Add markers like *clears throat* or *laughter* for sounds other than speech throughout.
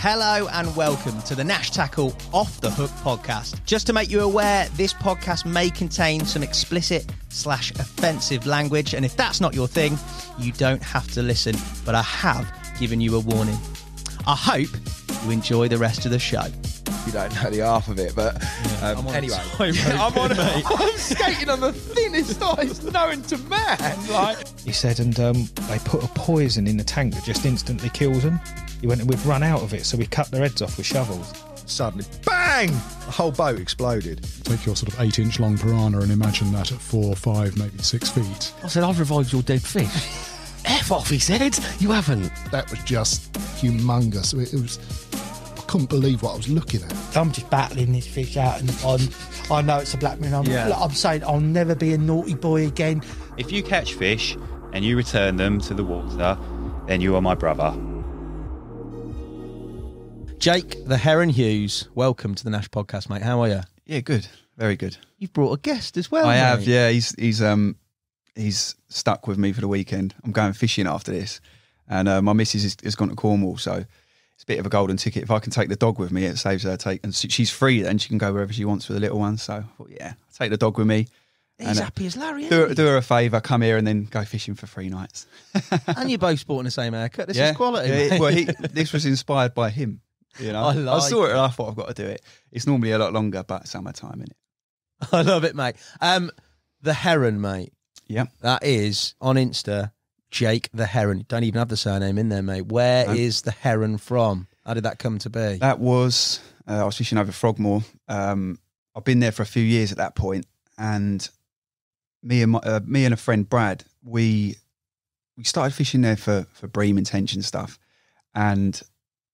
Hello and welcome to the Nash Tackle Off the Hook podcast. Just to make you aware, this podcast may contain some explicit slash offensive language, and if that's not your thing, you don't have to listen, but I have given you a warning. I hope you enjoy the rest of the show. You don't know the half of it, but um, I'm anyway, Yeah, I'm on. here, mate. *laughs* I'm skating on the thinnest ice known to man. Like He said, and um, they put a poison in the tank that just instantly kills them. He went, and we've run out of it, so we cut their heads off with shovels. suddenly, bang! The whole boat exploded. Take your sort of eight inch long piranha and imagine that at four, five, maybe six feet. I said, I've revived your dead fish. *laughs* F off, he said. You haven't. that was just humongous. It it was, I couldn't believe what I was looking at. I'm just battling this fish out in the pond. I know it's a black man. I'm, Yeah. I'm saying I'll never be a naughty boy again. If you catch fish and you return them to the water, then you are my brother. Jake, the Heron Hughes, welcome to the Nash podcast, mate. How are you? yeah, good, very good. You've brought a guest as well. I have. Yeah, he's he's um he's stuck with me for the weekend. I'm going fishing after this, and uh, my missus has, has gone to Cornwall, so it's a bit of a golden ticket. If I can take the dog with me, it saves her take, and she's free. Then she can go wherever she wants with the little one. So I thought, yeah, I'll take the dog with me. He's And, uh, happy as Larry. Do, do her a favour, come here and then go fishing for three nights. and you're both sporting the same haircut. This is quality. Yeah, well, he, this was inspired by him. You know, *laughs* I I, saw it and I thought I've got to do it. It's normally a lot longer, but summertime in it. *laughs* I love it, mate. Um, the Heron, mate. Yeah. That is on Insta, Jake the Heron. Don't even have the surname in there, mate. Where is the Heron from? How did that come to be? That was uh, I was fishing over Frogmore. Um, I've been there for a few years at that point, and me and my, uh, me and a friend Brad, we we started fishing there for for bream intention stuff, and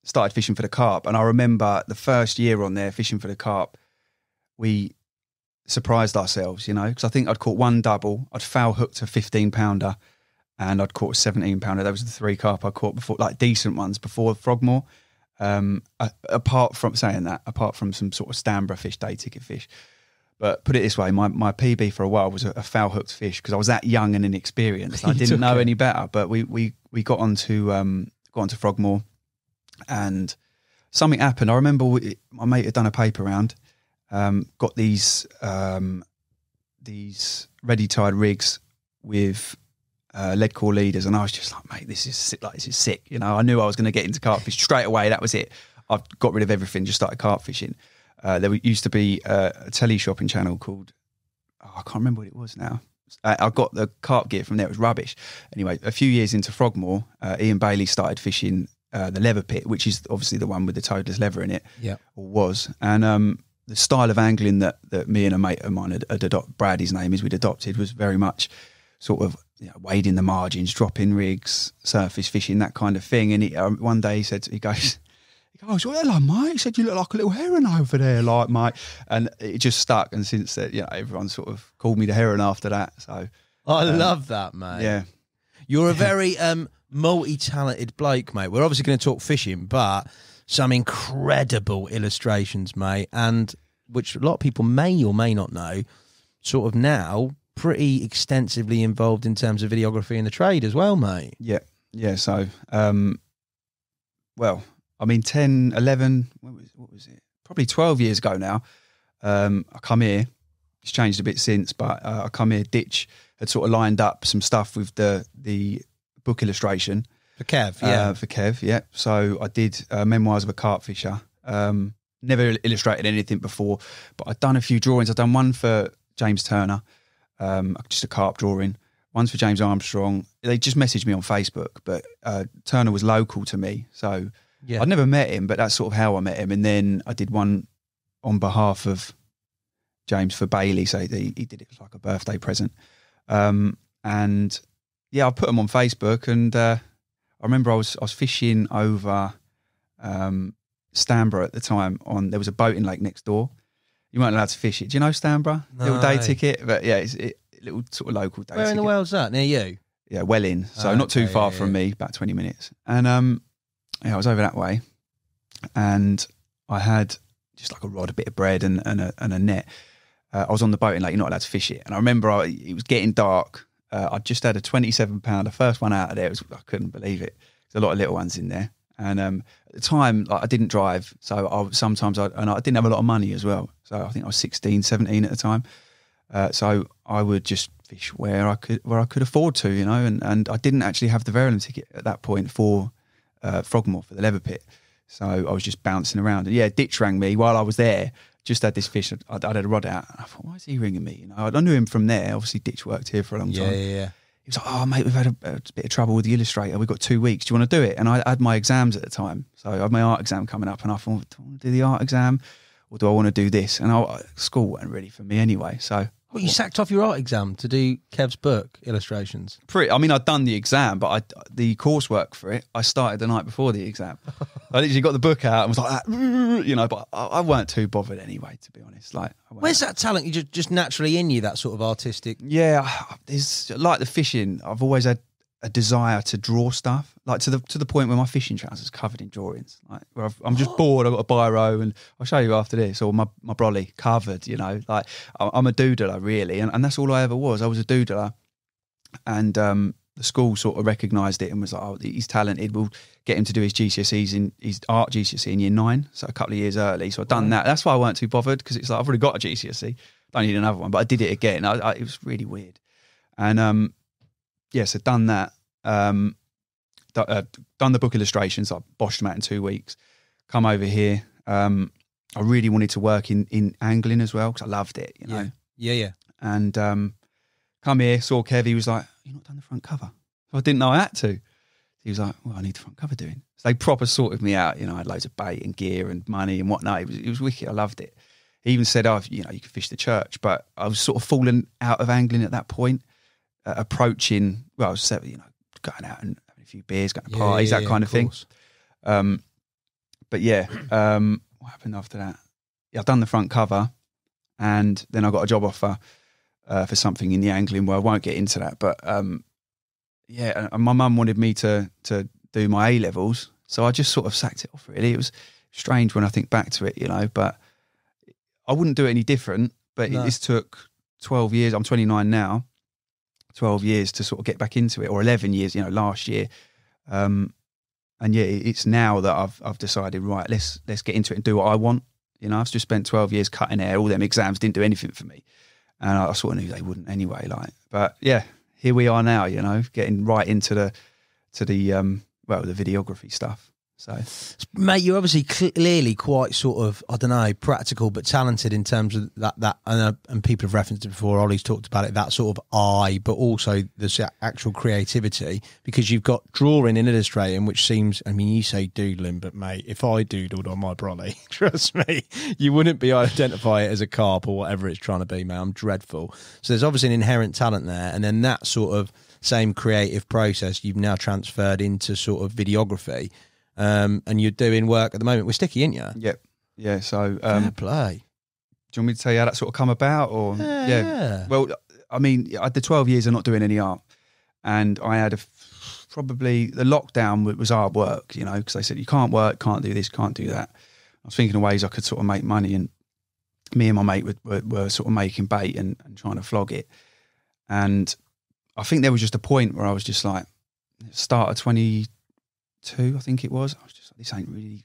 started fishing for the carp. And I remember the first year on there fishing for the carp, we surprised ourselves, you know, because I think I'd caught one double, I'd foul hooked a fifteen pounder, and I'd caught a seventeen pounder. Those were the three carp I caught before, like decent ones before Frogmore. Um, apart from saying that, apart from some sort of Stanborough fish, day ticket fish. But put it this way, my, my PB for a while was a, a foul hooked fish because I was that young and inexperienced. *laughs* I didn't know it. any better. But we we we got onto um got onto Frogmore, and something happened. I remember we, my mate had done a paper round, um, got these um, these ready tied rigs with uh, lead core leaders, and I was just like, mate, this is sick. like this is sick. You know, I knew I was going to get into carp fish straight away. That was it. I got rid of everything, just started carp fishing. Uh, there used to be uh, a telly shopping channel called oh, I can't remember what it was now. I, I got the carp gear from there. It was rubbish. Anyway, a few years into Frogmore, uh, Ian Bailey started fishing uh, the leather pit, which is obviously the one with the toadless leather in it, Yeah. or was. And um, the style of angling that, that me and a mate of mine had, had adopted, Brad, his name is, we'd adopted was very much sort of you know, wading the margins, dropping rigs, surface fishing, that kind of thing. And he, um, one day he said, he goes, he goes, well, hello, mate. He said, you look like a little heron over there, like, mate. And it just stuck. And since that, you know, everyone sort of called me the heron after that. So, I Um, love that, mate. yeah. You're a very um, multi-talented bloke, mate. We're obviously going to talk fishing, but some incredible illustrations, mate, and which a lot of people may or may not know, sort of now pretty extensively involved in terms of videography in the trade as well, mate. Yeah, yeah. So, um, well, I mean, 10, 11, what was, what was it? Probably 12 years ago now. Um, I come here. It's changed a bit since, but uh, I come here. Ditch had sort of lined up some stuff with the the book illustration For Kev, yeah. uh, for Kev. Yeah. So I did uh, memoirs of a carp fisher. Um, never illustrated anything before, but I'd done a few drawings. I'd done one for James Turner, um, just a carp drawing. One's for James Armstrong. They just messaged me on Facebook, but uh, Turner was local to me, so yeah. I'd never met him, but that's sort of how I met him. And then I did one on behalf of James for Bailey, so he, he did it like a birthday present. Um, and yeah, I put them on Facebook, and uh, I remember I was I was fishing over um, Stanborough at the time. On there was a boating lake next door. You weren't allowed to fish it. Do you know Stanborough? Little day ticket, but yeah, it's it, little sort of local day Where in the world's that? Near you? yeah, well in. So not too okay, far yeah, from yeah. me, about 20 minutes. And um, yeah, I was over that way and I had just like a rod, a bit of bread and, and, a, and a net. Uh, I was on the boat and like, you're not allowed to fish it. And I remember I, it was getting dark. Uh, I just had a 27 pound, the first one out of there. Was, I couldn't believe it. There's a lot of little ones in there. And um, at the time, like, I didn't drive, so I sometimes I and I didn't have a lot of money as well. So I think I was 16, 17 at the time. Uh, so I would just fish where I could where I could afford to, you know. And, and I didn't actually have the Verulam ticket at that point for uh, Frogmore for the leather pit. So I was just bouncing around. And yeah, Ditch rang me while I was there. Just had this fish. I'd, I'd had a rod out. And I thought, why is he ringing me? You know, I knew him from there. Obviously, Ditch worked here for a long Yeah, time. yeah, yeah. He was like, "Oh, mate, we've had a, a bit of trouble with the illustrator. We've got two weeks. Do you want to do it?" And I had my exams at the time, so I had my art exam coming up, and I thought, "Do I want to do the art exam, or do I want to do this?" And I, school wasn't really for me anyway. So, Well, you sacked off your art exam to do Kev's book illustrations. pretty. I mean, I'd done the exam, but I, the coursework for it, I started the night before the exam. *laughs* I literally got the book out and was like, ah, that, you know, but I, I weren't too bothered anyway, to be honest. Like, Where's that talent? You just just naturally in you that sort of artistic. Yeah, there's like the fishing. I've always had a desire to draw stuff, like to the to the point where my fishing trousers covered in drawings. Like where I've, I'm just *gasps* bored. I've got a biro, and I'll show you after this, or my my brolly covered. You know, like I- I'm a doodler really, and, and that's all I ever was. I was a doodler, and um, the school sort of recognised it and was like, "Oh, he's talented. We'll get him to do his GCSEs in his art GCSE in year nine, so a couple of years early." So I've done that. That's why I weren't too bothered because it's like I've already got a GCSE. Don't need another one, but I did it again. I, I, it was really weird, and um, yeah, so done that. Um, uh, done the book illustrations. I boshed them out in two weeks. Come over here. Um, I really wanted to work in in angling as well because I loved it. You know, Yeah, yeah. and um, come here, saw Kev. He was like, "You're not done the front cover." So I didn't know I had to. He was like, "Well, I need the front cover doing." So they proper sorted me out. You know, I had loads of bait and gear and money and whatnot. It was it was wicked. I loved it. He even said, "Oh, you know, you could fish the church," but I was sort of falling out of angling at that point. Uh, approaching, well, I was seven, you know, going out and having a few beers, going to Yeah, parties, yeah, that yeah, kind of of, thing. Um, but yeah, um, what happened after that? Yeah, I've done the front cover, and then I got a job offer uh, for something in the angling world. I won't get into that, but um, yeah, and my mum wanted me to to do my A levels, so I just sort of sacked it off. Really, it was strange when I think back to it, you know. But I wouldn't do it any different. But No. this took twelve years. I'm 29 now. Twelve years to sort of get back into it, or 11 years, you know, last year. Um, and yeah, it's now that I've I've decided right. Let's let's get into it and do what I want. You know, I've just spent 12 years cutting hair. All them exams didn't do anything for me, and I, I sort of knew they wouldn't anyway. Like, but yeah, here we are now. You know, getting right into the to the um well the videography stuff. So Mate, you're obviously clearly quite sort of I don't know practical but talented in terms of that that and, uh, and people have referenced it before. Ollie's talked about it that sort of eye, but also the actual creativity because you've got drawing and illustrating, which seems. I mean, you say doodling, but mate, if I doodled on my brolly, *laughs* trust me, you wouldn't be identify it as a carp or whatever it's trying to be, mate. I'm dreadful. So there's obviously an inherent talent there, and then that sort of same creative process you've now transferred into sort of videography um, and you're doing work at the moment with Sticky, ain't you? Yep. yeah. So um, play. do you want me to tell you how that sort of come about, or Yeah, yeah. Well, I mean, I did 12 years of not doing any art, and I had a probably the lockdown was hard work, you know, because they said you can't work, can't do this, can't do that. I was thinking of ways I could sort of make money, and me and my mate were, were, were sort of making bait and, and trying to flog it. And I think there was just a point where I was just like, start of 22, I think it was. I was just like, this ain't really,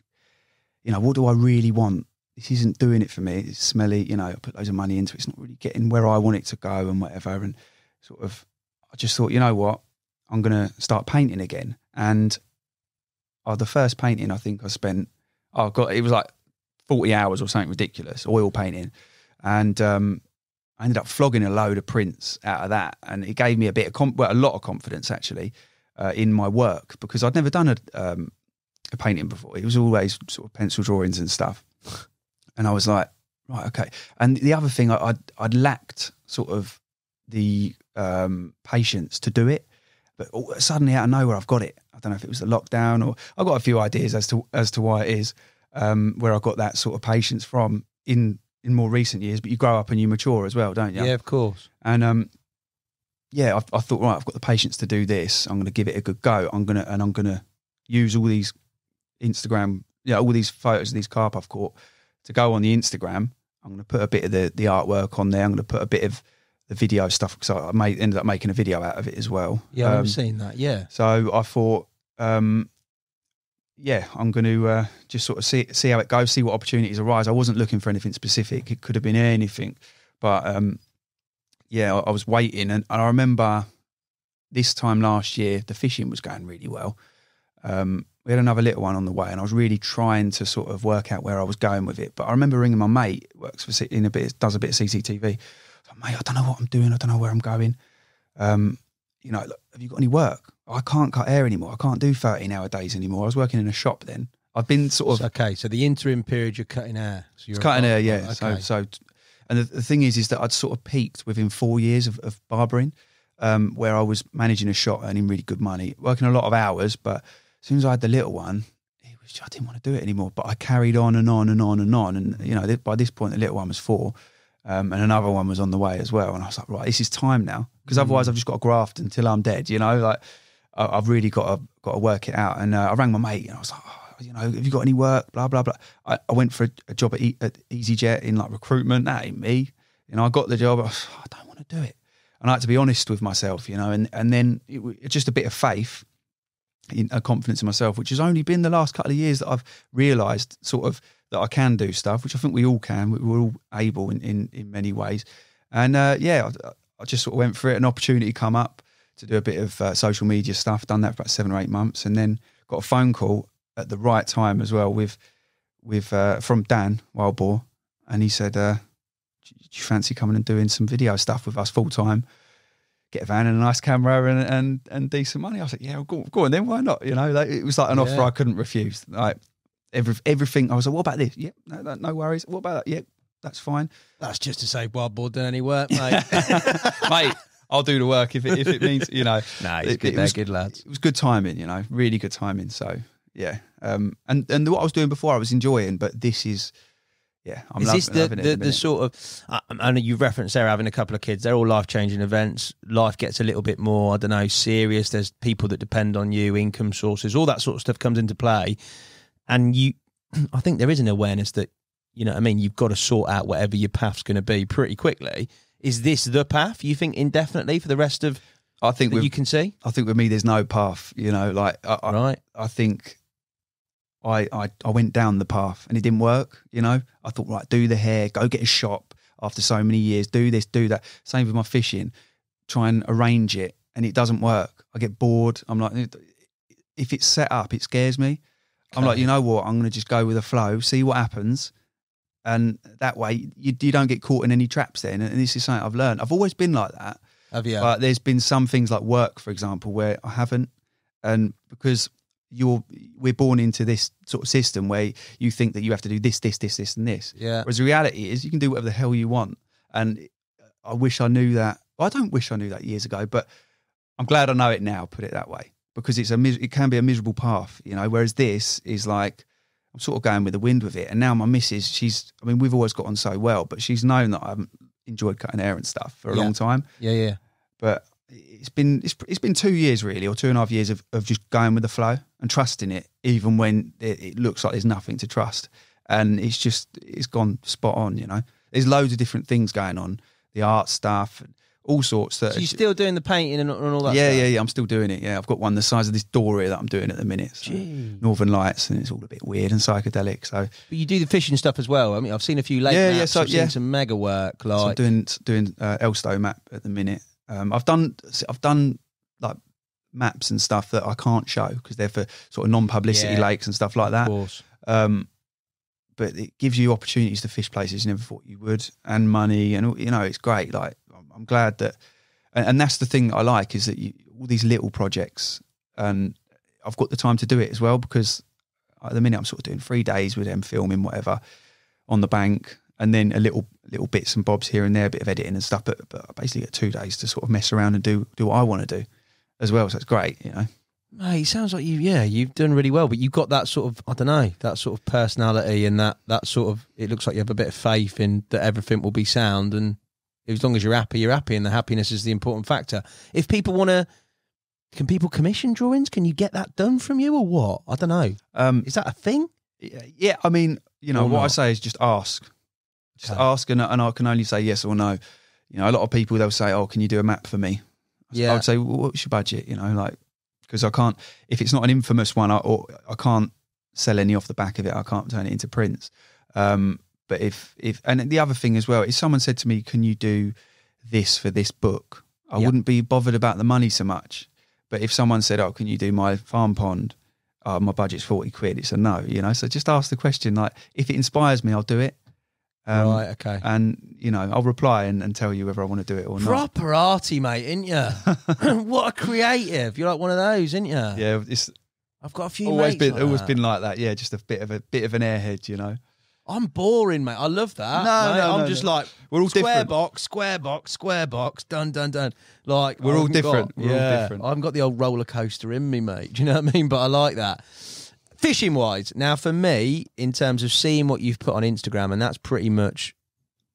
you know, what do I really want? This isn't doing it for me. It's smelly, you know, I put loads of money into it. It's not really getting where I want it to go and whatever. And sort of, I just thought, you know what? I'm going to start painting again. And oh, the first painting I think I spent, oh, I got, it was like 40 hours or something ridiculous, oil painting. And um, I ended up flogging a load of prints out of that. And it gave me a bit of, well, a lot of confidence actually uh, in my work because I'd never done a, um, a painting before. It was always sort of pencil drawings and stuff. And I was like, right, okay. And the other thing, I, I'd, I'd lacked sort of the um, patience to do it. But suddenly, out of nowhere, I've got it. I don't know if it was the lockdown or I got a few ideas as to as to why it is um, where I got that sort of patience from in in more recent years. But you grow up and you mature as well, don't you? Yeah, of course. And um, yeah, I, I thought, right, I've got the patience to do this. I'm going to give it a good go. I'm gonna and I'm gonna use all these Instagram, yeah, all these photos of these carp I've caught to go on the Instagram. I'm going to put a bit of the the artwork on there. I'm going to put a bit of the video stuff because I made ended up making a video out of it as well. Yeah, I've Um, seen that. Yeah. so I thought, um, yeah, I'm going to uh, just sort of see see how it goes, see what opportunities arise. I wasn't looking for anything specific; it could have been anything, but um, yeah, I, I was waiting, and, and I remember this time last year the fishing was going really well. Um, we had another little one on the way, and I was really trying to sort of work out where I was going with it. But I remember ringing my mate, works for in a bit, does a bit of CCTV. I was like, mate, I don't know what I'm doing. I don't know where I'm going. Um, you know, look, have you got any work? I can't cut hair anymore. I can't do 13 hour days anymore. I was working in a shop then. I've been sort of So, okay, so the interim period you're cutting hair. So you're it's cutting hair, yeah. okay. So, so, and the, the thing is, is that I'd sort of peaked within four years of, of barbering, um, where I was managing a shop, earning really good money, working a lot of hours. But as soon as I had the little one, it was I didn't want to do it anymore. But I carried on and on and on and on, and you know, by this point, the little one was four, um, and another one was on the way as well. And I was like, right, this is time now, because otherwise, I've just got to graft until I'm dead. You know, like I, I've really got to got to work it out. And uh, I rang my mate, and I was like. Oh, you know, have you got any work? Blah blah blah. I, I went for a, a job at, e, at EasyJet in like recruitment. That ain't me. You know, I got the job. I, was, I don't want to do it. And I had to be honest with myself. You know, and and then it, just a bit of faith, in, a confidence in myself, which has only been the last couple of years that I've realised sort of that I can do stuff, which I think we all can. We- We're all able in in, in many ways. And uh, yeah, I, I just sort of went for it. An opportunity come up to do a bit of uh, social media stuff. Done that for about seven or eight months, and then got a phone call at the right time as well with with uh, from Dan Wildbore, and he said, uh, "Do you fancy coming and doing some video stuff with us full time? Get a van and a nice camera and and, and decent money." I was like, "Yeah, well, go, go on then. Why not?" You know, like, it was like an offer I couldn't refuse. Like every everything, I was like, "What about this? Yeah, no, no, no worries. What about that? Yeah, that's fine." That's just to say, wild board done any work, mate. *laughs* *laughs* mate. I'll do the work if it, if it means you know. Nah, he's it, good it was, good lads. It was good timing, you know, really good timing. So yeah, um, and and what I was doing before I was enjoying, but this is, yeah, I'm Is loving, this the, loving it. the, the sort of? I, I know you've referenced there having a couple of kids. They're all life changing events. Life gets a little bit more, I don't know, serious. There's people that depend on you, income sources, all that sort of stuff comes into play. And you, *clears throat* I think there is an awareness that you know, what I mean, you've got to sort out whatever your path's going to be pretty quickly. Is this the path you think indefinitely for the rest of? I think you can see. I think with me, there's no path. You know, like I, I, Right. I think I, I I went down the path and it didn't work. You know, I thought right, do the hair, go get a shop after so many years, do this, do that. Same with my fishing, try and arrange it, and it doesn't work. I get bored. I'm like, if it's set up, it scares me. I'm like, you know what? I'm going to just go with the flow, see what happens, and that way you, you don't get caught in any traps. Then, and this is something I've learned. I've always been like that. Have you? But there's been some things like work, for example, where I haven't, and because you're we're born into this sort of system where you think that you have to do this, this, this, this, and this. yeah. Whereas the reality is you can do whatever the hell you want. And I wish I knew that. Well, I don't wish I knew that years ago, but I'm glad I know it now. Put it that way, because it's a it can be a miserable path, you know. Whereas this is like I'm sort of going with the wind with it. And now my missus, she's I mean we've always got on so well, but she's known that I haven't enjoyed cutting hair and stuff for a Yeah. long time Yeah, yeah. but it's been it's, it's been two years really or two and a half years of, of just going with the flow and trusting it even when it, it looks like there's nothing to trust and it's just it's gone spot on you know there's loads of different things going on the art stuff all sorts that So you're still doing the painting and, and all that. yeah stuff? yeah yeah i'm still doing it yeah i've got one the size of this door here that i'm doing at the minute so northern lights and it's all a bit weird and psychedelic so But you do the fishing stuff as well. I mean, I've seen a few late Yeah, maps. yeah, so- I've seen yeah. some mega work. So I'm Like, doing doing uh, Elstow map at the minute. Um, I've done I've done like maps and stuff that I can't show because they're for sort of non-publicity Yeah. lakes and stuff like of that. course. Um, but it gives you opportunities to fish places you never thought you would, and money, and you know it's great. Like I'm- I'm glad that, and, and that's the thing I like is that you, all these little projects, and I've got the time to do it as well because at the minute I'm sort of doing three days with them filming whatever on the bank, and then a little little bits and bobs here and there, a bit of editing and stuff. But, but I basically get two days to sort of mess around and do do what I want to do as well. So it's great, you know. Mate, it sounds like you. Yeah, you've done really well. But you've got that sort of. I don't know. That sort of personality and that that sort of. It looks like you have a bit of faith in that everything will be sound and. As long as you're happy, you're happy, and the happiness is the important factor. If people want to, can people commission drawings? Can you get that done from you, or what? I don't know. Um, Is that a thing? Yeah, yeah, I mean, you know, Or what I say is just ask. Just Okay. ask, and, and I can only say yes or no. You know, a lot of people they'll say, "Oh, can you do a map for me?" Yeah. I would say, well, "What's your budget?" You know, like because I can't if it's not an infamous one, I, or I can't sell any off the back of it. I can't turn it into prints. Um, but if if and the other thing as well, if someone said to me, "Can you do this for this book?" I Yeah. wouldn't be bothered about the money so much. But if someone said, "Oh, can you do my farm pond?" Oh, my budget's forty quid. It's a no, you know. So just ask the question. Like, if it inspires me, I'll do it. Um, right, okay. And you know, I'll reply and, and tell you whether I want to do it or not. Proper arty, mate, ain't you? *laughs* *clears throat* what a creative! You're like one of those, ain't you? Yeah, it's I've got a few. always been like always that. been like that. Yeah, just a bit of a bit of an airhead, you know. I'm boring, mate. I love that. No, mate. no, I'm no, just no. like We're all square different. box, square box, square box, done, done, done. Like We're all haven't got- different. We're all yeah, different. I haven't got the old roller coaster in me, mate. Do you know what I mean? But I like that. Fishing wise, now for me, in terms of seeing what you've put on Instagram, and that's pretty much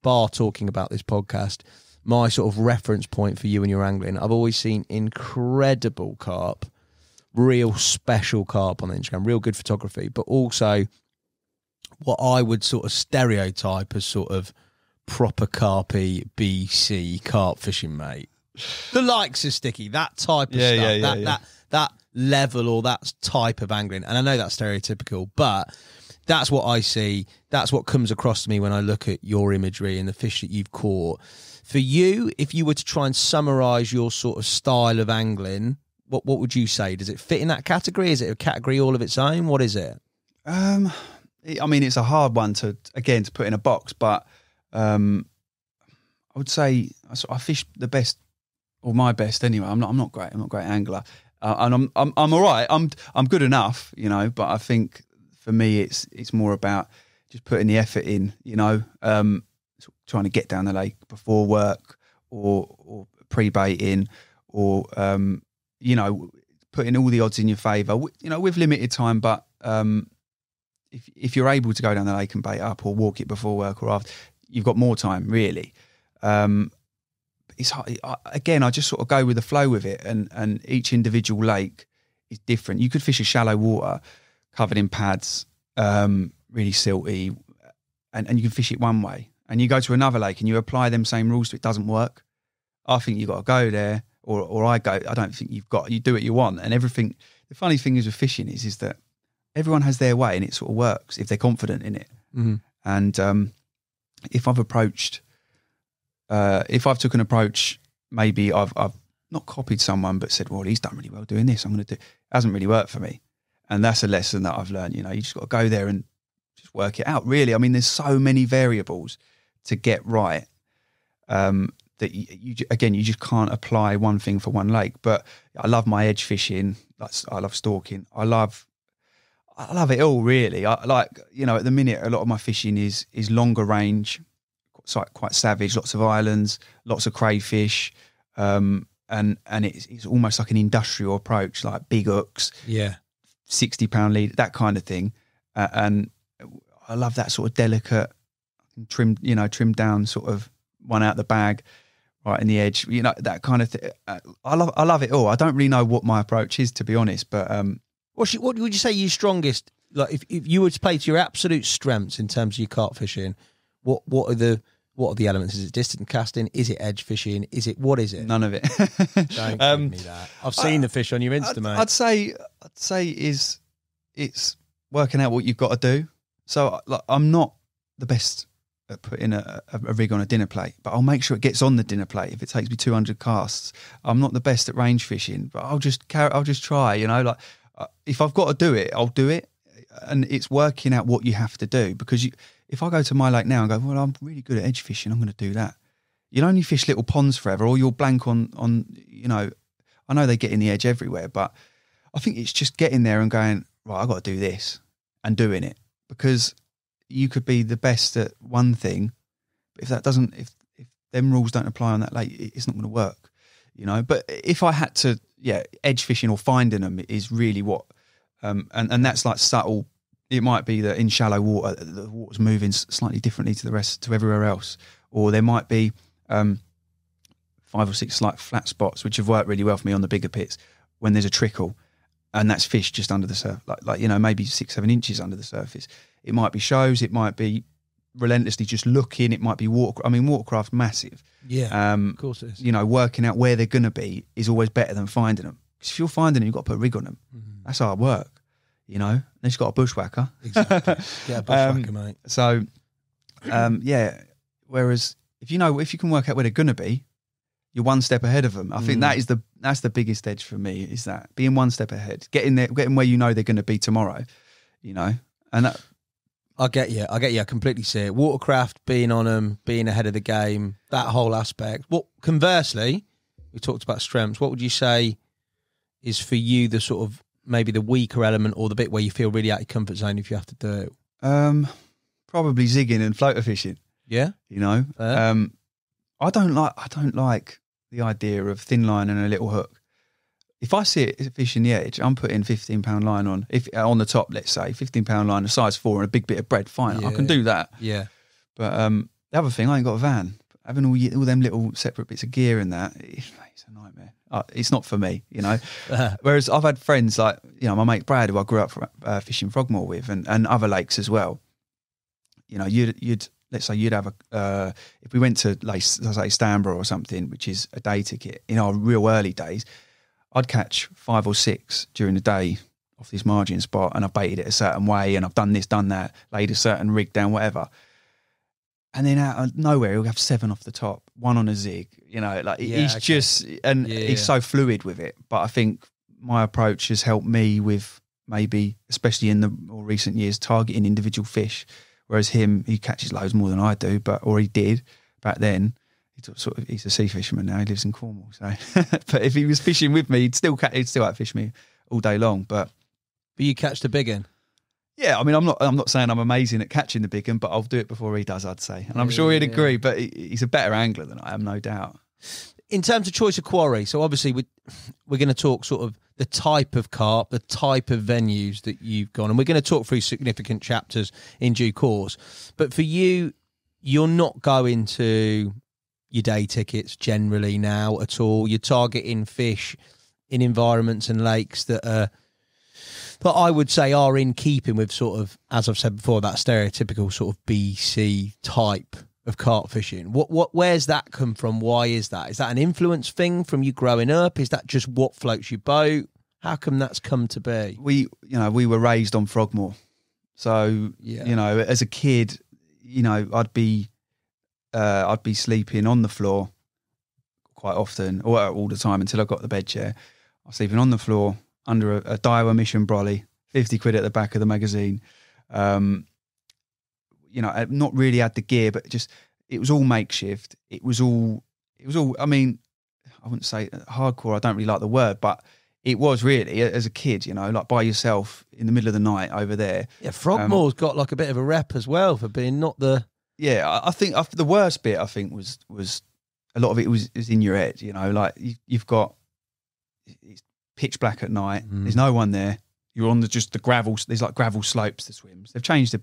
bar talking about this podcast. My sort of reference point for you and your angling. I've always seen incredible carp, real special carp on Instagram, real good photography, but also what I would sort of stereotype as sort of proper carpy BC carp fishing, mate. The likes of sticky, that type of Yeah, stuff, yeah, yeah, that that that level or that type of angling. And I know that's stereotypical, but that's what I see. That's what comes across to me when I look at your imagery and the fish that you've caught. For you, if you were to try and summarize your sort of style of angling, what what would you say? Does it fit in that category? Is it a category all of its own? What is it? Um, I mean, it's a hard one to again to put in a box, but um, I would say I I fish the best or my best anyway. I'm not. I'm not great. I'm not a great angler, uh, and I'm. I'm. I'm all right. I'm. I'm good enough, you know. But I think for me, it's it's more about just putting the effort in, you know. Um, trying to get down the lake before work, or or pre baiting, or um, you know, putting all the odds in your favour. You know, with limited time, but um, if if you're able to go down the lake and bait up or walk it before work or after, you've got more time really. Um, it's hard- again, I just sort of go with the flow with it, and and each individual lake is different. You could fish a shallow water covered in pads, um, really silty, and, and you can fish it one way. And you go to another lake and you apply them same rules to it, doesn't work. I think you've got to go there, or or I go. I don't think you've got. You do what you want, and everything. The funny thing is with fishing is is that everyone has their way, and it sort of works if they're confident in it. Mhm. And um, if I've approached, uh, if I've took an approach, maybe I've I've not copied someone, but said, well, he's done really well doing this. I'm going to do. It hasn't really worked for me, and that's a lesson that I've learned. You know, you just got to go there and just work it out. Really, I mean, there's so many variables to get right. Um, that you, you again you just can't apply one thing for one lake. But I love my edge fishing. That's I love stalking. I love I love it all really. I like you know at the minute a lot of my fishing is is longer range, quite quite savage. Lots of islands, lots of crayfish, um, and and it's it's almost like an industrial approach, like big hooks, Yeah. sixty pound lead, that kind of thing. Uh, and I love that sort of delicate, trimmed you know trimmed down sort of one out the bag, right in the edge. You know that kind of thing. Uh, I love I love it all. I don't really know what my approach is to be honest, but um, What's your, what would you say your strongest? Like, if, if you were to play to your absolute strengths in terms of your carp fishing, what what are the what are the elements? Is it distant casting? Is it edge fishing? Is it what is it? none of it. Don't *laughs* Um, give me that. I've seen the fish on your Insta, I'd, mate. I'd say I'd say is it's working out what you've got to do. So like, I'm not the best at putting a, a, a rig on a dinner plate, but I'll make sure it gets on the dinner plate if it takes me 200 casts. I'm not the best at range fishing, but I'll just carry, I'll just try. You know, like uh, if I've got to do it, I'll do it, and it's working out what you have to do because you. If I go to my lake now and go, well, I'm really good at edge fishing, I'm going to do that. You'll only fish little ponds forever, or you'll blank on on you know. I know they get in the edge everywhere, but I think it's just getting there and going right. I got to do this and doing it because you could be the best at one thing, but if that doesn't, if if them rules don't apply on that lake, it's not going to work. You know. But if I had to, yeah, edge fishing or finding them is really what, um, and and that's like subtle. It might be that in shallow water, the water's moving slightly differently to the rest to everywhere else, or there might be um, five or six like flat spots which have worked really well for me on the bigger pits when there's a trickle and that's fish just under the surface like, like you know maybe six seven inches under the surface. It might be shows it might be relentlessly just looking it might be water i mean watercraft massive. Yeah, um of course it is. you know working out where they're going to be is always better than finding them because if you're finding them you've got to put a rig on them Mm-hmm. that's hard work you know, you've got a bushwhacker. Exactly. *laughs* Yeah, bushwhacker, mate. So, um, yeah. Whereas if you know if you can work out where they're going to be, you're one step ahead of them. I think Mm. that is the that's the biggest edge for me is that being one step ahead, getting there, getting where you know they're going to be tomorrow. You know, and that, I get you. I get you. I completely see it. Watercraft, being on them, being ahead of the game, that whole aspect. What conversely, we talked about strengths. What would you say is for you the sort of maybe the weaker element or the bit where you feel really out of your comfort zone if you have to do it? um, probably zigging and floater fishing. Yeah. You know, Fair. um, I don't like I don't like the idea of thin line and a little hook. If I see it fishing the edge, I'm putting fifteen pound line on. If uh, on the top, let's say fifteen pound line, a size four, and a big bit of bread. Fine, I can do that. Yeah. But um, the other thing, I ain't got a van. Having all, all them little separate bits of gear in that, it's, a nightmare. Uh, it's not for me, you know. *laughs* Whereas I've had friends like, you know, my mate Brad, who I grew up uh, fishing Frogmore with, and, and other lakes as well. You know, you'd you'd let's say you'd have a uh, if we went to like say Stanborough or something, which is a day ticket. In our real early days, I'd catch five or six during the day off this margin spot, and I've baited it a certain way, and I've done this, done that, laid a certain rig down, whatever. And then out of nowhere, he'll have seven off the top, one on a zig. You know, like Yeah, he's okay. just and Yeah, he's so fluid with it. But I think my approach has helped me with maybe, especially in the more recent years, targeting individual fish. Whereas him, he catches loads more than I do, but or he did back then. He's sort of he's a sea fisherman now. He lives in Cornwall, so. *laughs* but if he was fishing with me, he'd still catch, he'd still outfish me all day long. But But you catch the big one. Yeah, I mean, I'm not I'm not saying I'm amazing at catching the big one, but I'll do it before he does. I'd say, and I'm sure he'd agree. But he, he's a better angler than I am, no doubt. in terms of choice of quarry, so obviously we we're going to talk sort of the type of carp, the type of venues that you've gone, and we're going to talk through significant chapters in due course. But for you, you're not going to your day tickets generally now at all. You're targeting fish in environments and lakes that are that I would say are in keeping with sort of, as I've said before, that stereotypical sort of BC type of carp fishing. What what where's that come from? Why is that? Is that an influence thing from you growing up? Is that just what floats your boat? How come that's come to be? We, you know, we were raised on Frogmore, so Yeah. you know, as a kid, you know, I'd be, uh, I'd be sleeping on the floor quite often, or all the time until I got the bed chair. I was sleeping on the floor under a, a Daiwa Mission brolly, fifty quid at the back of the magazine. Um, you know, I've not really had the gear, but just it was all makeshift. It was all, it was all. I mean, I wouldn't say uh, hardcore. I don't really like the word, but it was really as a kid. You know, like by yourself in the middle of the night over there. Yeah, Frogmore's um, got like a bit of a rep as well for being not the Yeah, I, I think I, the worst bit I think was was a lot of it was, was in your head. You know, like you, you've got it's pitch black at night. There's no one there. You're on the just the gravel. There's like gravel slopes to swims. They've changed a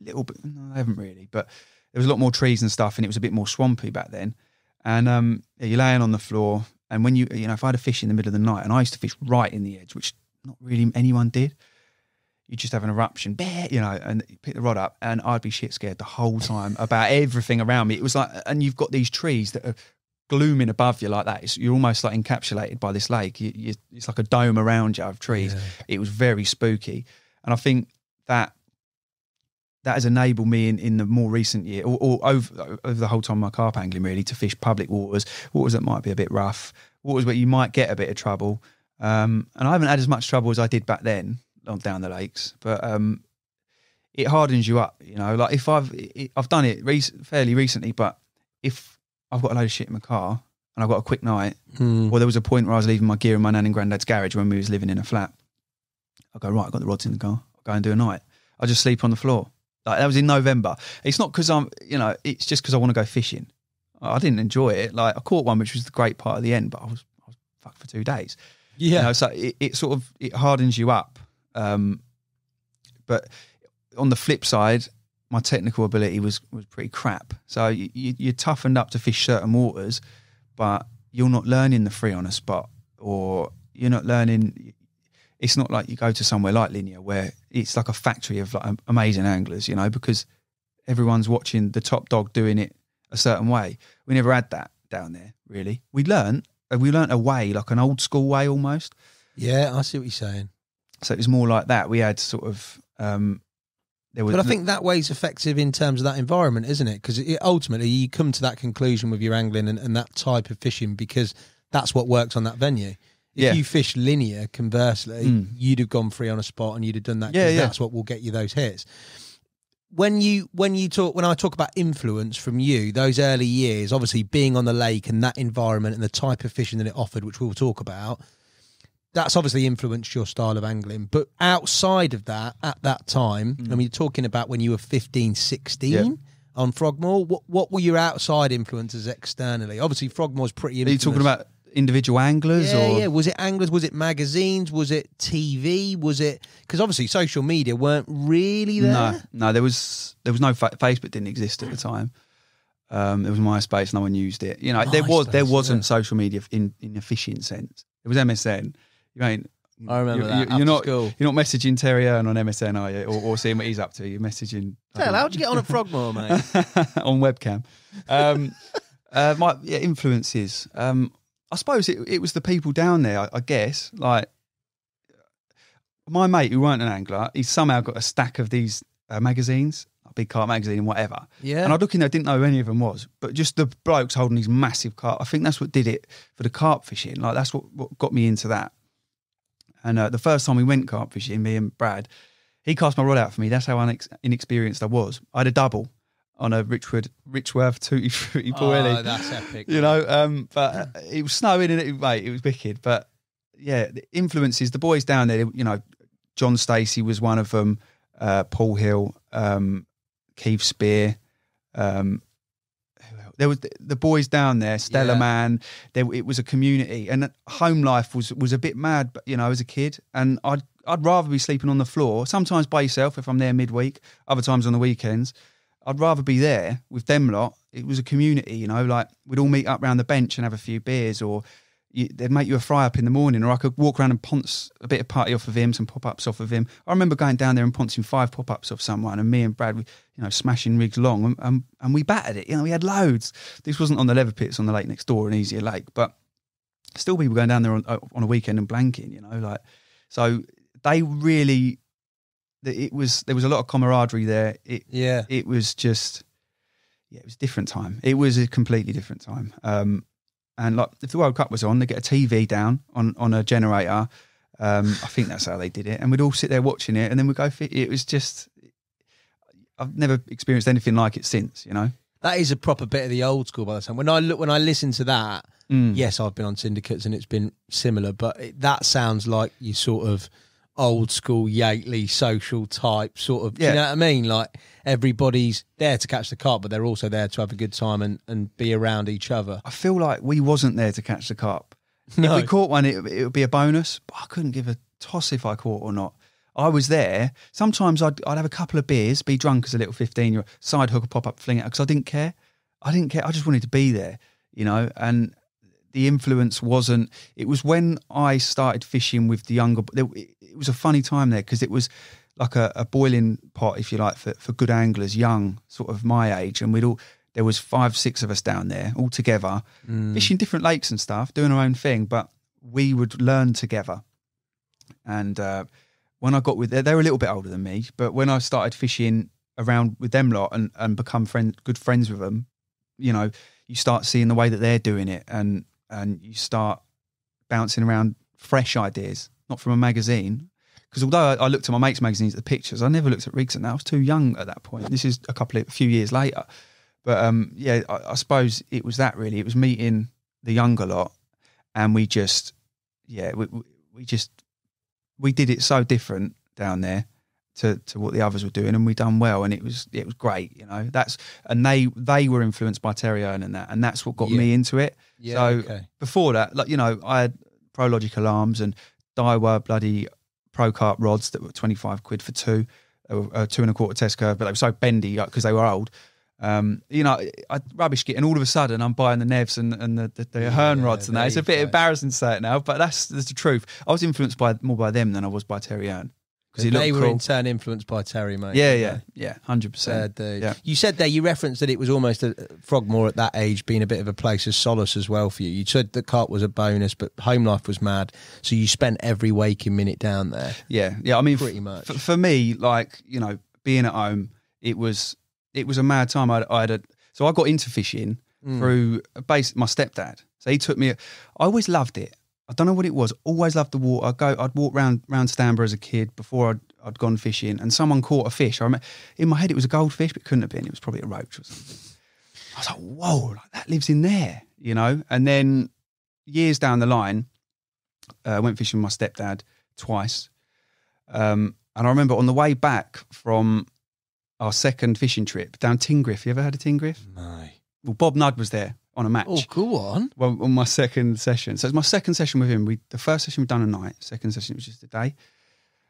little bit. No, they haven't really, but there was a lot more trees and stuff, and it was a bit more swampy back then. And um, yeah, you're laying on the floor, and when you you know if I had a fish in the middle of the night, and I used to fish right in the edge, which not really anyone did. You just have an eruption, you know, and you pick the rod up, and I'd be shit scared the whole time about everything around me. It was like, and you've got these trees that are glooming above you like that. It's, you're almost like encapsulated by this lake. You, you, it's like a dome around you of trees. It was very spooky, and I think that that has enabled me in, in the more recent year, or, or over, over the whole time of my carp angling, really, to fish public waters, waters that might be a bit rough, waters where you might get a bit of trouble. Um, and I haven't had as much trouble as I did back then on down the lakes, but um, it hardens you up. You know, like if I've it, I've done it rec- fairly recently, but if I've got a load of shit in my car and I've got a quick night, Hmm. or there was a point where I was leaving my gear in my nan and granddad's garage when we was living in a flat, I go right, I've got the rods in the car. I'll go and do a night. I just sleep on the floor. Like that was in November. It's not because I'm, you know, it's just because I want to go fishing. I didn't enjoy it. Like I caught one, which was the great part of the end, but I was, I was fucked for two days. Yeah. You know, so it, it sort of it hardens you up. Um, but on the flip side, my technical ability was was pretty crap. So you, you, you're toughened up to fish certain waters, but you're not learning the free on a spot, or you're not learning. It's not like you go to somewhere like Linear where it's like a factory of like amazing anglers, you know, because everyone's watching the top dog doing it a certain way. We never had that down there, really. We learned, we learned a way, like an old school way almost. Yeah, I see what you're saying. So it was more like that. We had sort of um, there was. But I think that way's effective in terms of that environment, isn't it? Because it, ultimately you come to that conclusion with your angling and, and that type of fishing because that's what works on that venue. If Yeah. you fish linear, conversely, Mm. you'd have gone free on a spot and you'd have done that. 'cause Yeah, yeah. That's what will get you those hits. When you when you talk when I talk about influence from you, those early years, obviously being on the lake and that environment and the type of fishing that it offered, which we'll talk about, that's obviously influenced your style of angling. But outside of that, at that time, I mean, you're talking about when you were 15, 16 Mm. Yeah. on Frogmore. What what were your outside influences externally? Obviously, Frogmore's pretty. Are you talking about individual anglers Yeah, or yeah. Was it anglers? Was it magazines? Was it TV? Was it because obviously social media weren't really there. no? No, there was there was no fa- Facebook didn't exist at the time. Um, there was MySpace, no one used it. You know, there was there wasn't yeah. social media in in a fishing sense. It was MSN. You ain't. I remember you, that, you're not. school. You're not messaging Terry Hearn on MSN, are you? Or, or seeing what he's up to. You're messaging. Hell, how'd you get on at Frogmore, *laughs* mate? on webcam. Um, *laughs* uh, my yeah, influences. Um, I suppose it, it was the people down there. I, I guess like my mate who weren't an angler. He somehow got a stack of these uh, magazines, a big carp magazine whatever. Yeah. And I look in there, didn't know who any of them was, but just the blokes holding these massive carp. I think that's what did it for the carp fishing. Like that's what, what got me into that. And uh, the first time we went carp fishing, me and Brad, he cast my rod out for me. That's how unex- inexperienced I was. I had a double on a Richwood Richworth Tutti Frutti Boilie. Oh, that's epic. you know, um, but uh, it was snowing and it, mate, it was wicked. But yeah, the influences, the boys down there, you know, John Stacey was one of them, uh, Paul Hill, um, Keith Spear, um? There was the, the boys down there, Stella Yeah. Man. There, it was a community, and home life was was a bit mad. But you know, as a kid, and I'd I'd rather be sleeping on the floor, sometimes by yourself if I'm there midweek, other times on the weekends. I'd rather be there with them lot. It was a community, you know, like we'd all meet up around the bench and have a few beers, or you, they'd make you a fry up in the morning, or I could walk around and ponce a bit of party off of him, some pop ups off of him. I remember going down there and poncing five pop ups off someone, and me and Brad, we, you know, smashing rigs long, and, and, and we battered it. You know, we had loads. This wasn't on the leather pits on the lake next door, an easier lake, but still people going down there on, on a weekend and blanking, you know, like so they really. It was there was a lot of camaraderie there. It Yeah. it was just yeah, it was a different time. It was a completely different time. Um, and like if the World Cup was on, they'd get a TV down on on a generator. Um, I think that's how they did it, and we'd all sit there watching it, and then we'd go. It was just I've never experienced anything like it since. You know. That is a proper bit of the old school by the time. When I look, when I listen to that, Mm. yes, I've been on syndicates and it's been similar, but it, that sounds like you sort of old school Yateley social type sort of. Yeah. You know what I mean? Like everybody's there to catch the carp, but they're also there to have a good time and, and be around each other. I feel like we wasn't there to catch the carp. No. *laughs* If we caught one, it, it would be a bonus. But I couldn't give a toss if I caught or not. I was there. Sometimes I'd, I'd have a couple of beers, be drunk as a little 15 year old, side hook, a pop up, fling it because I didn't care. I didn't care. I just wanted to be there, you know. And the influence wasn't, it was when I started fishing with the younger, it was a funny time there because it was like a, a boiling pot, if you like, for, for good anglers, young, sort of my age. And we'd all, there was five, six of us down there all together, fishing different lakes and stuff, doing our own thing, but we would learn together. And uh, when I got with they were a little bit older than me, but when I started fishing around with them a lot and, and become friend, good friends with them, you know, you start seeing the way that they're doing it and and you start bouncing around fresh ideas, not from a magazine. Because although I, I looked at my mates' magazines at the pictures, I never looked at rigs and that. I was too young at that point. This is a couple of a few years later. But um, yeah, I, I suppose it was that really. It was meeting the younger lot, and we just, yeah, we, we- just, we did it so different down there to, to what the others were doing, and we done well, and it was it was great, you know. That's and they they were influenced by Terry Hearn and that, and that's what got me into it. Yeah, so okay. before that, like you know, I had ProLogic alarms and Daiwa bloody Pro Carp rods that were twenty five quid for two, uh, two and a quarter test curve, but they were so bendy because they were old. Um, you know, I rubbish kit, and all of a sudden I'm buying the Nevs and, and the, the, the Hearn rods and that. It's a bit go. embarrassing to say it now, but that's, that's the truth. I was influenced by more by them than I was by Terry Hearn. Because they were cool. in turn influenced by Terry, mate. yeah, yeah, yeah, hundred percent. Yeah. You said there, you referenced that it was almost a Frogmore at that age being a bit of a place of solace as well for you. You said that cart was a bonus, but home life was mad. So you spent every waking minute down there. Yeah, yeah. I mean, Pretty much. for me, like you know, being at home, it was it was a mad time. I, I had a so I got into fishing Mm. through base my stepdad. So he took me. I always loved it. I don't know what it was. Always loved the water. I'd go. I'd walk round round Stanborough as a kid before I'd I'd gone fishing, and someone caught a fish. I remember in my head it was a goldfish, but it couldn't have been. It was probably a roach or something. I was like, whoa, like, that lives in there, you know. And then years down the line, uh, I went fishing with my stepdad twice. Um, and I remember on the way back from our second fishing trip down Tingrith. You ever heard of Tingrith? No. Well, Bob Nudd was there on a match. Oh, go on. Well, on my second session. So it's my second session with him. We the first session we done a night. Second session was just a day.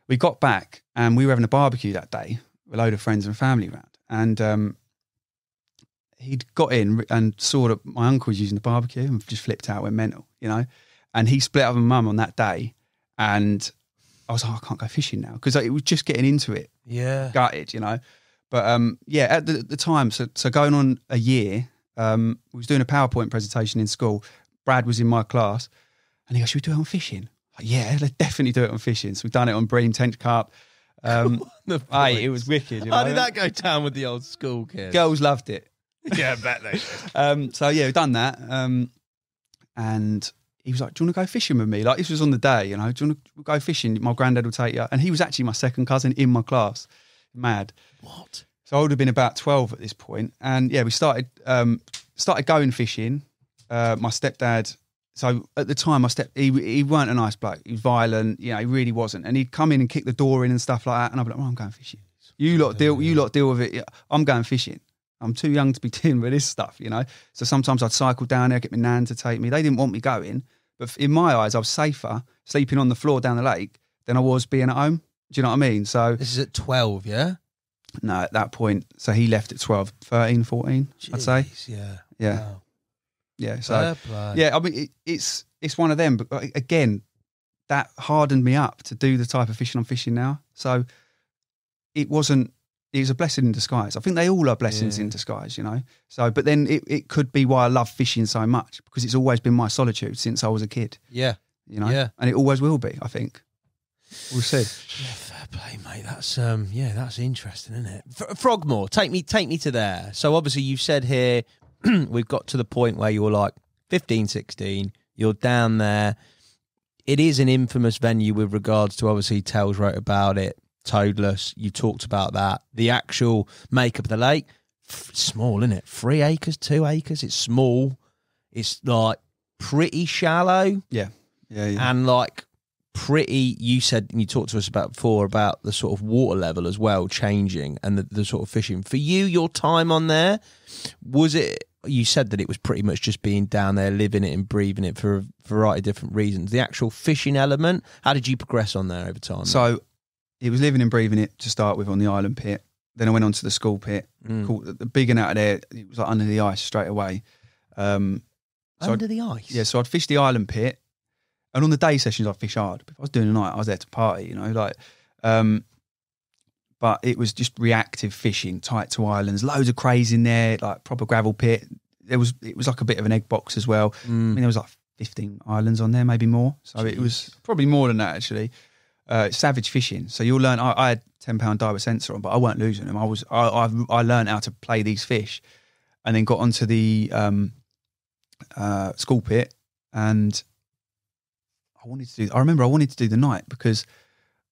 We got back and we were having a barbecue that day with a load of friends and family around. And um, he'd got in and saw that my uncle was using the barbecue and just flipped out, went mental, you know. And he split up with my mum on that day. And I was like, I can't go fishing now because it was just getting into it Yeah. gutted, you know. But um, yeah, at the, the time, so so going on a year, um, we was doing a PowerPoint presentation in school. Brad was in my class, and he goes, "Should we do it on fishing?" Like, yeah, let's definitely do it on fishing. So we've done it on bream, tench carp. Um, *laughs* hey, it was wicked. You know? How did that go down with the old school kids? Girls loved it. *laughs* Yeah, I bet they. Um, so yeah, we've done that. Um, and he was like, "Do you want to go fishing with me?" Like this was on the day, you know. Do you want to go fishing? My granddad will take you. And he was actually my second cousin in my class. Mad. What? So I would have been about twelve at this point, and yeah, we started um, started going fishing. Uh, my stepdad. So at the time, my step he he weren't a nice bloke. He was violent. You know, he really wasn't. And he'd come in and kick the door in and stuff like that. And I'd be like, "Well, I'm going fishing. You lot deal. You lot deal with it. I'm going fishing. I'm too young to be *laughs* dealing with this stuff, you know. So sometimes I'd cycle down there, get my nan to take me. They didn't want me going, but in my eyes, I was safer sleeping on the floor down the lake than I was being at home. Do you know what I mean? So This is at 12, yeah? No, at that point, so he left at 12, 13, 14, I'd say. Yeah. Yeah, Wow. yeah. So yeah, I mean, it, it's it's one of them. But again, that hardened me up to do the type of fishing I'm fishing now. So it wasn't. It was a blessing in disguise. I think they all are blessings Yeah. in disguise, you know. So, but then it, it could be why I love fishing so much because it's always been my solitude since I was a kid, Yeah. you know. Yeah. and it always will be. I think. We'll see. Yeah, fair play, mate. That's um, yeah, that's interesting, isn't it? F- Frogmore, take me, take me to there. So obviously, you've said here *clears throat* we've got to the point where you're like 15, 16, You're down there. It is an infamous venue with regards to obviously Tells wrote about it. Toadless, you talked about that. The actual makeup of the lake, f- small, isn't it? Three acres, two acres. It's small. It's like pretty shallow Yeah, yeah, yeah. and like pretty you said and you talked to us about before about the sort of water level as well changing and the, the sort of fishing for you your time on there was it you said that it was pretty much just being down there living it and breathing it for a variety of different reasons the actual fishing element how did you progress on there over time So it was living and breathing it to start with on the island pit. Then I went on to the school pit. Mm. Caught the, the big one out of there. It was like under the ice straight away. Um, so under I'd, the ice yeah, so I'd fish the island pit, and on the day sessions I'd fish hard. If I was doing the night, I was there to party. You know, like. Um, but it was just reactive fishing, tight to islands, loads of crays in there, like proper gravel pit. There was it was like a bit of an egg box as well. I mean, there was like 15 islands on there, maybe more. So it was probably more than that actually. Uh, savage fishing. So you'll learn. I, I had 10 pound Daiwa Sensor on, but I weren't losing them. I was. I I, I learned how to play these fish, and then got onto the um, uh, school pit, and I wanted to do. I remember I wanted to do the night because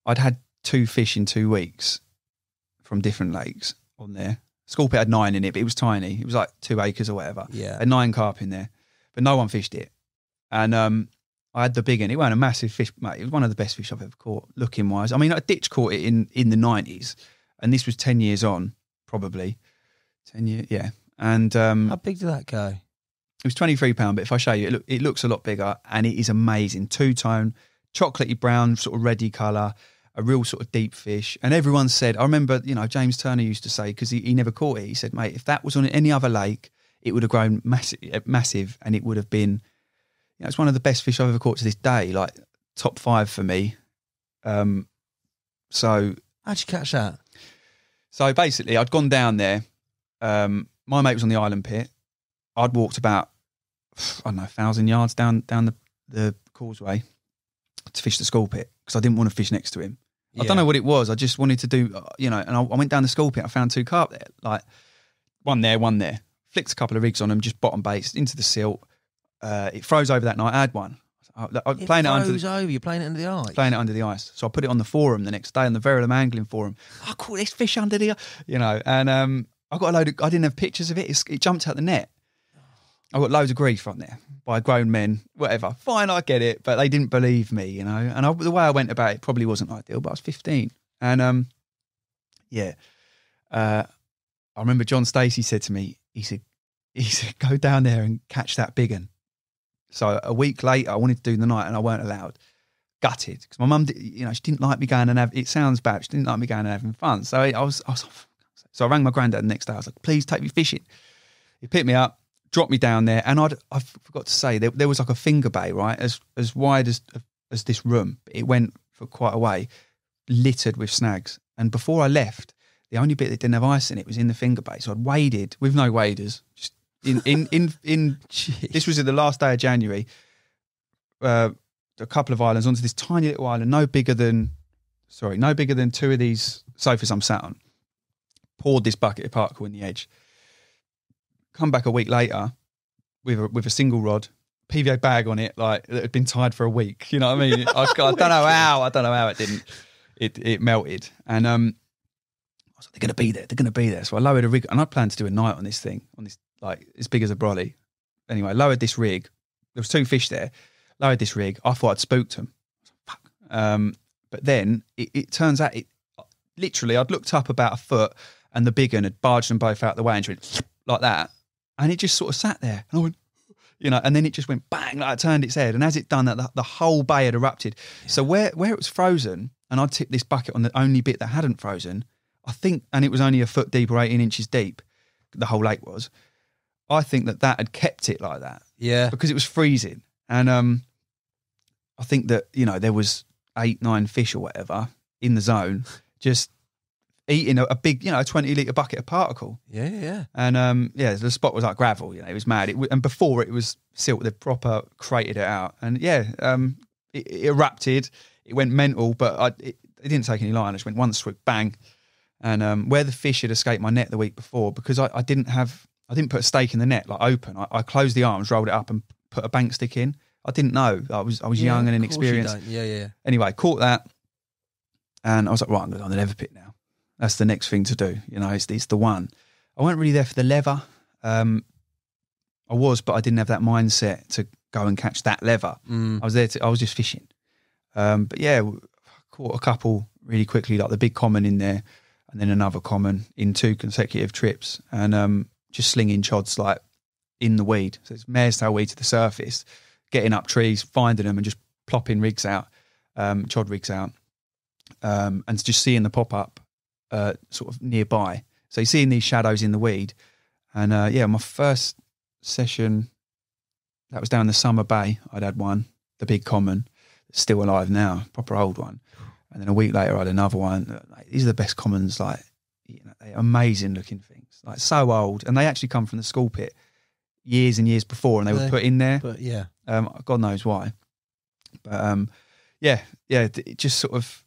I'd had two fish in two weeks from different lakes on there. School had nine in it, but it was tiny. It was like two acres or whatever yeah a nine carp in there, but no one fished it. And um, I had the big one. It wasn't a massive fish, mate. It was one of the best fish I've ever caught, looking wise. I mean, I ditch caught it in in the nineties, and this was ten years on, probably ten years, yeah. And um, how big did that go it was twenty three pound. But if I show you, it, look, it looks a lot bigger, and it is amazing. Two tone, chocolatey brown, sort of reddy color. A real sort of deep fish, and everyone said. I remember, you know, James Turner used to say because he, he never caught it. He said, "Mate, if that was on any other lake, it would have grown massive, massive, and it would have been, you know, it's one of the best fish I've ever caught to this day. Like top five for me. Um, So How'd you catch that? So basically, I'd gone down there. Um, my mate was on the island pit. I'd walked about, I don't know, a thousand yards down down the, the causeway to fish the school pit because I didn't want to fish next to him. I don't know what it was. I just wanted to do, you know, and I, I went down the school pit. I found two carp there, like one there, one there. Flicked a couple of rigs on them, just bottom baits into the silt. Uh, it froze over that night. I had one. I, I, It playing it under froze the, over. You're playing it under the eye. playing it under the ice. So I put it on the forum the next day on the Verulam Angling Forum. I caught this fish under the, you know, and um, I got a load of. I didn't have pictures of it. It's, it jumped out the net. I got loads of grief on there by grown men. Whatever, fine, I get it, but they didn't believe me, you know. And I, the way I went about it probably wasn't ideal, but I was fifteen, and um, yeah, uh, I remember John Stacey said to me, he said, he said, go down there and catch that big one. So a week later, I wanted to do the night and I weren't allowed. Gutted because my mum, you know, she didn't like me going and have. It sounds bad. She didn't like me going and having fun. So I was, I was. So I rang my granddad the next day. I was like, "Please take me fishing." He picked me up, dropped me down there, and I'd, I forgot to say there, there was like a finger bay, right, as as wide as as this room. It went for quite a way, littered with snags. And before I left, the only bit that didn't have ice in it was in the finger bay. So I'd waded with no waders, just in in in in. *laughs* this was in the last day of January. Uh, a couple of islands onto this tiny little island, no bigger than, sorry, no bigger than two of these sofas I'm sat on. Poured this bucket of particle in the edge. Come back a week later with a, with a single rod, PVA bag on it, like that had been tied for a week. You know what I mean? *laughs* I, I don't know how. I don't know how it didn't. It it melted, and um, I was like, they're going to be there. They're going to be there. So I lowered a rig, and I planned to do a night on this thing, on this like as big as a brolly. Anyway, lowered this rig. There was two fish there. Lowered this rig. I thought I'd spooked them. Fuck. Um, but then it, it turns out it literally I'd looked up about a foot, and the big one had barged them both out the way and went like that, and it just sort of sat there, and I went. You know, and then it just went bang, like it turned its head, and as it done that, the, the whole bay had erupted. So where where it was frozen, and I tipped this bucket on the only bit that hadn't frozen, I think, and it was only a foot deep or 18 inches deep, the whole lake was. I think that that had kept it like that Yeah. because it was freezing. And um, I think that, you know, there was eight, nine fish or whatever in the zone just eating a, a big, you know, a 20 litre bucket of particle. Yeah, yeah, yeah. And um, yeah, the spot was like gravel. You know, it was mad. It, w- and before it was silt. They proper crated it out. And yeah, um, it, it erupted. It went mental, but I, it, it didn't take any line. I just went one swoop, bang. And um, where the fish had escaped my net the week before, because I, I didn't have, I didn't put a stake in the net like open. I, I closed the arms, rolled it up, and put a bank stick in. I didn't know. I was I was young and course you inexperienced. Yeah, yeah. Anyway, caught that, and I was like, right, I'm going on the leather pit now. That's the next thing to do. You know, it's, it's the one. I wasn't really there for the leather. Um, I was, but I didn't have that mindset to go and catch that leather. Mm. I was there. To, I was just fishing. Um, but yeah, caught a couple really quickly, like the big common in there, and then another common in two consecutive trips, and um, just slinging chods like in the weed. So it's mare's tail weed to the surface, getting up trees, finding them, and just plopping rigs out, um, chod rigs out, um, and just seeing the pop up uh, sort of nearby. So you're seeing these shadows in the weed, and uh, yeah, my first session that was down the Summer Bay. I'd had one, the big common, still alive now, proper old one. And then a week later, I had another one. Like, these are the best commons, like you know, they're amazing looking things, like so old, and they actually come from the school pit years and years before, and they were put in there. But yeah. Um, God knows why, but um, yeah, yeah, it just sort of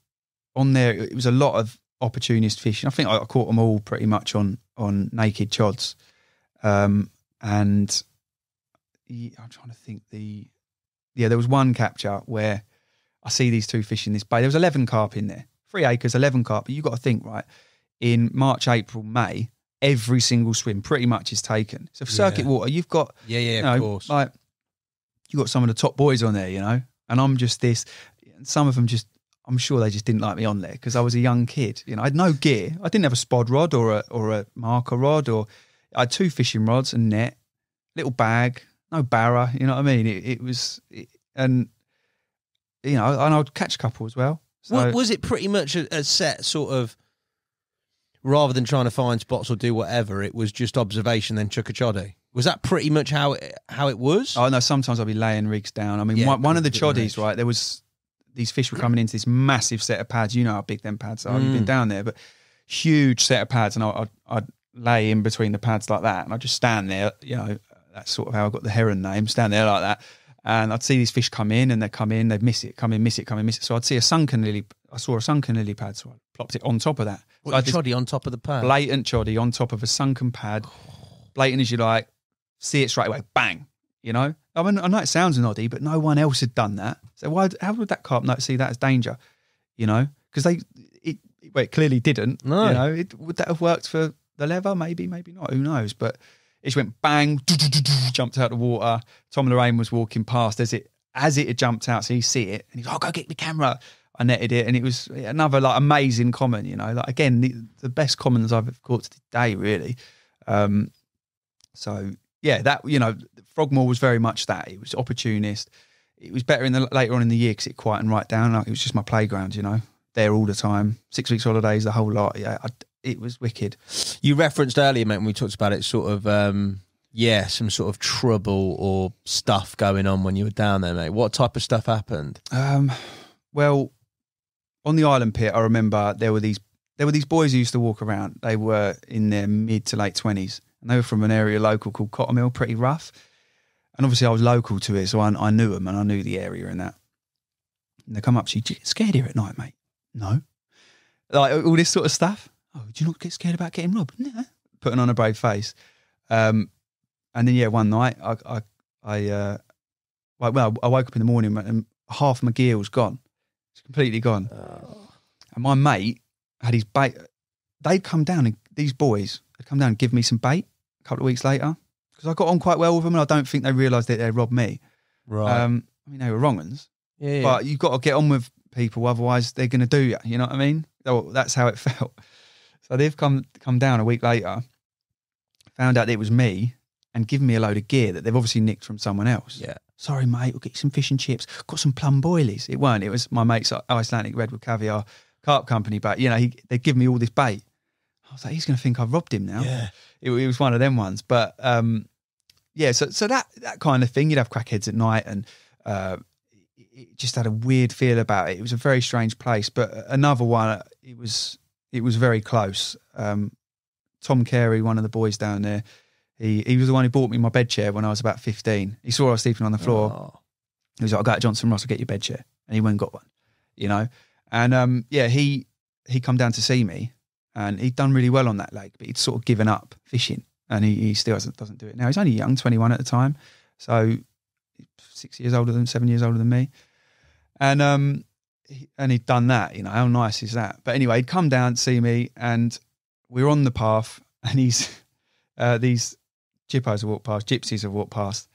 on there. It was a lot of opportunist fishing. I think I, caught them all pretty much on on naked chods, um, and I'm trying to think the yeah. There was one capture where I see these two fish in this bay. There was 11 carp in there, three acres, 11 carp. But you got to think right in March, April, May. Every single swim pretty much is taken. So for circuit Yeah. water, you've got Yeah, yeah, you of course. Like you got some of the top boys on there, you know, and I'm just this. And some of them just, I'm sure they just didn't like me on there because I was a young kid. You know, I had no gear. I didn't have a spod rod or a or a marker rod, or I had two fishing rods and net, little bag, no barra. You know what I mean? It, it was, it, and you know, and I'd catch a couple as well. So, was it pretty much a, a set sort of rather than trying to find spots or do whatever, it was just observation then chuck a choddy? Was that pretty much how it, how it was? Oh no! Sometimes I'd be laying rigs down. I mean, Yeah, one, one of the choddies, right? There was these fish were coming into this massive set of pads. You know how big them pads are. You've been Mm. down there, but huge set of pads, and I, I'd, I'd lay in between the pads like that, and I'd just stand there. You know, that's sort of how I got the heron name. Stand there like that, and I'd see these fish come in, and they'd come in, they'd miss it, come in, miss it, come in, miss it. So I'd see a sunken lily. I saw a sunken lily pad, so I plopped it on top of that. So What, had a choddy on top of the pad. blatant choddy on top of a sunken pad, blatant as you like, see it straight away, bang. You know, I mean, I know it sounds noddy, but no one else had done that. So why? How would that carp not see that as danger? You know, because they, it, well, it clearly didn't. No. you know, it, would that have worked for the leather? Maybe, maybe not. Who knows? But it just went bang, *tsk* jumped out the water. Tom Lorraine was walking past as it as it had jumped out, so he see it and he's like, "Oh, go get the camera." I netted it, and it was another like amazing common. You know, like again, the, the best commons I've caught today, really. Um, so yeah, that you know, Frogmore was very much that. It was opportunist. It was better in the later on in the year because it quietened right down. Like it was just my playground, you know, there all the time. Six weeks holidays, the whole lot. Yeah, I, it was wicked. You referenced earlier, mate, when we talked about it, sort of, um, yeah, some sort of trouble or stuff going on when you were down there, mate. What type of stuff happened? Um, well, on the island pit, I remember there were these there were these boys who used to walk around. They were in their mid to late twenties, and they were from an area local called Cottonmill, pretty rough. And obviously, I was local to it, so I, I knew them and I knew the area and that. And they come up to you, do you get scared here at night, mate? No. Like all this sort of stuff. Oh, do you not get scared about getting robbed? No. Putting on a brave face. Um, and then yeah, one night I I, I uh, like well, I woke up in the morning and half my gear was gone. It's completely gone. And my mate had his bait. They'd come down and these boys had come down and give me some bait a couple of weeks later because I got on quite well with them and I don't think they realised that they robbed me. Right. Um, I mean, they were wrong uns, yeah, yeah. but you've got to get on with people, otherwise they're going to do you. You know what I mean? That's how it *laughs* felt. So they've come come down a week later, found out it was me, and given me a load of gear that they've obviously nicked from someone else. Yeah. Sorry, mate. We'll get you some fish and chips. Got some plum boilies. It weren't. It was my mate's Icelandic Redwood Caviar carp company. But you know, he, they give me all this bait. I was like, he's going to think I've robbed him now. Yeah. It, it was one of them ones. But um, yeah, so so that that kind of thing. You'd have crackheads at night, and uh, it- it just had a weird feel about it. It was a very strange place. But another one, it was it was very close. Um, Tom Carey, one of the boys down there, he he was the one who bought me my bed chair when I was about fifteen. He saw I was sleeping on the floor. Oh. He was like, "I'll go to Johnson Ross, I'll get your bed chair," and he went and got one. You know, and um, yeah, he he come down to see me, and he'd done really well on that lake, but he'd sort of given up fishing, and he, he still doesn't doesn't do it now. He's only young, twenty one at the time, so six years older than seven years older than me, and um, he, and he'd done that. You know, how nice is that? But anyway, he'd come down to see me, and we were on the path, *laughs* and he's uh, these jippos have walked past, gypsies have walked past.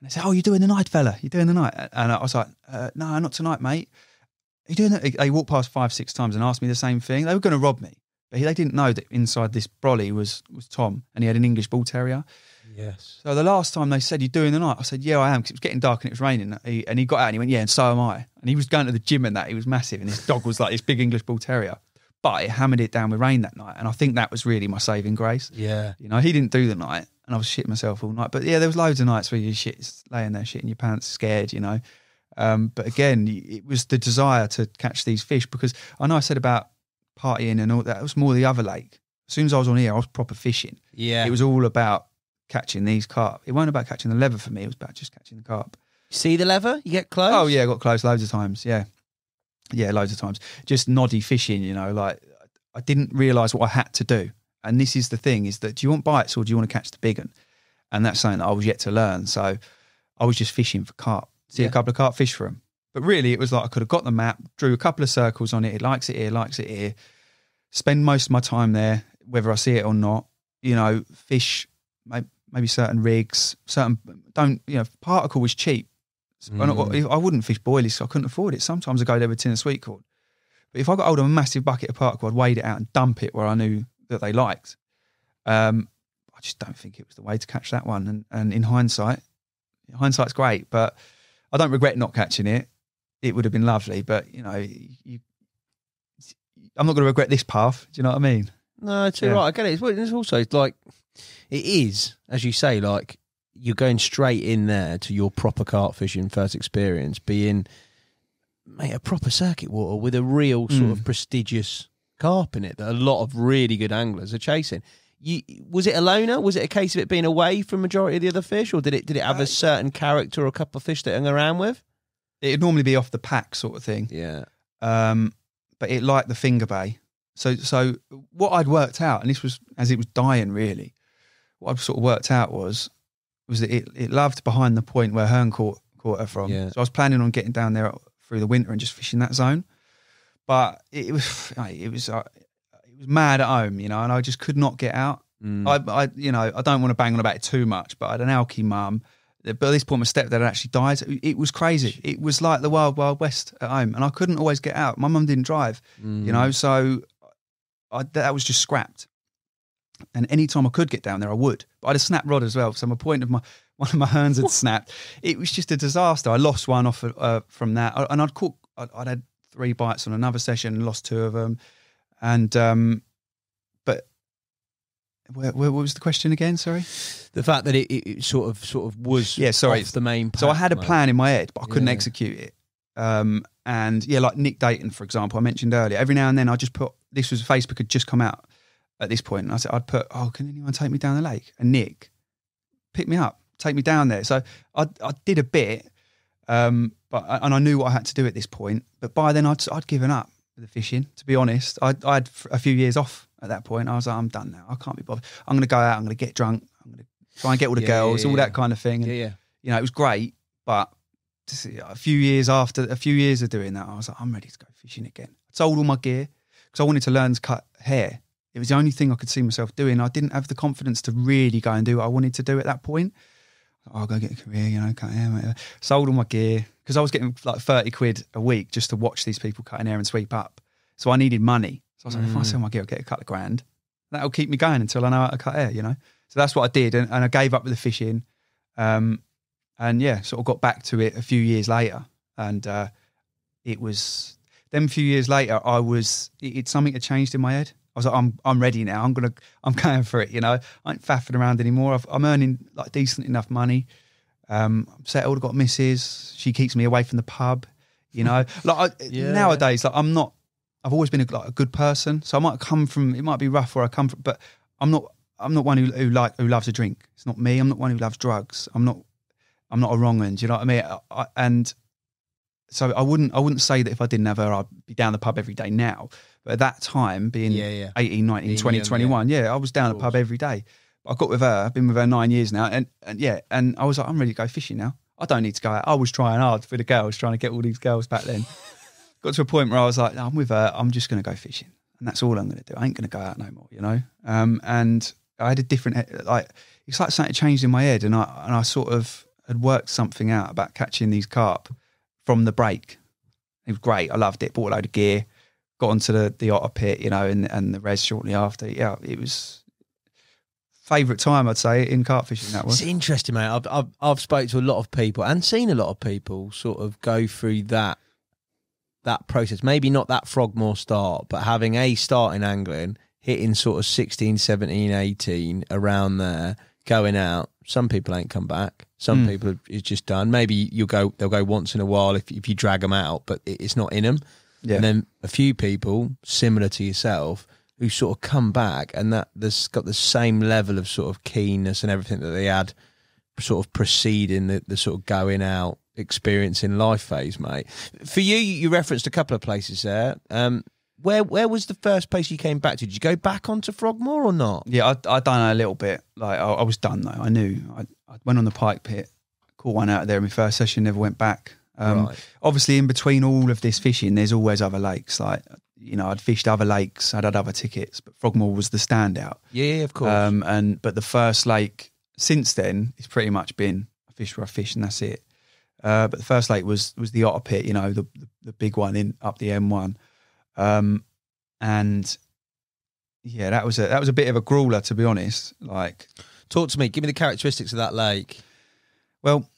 And they said, "Oh, you're doing the night, fella? You're doing the night?" And I was like, uh, "No, not tonight, mate." You doing it? They walked past five, six times and asked me the same thing. They were going to rob me, but they didn't know that inside this brolly was was Tom, and he had an English bull terrier. Yes. So the last time they said, "You doing the night?" I said, "Yeah, I am." 'cause it was getting dark and it was raining. He, and he got out and he went, "Yeah, and so am I." And he was going to the gym and that. He was massive, and his dog was like this big English bull terrier. But it hammered it down with rain that night, and I think that was really my saving grace. Yeah. You know, he didn't do the night, and I was shitting myself all night. But yeah, there was loads of nights where you shit, laying there shit shitting your pants, scared. You know, um, but again, it was the desire to catch these fish because I know I said about partying and all that. It was more the other lake. As soon as I was on here, I was proper fishing. Yeah. It was all about catching these carp. It wasn't about catching the leather for me. It was about just catching the carp. See the leather? You get close? Oh yeah, I got close loads of times. Yeah, yeah, loads of times. Just noddy fishing. You know, like I didn't realise what I had to do. And this is the thing: is that do you want bites or do you want to catch the big one? And that's something that I was yet to learn. So I was just fishing for carp. See a couple of carp, fish for them. But really, it was like I could have got the map, drew a couple of circles on it. It likes it here, likes it here. Spend most of my time there, whether I see it or not. You know, fish maybe certain rigs, certain don't. You know, particle was cheap. I- Mm. I wouldn't fish boilies, so I couldn't afford it. Sometimes I go there with a tin of sweet corn. But if I got hold of a massive bucket of particle, I'd wade it out and dump it where I knew that they liked. Um, I just don't think it was the way to catch that one. And, and in hindsight, hindsight's great, but I don't regret not catching it. It would have been lovely, but you know, you, I'm not going to regret this path. Do you know what I mean? No, it's Yeah. all right. I get it. It's, it's also like it is, as you say, like you're going straight in there to your proper carp fishing first experience, being mate, a proper circuit water with a real sort of mm. prestigious carp in it that a lot of really good anglers are chasing. You, was it a loner? Was it a case of it being away from majority of the other fish, or did it did it have a uh, certain character or a couple of fish that hung around with? It'd normally be off the pack sort of thing. Yeah. um, but it liked the finger bay. So, so what I'd worked out, and this was as it was dying, really. What I'd sort of worked out was was that it, it loved behind the point where Hearn caught caught her from. Yeah. So I was planning on getting down there through the winter and just fishing that zone. But it was *sighs* it was uh, it was mad at home, you know, and I just could not get out. Mm. I, I, you know, I don't want to bang on about it too much, but I had an alky mum. But at this point, my stepdad had actually died. It was crazy. It was like the wild, wild west at home, and I couldn't always get out. My mum didn't drive, Mm. you know, so I, that was just scrapped. And any time I could get down there, I would. But I had a snap rod as well. So my point of my *laughs* one of my hands had snapped. It was just a disaster. I lost one off uh, from that, and I'd caught. I'd, I'd had three bites on another session and lost two of them. And um, where, where, what was the question again? Sorry. the fact that it, it, sort of sort of was Yeah, sorry. the main. So I had a plan in my head, but I couldn't Yeah. execute it. Um, and yeah, like Nick Dayton, for example, I mentioned earlier. Every now and then, I just put this was Facebook had just come out at this point, and I said I'd put, oh, can anyone take me down the lake? And Nick picked me up, take me down there. So I I did a bit, um, but and I knew what I had to do at this point. But by then, I'd I'd given up the fishing. To be honest, I I had a few years off at that point. I was like, I'm done now. I can't be bothered. I'm going to go out. I'm going to get drunk. I'm going to try and get all the Yeah, yeah, girls, all that kind of thing. And, Yeah, yeah. you know, it was great, but a few years after, a few years of doing that, I was like, I'm ready to go fishing again. I sold all my gear because I wanted to learn to cut hair. It was the only thing I could see myself doing. I didn't have the confidence to really go and do what I wanted to do at that point. Oh, I'll go get a career, you know, cut hair. whatever. Sold all my gear because I was getting like 30 quid a week just to watch these people cutting hair and sweep up. So I needed money. So I was like, if I sell my gear, I'll get a couple of grand. That'll keep me going until I know how to cut hair, you know? So that's what I did. And, and I gave up with the fishing. Um, and yeah, sort of got back to it a few years later. And uh, it was then a few years later, I was it, it's something that changed in my head. I was like, I'm I'm ready now. I'm gonna I'm going for it. You know, I ain't faffing around anymore. I've, I'm earning like decent enough money. Um, I'm settled. I've got missus. She keeps me away from the pub. You know, *laughs* like I, Yeah. nowadays, like I'm not. I've always been a, like a good person, so I might come from. It might be rough where I come from, but I'm not. I'm not one who, who like who loves a drink. It's not me. I'm not one who loves drugs. I'm not. I'm not a wrong one. Do you know what I mean? I, I, and so I wouldn't. I wouldn't say that if I didn't have her, I'd be down the pub every day now. But at that time, being Yeah, yeah. 18, 19, Being 20, young, 21, yeah. I was down the pub every day. But I got with her. I've been with her nine years now, and, and yeah, and I was like, I'm ready to go fishing now. I don't need to go out. I was trying hard for the girls, trying to get all these girls back then. Got to a point where I was like, no, I'm with her. I'm just going to go fishing, and that's all I'm going to do. I ain't going to go out no more, you know. Um, and I had a different like it's like something changed in my head, and I and I sort of had worked something out about catching these carp from the break. It was great. I loved it. Bought a load of gear, got onto the the otter pit, you know, and and the res shortly after. Yeah, it was favourite time I'd say in carp fishing. That was. It's interesting, mate. I've, I've I've spoke to a lot of people and seen a lot of people sort of go through that that process. Maybe not that Frogmore start, but having a start in angling, hitting sort of 16, 17, 18, around there, going out. Some people ain't come back. Some Mm. people it's just done. Maybe you'll go. They'll go once in a while if if you drag them out, but it, it's not in them. Yeah. And then a few people similar to yourself who sort of come back and that there's got the same level of sort of keenness and everything that they had sort of preceding the, the sort of going out experience in life phase, mate. For you, you referenced a couple of places there. Um, where where was the first place you came back to? Did you go back onto Frogmore or not? Yeah, I I done a little bit. Like I, I was done though. I knew. I, I went on the pike pit, caught one out of there in my first session. Never went back. Um, Right. Obviously, in between all of this fishing, there's always other lakes. Like you know, I'd fished other lakes. I'd had other tickets, but Frogmore was the standout. Yeah, of course. Um, and but the first lake since then, it's pretty much been I fish where I fish, and that's it. Uh, but the first lake was was the Otter Pit, you know, the the, big one in up the M1, um, and yeah, that was a that was a bit of a grueler to be honest. Like, Talk to me. Give me the characteristics of that lake. well,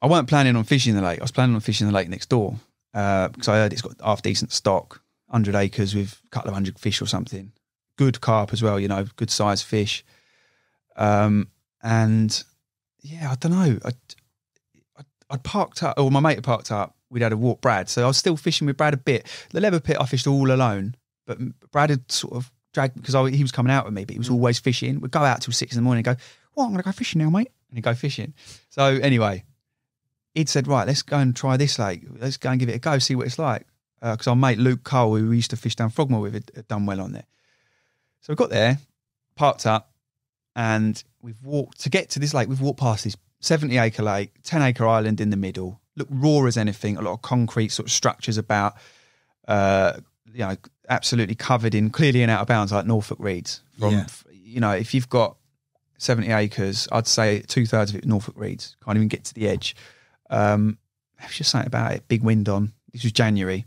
I weren't planning on fishing the lake. I was planning on fishing the lake next door uh, because I heard it's got half decent stock, hundred acres with a couple of hundred fish or something. Good carp as well, you know, good sized fish. Um, and yeah, I don't know. I, I'd parked up, or my mate had parked up we'd had a walk Brad. So I was still fishing with Brad a bit. The leather pit I fished all alone, but Brad had sort of dragged because I, he was coming out with me, but he was mm. always fishing. We'd go out till six in the morning and go, Well, I'm going to go fishing now, mate. And he'd go fishing. So anyway, he'd said, Right, let's go and try this lake. Let's go and give it a go, see what it's like. Uh, because our mate Luke Cole, who we used to fish down Frogmore with, had, had done well on there. So we got there, parked up, and we've walked to get to this lake. We've walked past this 70 acre lake, 10 acre island in the middle, look raw as anything, a lot of concrete sort of structures about, uh, you know, absolutely covered in clearly and out of bounds like Norfolk Reeds. From, Yeah. you know, if you've got 70 acres, I'd say two thirds of it Norfolk Reeds, can't even get to the edge. Um, I was just saying about it, big wind on. This was January.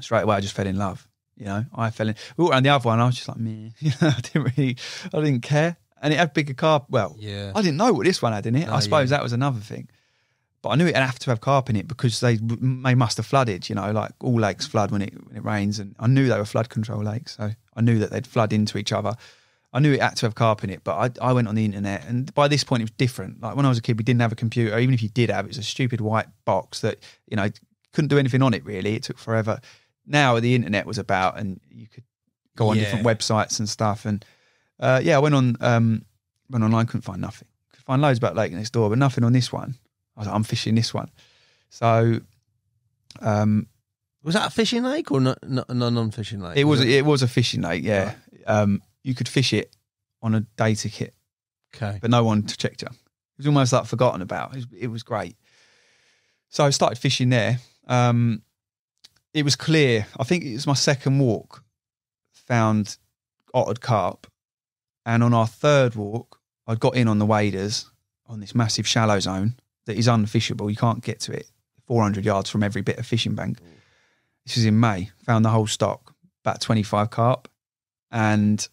Straight away, I just fell in love. You know, I fell in. We walked around the other one. I was just like, know, *laughs* I didn't really, I didn't care. And it had bigger carp. Well, Yeah. I didn't know what this one had in it. Oh, I suppose yeah. that was another thing. But I knew it had to have carp in it because they they must have flooded. You know, like all lakes flood when it when it rains, and I knew they were flood control lakes, so I knew that they'd flood into each other. I knew it had to have carp in it, but I, I went on the internet, and by this point it was different. Like when I was a kid, we didn't have a computer. Even if you did have, it was a stupid white box that you know couldn't do anything on it. Really, it took forever. Now the internet was about, and you could go on Yeah. different websites and stuff. And uh, yeah, I went on um, went online, couldn't find nothing. Could find loads about Lake Next Door, but nothing on this one. I was like, I'm fishing this one. So um, Was that a fishing lake or not? not a non-fishing lake? it was it was a fishing lake. Yeah, um, you could fish it on a day ticket, okay. but no one checked you. It was almost like forgotten about. It was, it was great. So I started fishing there. Um, it was clear. I think it was my second walk. Found ottered carp, and on our third walk, I'd got in on the waders on this massive shallow zone that is unfishable. You can't get to it. 400 yards from every bit of fishing bank. This was in May. Found the whole stock, about 25 carp, and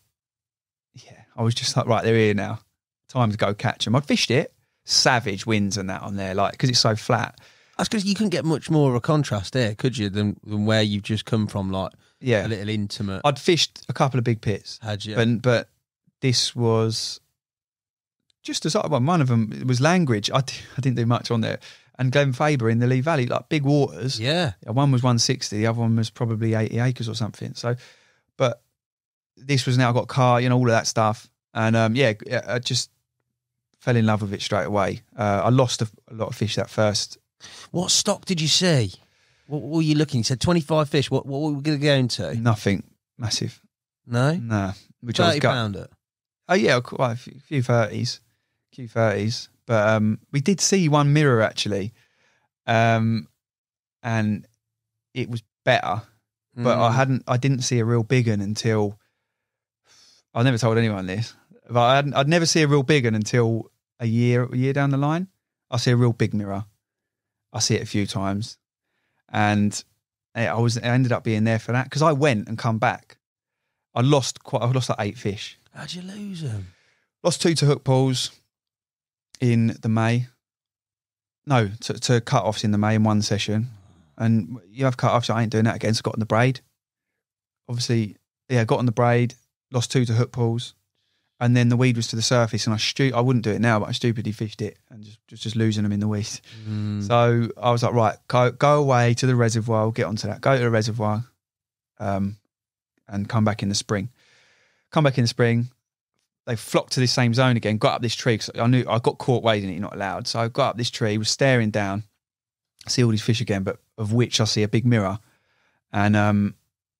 yeah, I was just like, right, they're here now. Time to go catch them. I'd fished it. Savage winds and that on there, like because it's so flat. That's because you couldn't get much more of a contrast there, could you, than, than where you've just come from, like Yeah, a little intimate. I'd fished a couple of big pits, had you? but but this was just as well. One of them was language. I, I didn't do much on there, and Glen Faba in the Lee Valley, like big waters. yeah. Yeah, One was 160, the other one was probably 80 acres or something. So, but this was now got car, you know, all of that stuff. And um, yeah, I just fell in love with it straight away. Uh, I lost a, a lot of fish that first. What stock did you see? What, what were you looking? You said 25 fish. What, what were we going to go into? Nothing massive. No? Nah. Which I was 30 gut. pounder. Oh yeah, quite a few, 30s, few 30s. But um, we did see one mirror actually. Um, and it was better. but I Mm. hadn't. I didn't see a real big one until I never told anyone this. But I hadn't, I'd never see a real big one until a year a year down the line. I see a real big mirror. I see it a few times, and eh, I was I ended up being there for that because I went and come back. I lost quite. I lost like eight fish. How'd you lose them? Lost two to hook pulls in the May. No, to, to cut offs in the May in one session. And you have cut offs, I ain't doing that again. So got on the braid. Obviously, yeah, got on the braid, lost two to hook pulls. And then the weed was to the surface, and I stu- I wouldn't do it now, but I stupidly fished it and just just, just losing them in the weed. Mm. So I was like, right, go go away to the reservoir. We'll get onto that. Go to the reservoir, um, and come back in the spring. Come back in the spring. They flocked to this same zone again. Got up this tree because I knew I got caught wading it. You're not allowed. So I got up this tree. Was staring down. See all these fish again, but of which I see a big mirror, and um,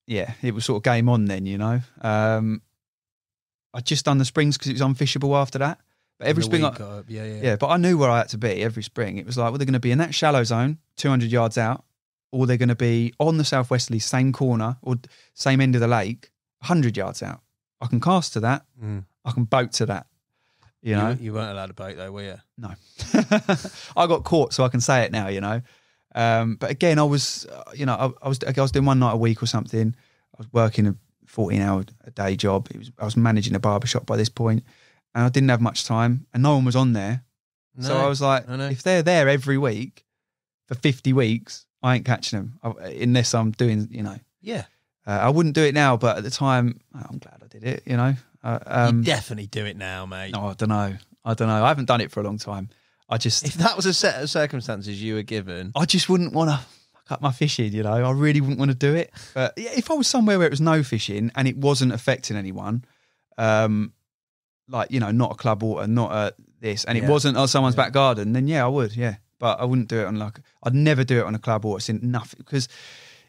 yeah, it was sort of game on then. You know, um, I just done the springs because it was unfishable after that. But every spring, I, weed got up, Yeah, yeah. yeah, but I knew where I had to be every spring. It was like, well, they're going to be in that shallow zone, 200 yards out, or they're going to be on the southwesterly, same corner or same end of the lake, 100 yards out. I can cast to that. Mm. I can boat to that. You You, know, you weren't allowed to boat though, were you? no. *laughs* I got caught, so I can say it now. You know, um, but again, I was, uh, you know, I, I was I was doing one night a week or something. I was working a fourteen hour a day job. It was I was managing a barber shop by this point, and I didn't have much time, and no one was on there. So I was like, I if they're there every week for fifty weeks, I ain't catching them I- unless I'm doing, you know. Yeah. Uh, I wouldn't do it now, but at the time, oh, I'm glad did it. You know. Uh, um, you definitely do it now, mate. no, I don't know. I don't know. I haven't done it for a long time. I just If that was a set of circumstances you were given, I just wouldn't want to fuck up my fishing, you know. I really wouldn't want to do it. But yeah, if I was somewhere where it was no fishing and it wasn't affecting anyone, um, like you know, not a club water, not a this, and it Yeah. wasn't on someone's back garden, then yeah, I would, yeah. But I wouldn't do it on like I'd never do it on a club water. It's enough because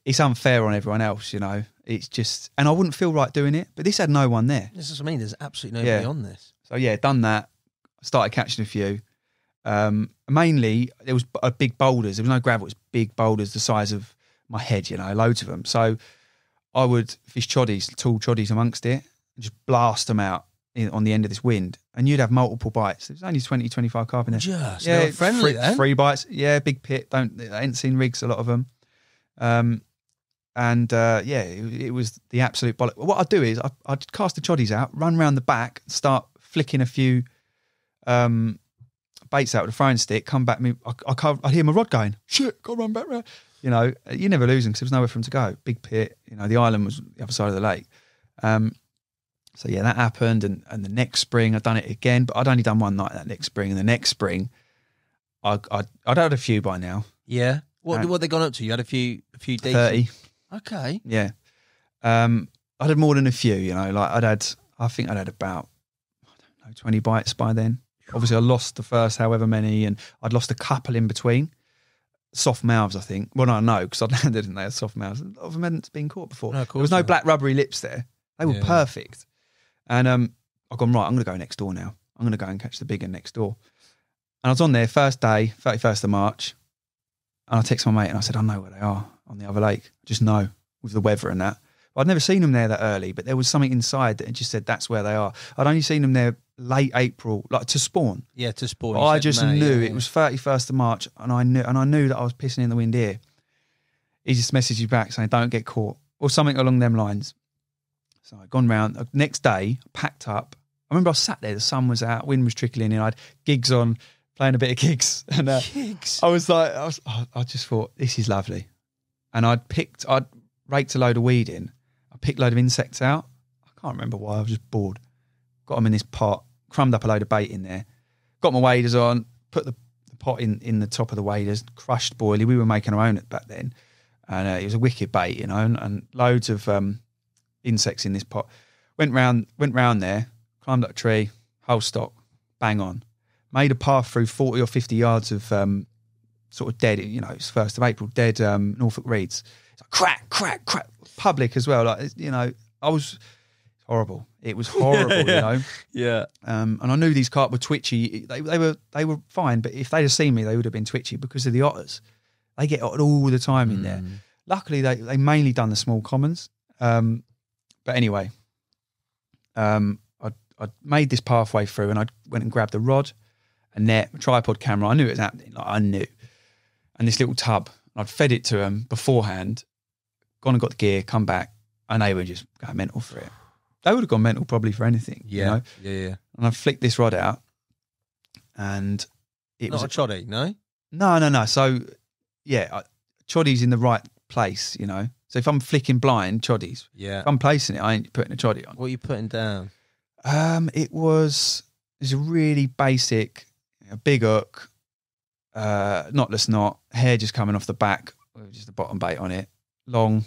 it's unfair on everyone else, you know. It's just, and I wouldn't feel right doing it. But this had no one there. this is what I mean. There's absolutely nobody Yeah. on this. So yeah, done that. Started catching a few. Um, mainly there was b- uh, big boulders. There was no gravel. It was big boulders the size of my head. You know, loads of them. So I would fish choddies, tall choddies amongst it, and just blast them out in, on the end of this wind, and you'd have multiple bites. There's only 20, 25 carp in there. Just were friendly free, then. free bites. Yeah, big pit. Don't I ain't seen rigs. A lot of them. Um, and uh, yeah, it, it was the absolute bollock. What I'd do is I, I'd cast the choddies out, run round the back, start flicking a few um, baits out with a throwing stick. Come back, me, I, I can't, I'd hear my rod going. Shit, got to run back round. You know, you never lose them because there was nowhere for them to go. Big pit. You know, the island was the other side of the lake. Um, so yeah, that happened, and and the next spring I'd done it again, but I'd only done one night that next spring, and the next spring, I I'd, I'd had a few by now, Yeah. What Uh, what they gone up to? You had a few a few days. thirty. Okay. Yeah. Um, I'd had more than a few, you know, like I'd had, I think I'd had about, I don't know, 20 bites by then. Obviously, I lost the first however many, and I'd lost a couple in between. Soft mouths, I think. Well, no, no, because I'd landed *laughs* and they had soft mouths. A lot of them hadn't been caught before. No, of there was no not. black rubbery lips there. They were Yeah. perfect. And um, I've gone, right, I'm going to go next door now. I'm going to go and catch the big one next door. And I was on there first day, 31st of March. And I text my mate and I said, I know where they are on the other lake. Just know with the weather and that. I'd never seen them there that early, but there was something inside that just said that's where they are. I'd only seen them there late April, like to spawn. Yeah, to spawn. I just May, knew yeah, it was 31st of March, and I knew and I knew that I was pissing in the wind here. He just messaged you back saying, "Don't get caught," or something along them lines. So I'd gone round. uh, Next day, packed up. I remember I sat there. The sun was out, wind was trickling in. I had Giggs on, playing a bit of Giggs, *laughs* and uh, Giggs. I was like, I, was, I I just thought this is lovely, and I'd picked, I'd raked a load of weed in. I picked a load of insects out. I can't remember why. I was just bored. Got them in this pot, crumbed up a load of bait in there. Got my waders on, put the, the pot in in the top of the waders, crushed boilie. We were making our own back then, and uh, it was a wicked bait, you know, and, and loads of um, insects in this pot. Went round, went round there, climbed up a tree, whole stock, bang on. Made a path through forty or fifty yards of um, sort of dead. You know, it's first of April, dead um, Norfolk reeds. It's like crack, crack, crack. Public as well. Like you know, I was horrible. It was *laughs* horrible. You know. Yeah. Um, and I knew these carp were twitchy. They, they were they were fine, but if they'd have seen me, they would have been twitchy because of the otters. They get all the time in there. Luckily, they they mainly done the small commons. Um, but anyway, um, I I made this pathway through, and I went and grabbed a rod, a net, a tripod camera. I knew it was happening. Like I knew, and this little tub. I'd fed it to them beforehand. Gone and got the gear, come back, and they were just going mental for it. They would have gone mental probably for anything. you Yeah. know? Yeah. Yeah. and I flicked this rod out, and it Not was a choddy, no. no, no, no. So yeah, I, choddy's in the right place, you know. So if I'm flicking blind choddies, Yeah. if I'm placing it, I ain't putting a choddy on. What are you putting down? Um, it was it was a really basic, a big hook, uh, knotless knot, hair just coming off the back, with just the bottom bait on it, long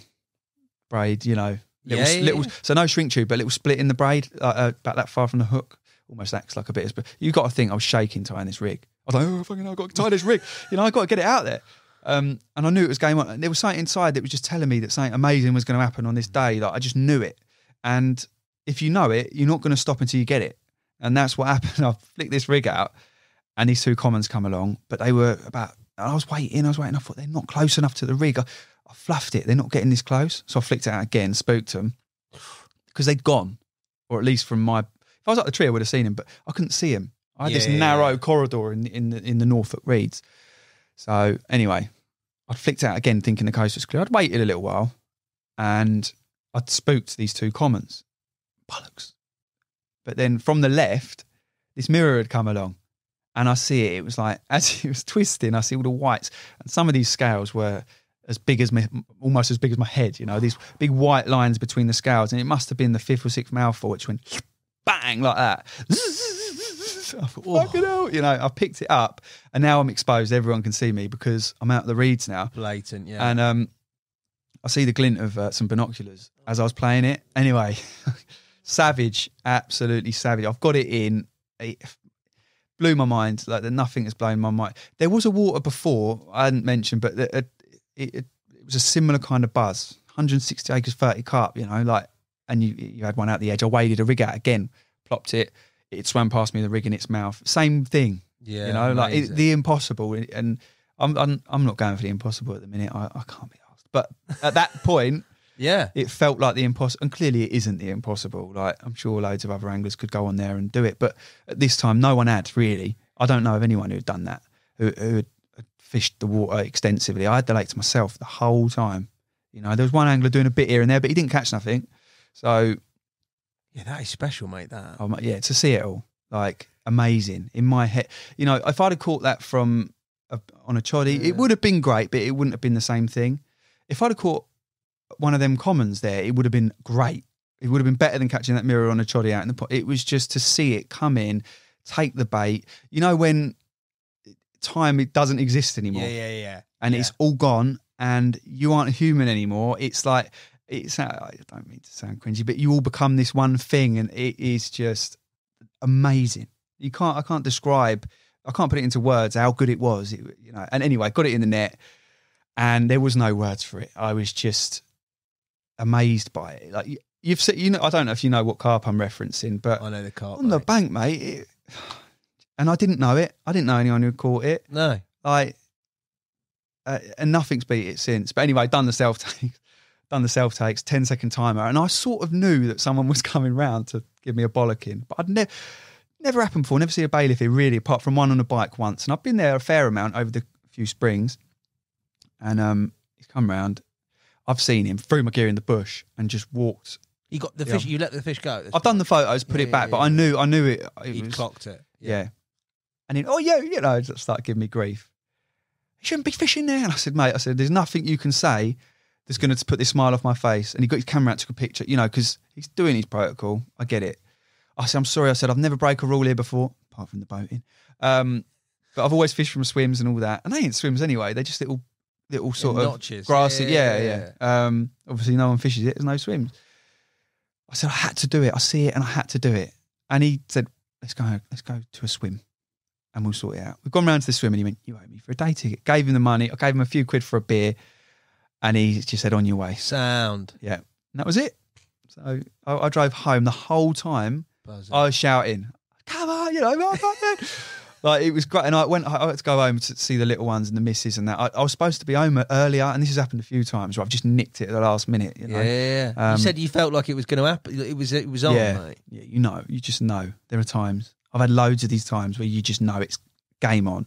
braid, you know, little, Yeah, yeah, little yeah. so no shrink tube, but a little split in the braid, uh, uh, about that far from the hook, almost acts like a bit. Of, but you got to think I was shaking tying this rig. I was like, oh fucking, hell, I've got to tie this rig, you know, I got to get it out there. Um, and I knew it was going on. And there was something inside that was just telling me that something amazing was going to happen on this day. Like I just knew it. And if you know it, you're not going to stop until you get it. And that's what happened. *laughs* I flicked this rig out, and these two commons come along, but they were about. And I was waiting. I was waiting. I thought they're not close enough to the rig. I, I fluffed it. They're not getting this close. So I flicked it out again, spooked them because they'd gone, or at least from my. If I was up the tree, I would have seen him, but I couldn't see him. I had this Yeah. narrow corridor in in the, in the Norfolk Reeds. So anyway, I flicked out again, thinking the coast was clear. I'd waited a little while, and I'd spooked these two commons. Bollocks! But then from the left, this mirror had come along, and I see it. It was like *laughs* as it was twisting, I see all the whites, and some of these scales were as big as my, almost as big as my head. You know, these big white lines between the scales, and it must have been the fifth or sixth mouthful, which went *laughs* bang like that. *laughs* I thought, fucking hell, you know. I picked it up, and now I'm exposed. Everyone can see me because I'm out of the reeds now. Blatant, yeah. And um, I see the glint of uh, some binoculars as I was playing it. Anyway, savage, absolutely savage. I've got it in. It blew my mind. Like nothing has blown my mind. There was a water before I hadn't mentioned, but the, it, it, it was a similar kind of buzz. 160 acres, 30 carp. You know, like, and you you had one out the edge. I waded a rig out again, plopped it. It swam past me, the rig in its mouth. Same thing. Yeah, you know, like it, the impossible. And I'm, I'm I'm not going for the impossible at the minute. I, I can't be asked. But at that point, yeah. it felt like the impossible, and clearly it isn't the impossible. Like I'm sure loads of other anglers could go on there and do it, but at this time, no one had really. I don't know of anyone who had done that, who, who had fished the water extensively. I had the lake to myself the whole time. You know, there was one angler doing a bit here and there, but he didn't catch nothing. So Yeah, that is special, mate. That. um, yeah, to see it all, like amazing in my head. You know, if I'd have caught that from a, on a choddy, it would have been great, but it wouldn't have been the same thing. If I'd have caught one of them commons there, it would have been great. It would have been better than catching that mirror on a choddy out in the pot. It was just to see it come in, take the bait. You know when time it doesn't exist anymore Yeah, yeah, yeah. and Yeah. it's all gone and you aren't human anymore it's like it's uh, i don't mean to sound cringy but you all become this one thing and it is just amazing you can't i can't describe i can't put it into words how good it was it, you know and anyway got it in the net and there was no words for it i was just amazed by it like you- you've seen you know i don't know if you know what carp i'm referencing but I know the carp. on the bank mate it, and i didn't know it i didn't know anyone who caught it No. like uh, and nothing's beat it since but anyway done the self *laughs* takes done the self takes 10 second timer and i sort of knew that someone was *laughs* coming round to give me a bollocking but i'd never never happened before never see a bailiff here really apart from one on a bike once and i've been there a fair amount over the few springs and um he's come round i've seen him threw my gear in the bush and just walked You got the Yeah. fish. You let the fish go. i've done the photos put Yeah, it back yeah, but yeah. i knew i knew it, it was clocked it. yeah. And then, oh yeah, you know, just started giving me grief. You shouldn't be fishing there. And I said, mate, I said, there's nothing you can say that's going to put this smile off my face. And he got his camera out, took a picture, you know, because he's doing his protocol. I get it. I said, I'm sorry. I said, I've never break a rule here before, apart from the boating. Um, but I've always fished from swims and all that. And they ain't swims anyway. They're just little, little sort of notches. grassy. Yeah, Yeah, yeah. Um, obviously, no one fishes it. There's no swims. I said, I had to do it. I see it and I had to do it. And he said, let's go, let's go to a swim and we'll sort it out. We've gone round to the swim and he went, you owe me for a day ticket. Gave him the money. I gave him a few quid for a beer and he just said, on your way. Sound. Yeah. And that was it. So I, I drove home the whole time. Buzzing. I was shouting, come on, you know. *laughs* like it was great. And I went, I had to go home to see the little ones and the missus and that. I, I was supposed to be home earlier and this has happened a few times where I've just nicked it at the last minute, you know. Yeah. Um, you said you felt like it was going to happen. It was. It was on, yeah, mate. yeah, you know, you just know. There are times I've had loads of these times where you just know it's game on,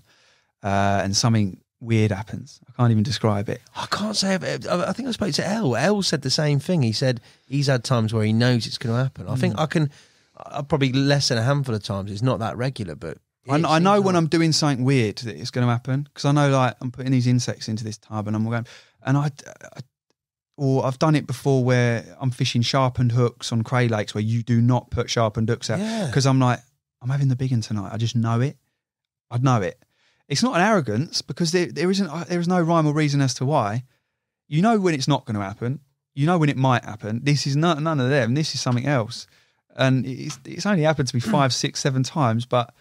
uh, and something weird happens. I can't even describe it. I can't say. I think I spoke to El. El said the same thing. He said he's had times where he knows it's going to happen. I Hmm. think I can. I probably less than a handful of times. It's not that regular, but I, I know when I'm doing something weird that it's going to happen because I know like I'm putting these insects into this tub and I'm going, and I, I or I've done it before where I'm fishing sharpened hooks on cray lakes where you do not put sharpened hooks out Yeah. because I'm like I'm having the big one tonight. I just know it. I know it. It's not an arrogance because there there isn't uh, there is no rhyme or reason as to why. You know when it's not going to happen. You know when it might happen. This is none, none of them. This is something else. And it's, it's only happened to me five, six, seven times, but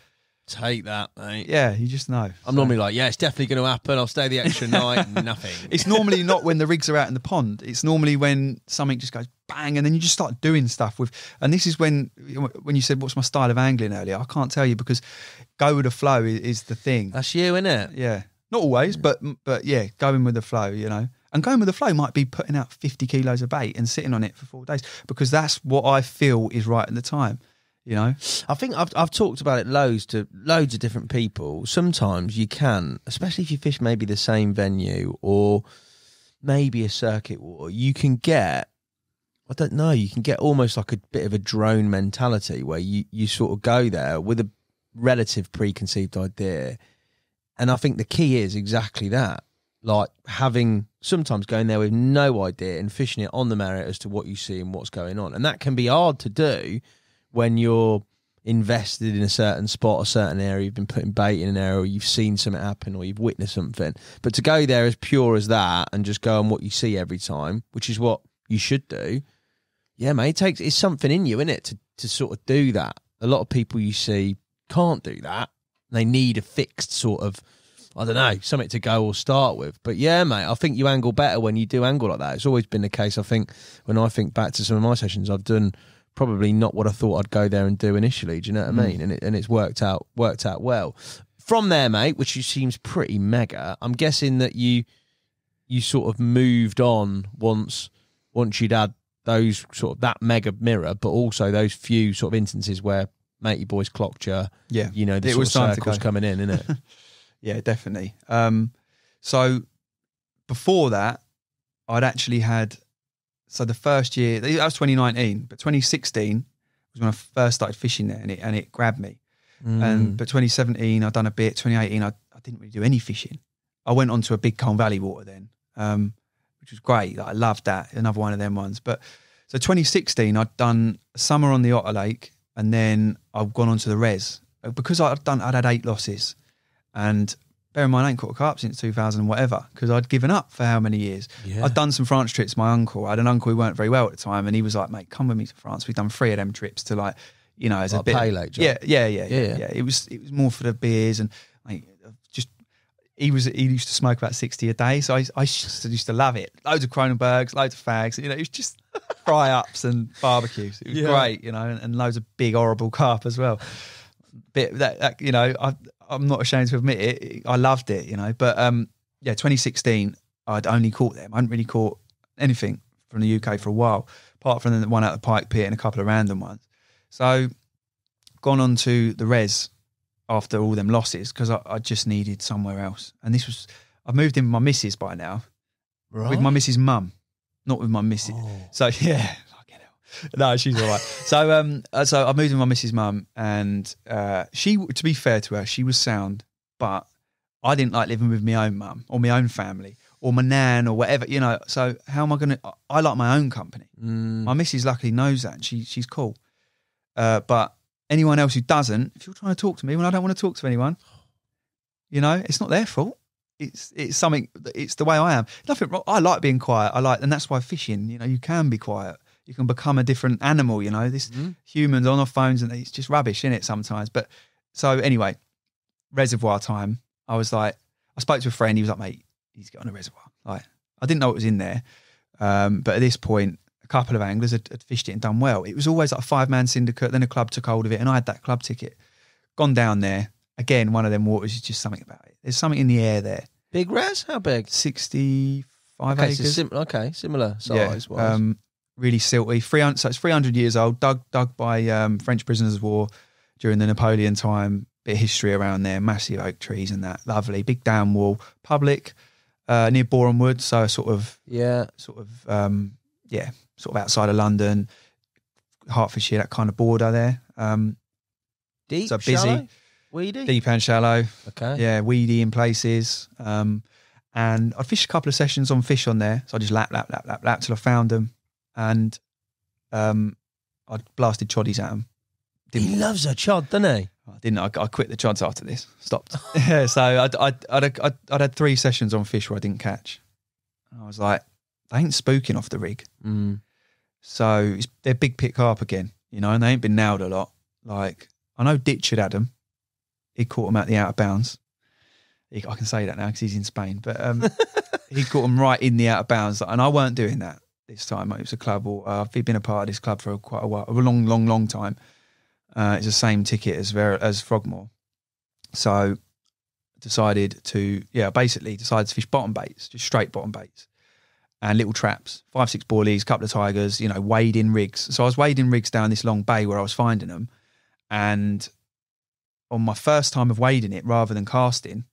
take that, mate. yeah, you just know. I'm So- normally like, yeah, it's definitely going to happen. I'll stay the extra night. *laughs* Nothing. It's normally not when the rigs are out in the pond. It's normally when something just goes bang, and then you just start doing stuff with. And this is when when you said, "What's my style of angling?" earlier, I can't tell you because go with the flow is, is the thing. That's you, isn't it? Yeah, not always, but but yeah, going with the flow, you know. And going with the flow might be putting out 50 kilos of bait and sitting on it for four days because that's what I feel is right at the time, you know. I think I've I've talked about it loads to loads of different people. Sometimes you can, especially if you fish maybe the same venue or maybe a circuit water, you can get I don't know, you can get almost like a bit of a drone mentality where you, you sort of go there with a relative preconceived idea. And I think the key is exactly that. Like having sometimes going there with no idea and fishing it on the merit as to what you see and what's going on. And that can be hard to do when you're invested in a certain spot, a certain area, you've been putting bait in an area, or you've seen something happen, or you've witnessed something. But to go there as pure as that and just go on what you see every time, which is what you should do, yeah, mate, it takes it's something in you, is it, to to sort of do that. A lot of people you see can't do that. They need a fixed sort of I don't know, something to go or start with. But yeah, mate, I think you angle better when you do angle like that. It's always been the case. I think when I think back to some of my sessions, I've done probably not what I thought I'd go there and do initially. Do you know what I mean? And it, and it's worked out worked out well. From there, mate, which seems pretty mega. I'm guessing that you you sort of moved on once once you'd had those sort of that mega mirror, but also those few sort of instances where matey boys clocked you. Yeah. you know the It sort was circles coming in, isn't it? *laughs* Yeah, definitely. Um, so before that, I'd actually had. So the first year that was 2019, but 2016 was when I first started fishing there, and it and it grabbed me. Mm. And but 2017, I'd done a bit. 2018, I, I didn't really do any fishing. I went on to a big Colne Valley water then, um, which was great. Like, I loved that. Another one of them ones. But so 2016, I'd done summer on the Otter Lake, and then I've gone on to the Res because I'd done. I'd had eight losses, and bear in mind, I ain't caught a carp since 2000 whatever because I'd given up for how many years. Yeah. I'd done some France trips. My uncle, I had an uncle who weren't very well at the time, and he was like, "Mate, come with me to France." We've done three of them trips to like, you know, as a bit. pay late job? yeah, yeah, yeah, yeah, Yeah. yeah. It was it was more for the beers and like just. He was he used to smoke about sixty a day, so I I used to, used to love it. Loads of Kronenbourgs, loads of fags. You know, it was just *laughs* fry ups and barbecues. It was Yeah. great, you know, and, and loads of big horrible carp as well bit that, that you know I I'm not ashamed to admit it. I loved it, you know. But um yeah, 2016 I'd only caught them. I hadn't really caught anything from the UK for a while, apart from the one out the Pike Pit and a couple of random ones. So gone on to the res after all them losses because I, I just needed somewhere else. And this was I've moved in with my missus by now. With my missus' mum. Not with my missus. So *laughs* yeah. *laughs* No, she's all right. so um, uh, so I moved in with my missus' mum, and uh, she, to be fair to her, she was sound, but I didn't like living with my own mum or my own family or my nan or whatever, you know. So how am I going to? I like my own company. Mm. My missus luckily knows that, and she she's cool. Uh, but anyone else who doesn't, if you're trying to talk to me when I don't want to talk to anyone, you know, it's not their fault. It's it's something. It's the way I am. Nothing wrong. I like being quiet. I like, and that's why fishing. You know, you can be quiet. You can become a different animal. You know, this humans on our phones, and it's just rubbish in it sometimes. But so anyway, reservoir time. I was like, I spoke to a friend. He was like, mate, he's got on a reservoir. Like, I didn't know what was in there, um, but at this point, a couple of anglers had, had fished it and done well. It was always like a five man syndicate. Then a club took hold of it, and I had that club ticket. Gone down there again. One of them waters is just something about it. There's something in the air there. Big res? How big? Sixty-five Okay, so acres. sim- okay, similar Yeah, size. wise. um, really silty. 300, so it's 300 years old, dug dug by um, French prisoners of war during the Napoleon time. Bit of history around there, massive oak trees and that. Lovely. Big down wall, public, uh, near Boreham Wood. So sort of, yeah, sort of, um, yeah, sort of outside of London, Hertfordshire, that kind of border there. Um, Deep, so busy, shallow, weedy. deep and shallow. Okay. Yeah, weedy in places. Um, and I fished a couple of sessions on fish on there. So I just lap, lap, lap, lap, lap till I found them. And um, I blasted choddies at them. he loves a chod, doesn't he? I didn't. I, I quit the chods after this. Stopped. *laughs* yeah, so I'd, I'd, I'd, I'd, I'd had three sessions on fish where I didn't catch. And I was like, they ain't spooking off the rig. Mm. So it's, they're big pit carp again, you know, and they ain't been nailed a lot. Like, I know Ditch had had them. He caught them at the out of bounds. He, I can say that now because he's in Spain, but um, *laughs* he caught them right in the out of bounds. And I weren't doing that this time. It was a club, or uh, I've been a part of this club for quite a while, a long, long, long time. Uh, it's the same ticket as as Frogmore. So decided to, yeah, basically decided to fish bottom baits, just straight bottom baits and little traps, five, six boilies, couple of tigers, you know, wading rigs. So I was wading rigs down this long bay where I was finding them. And on my first time of wading it rather than casting,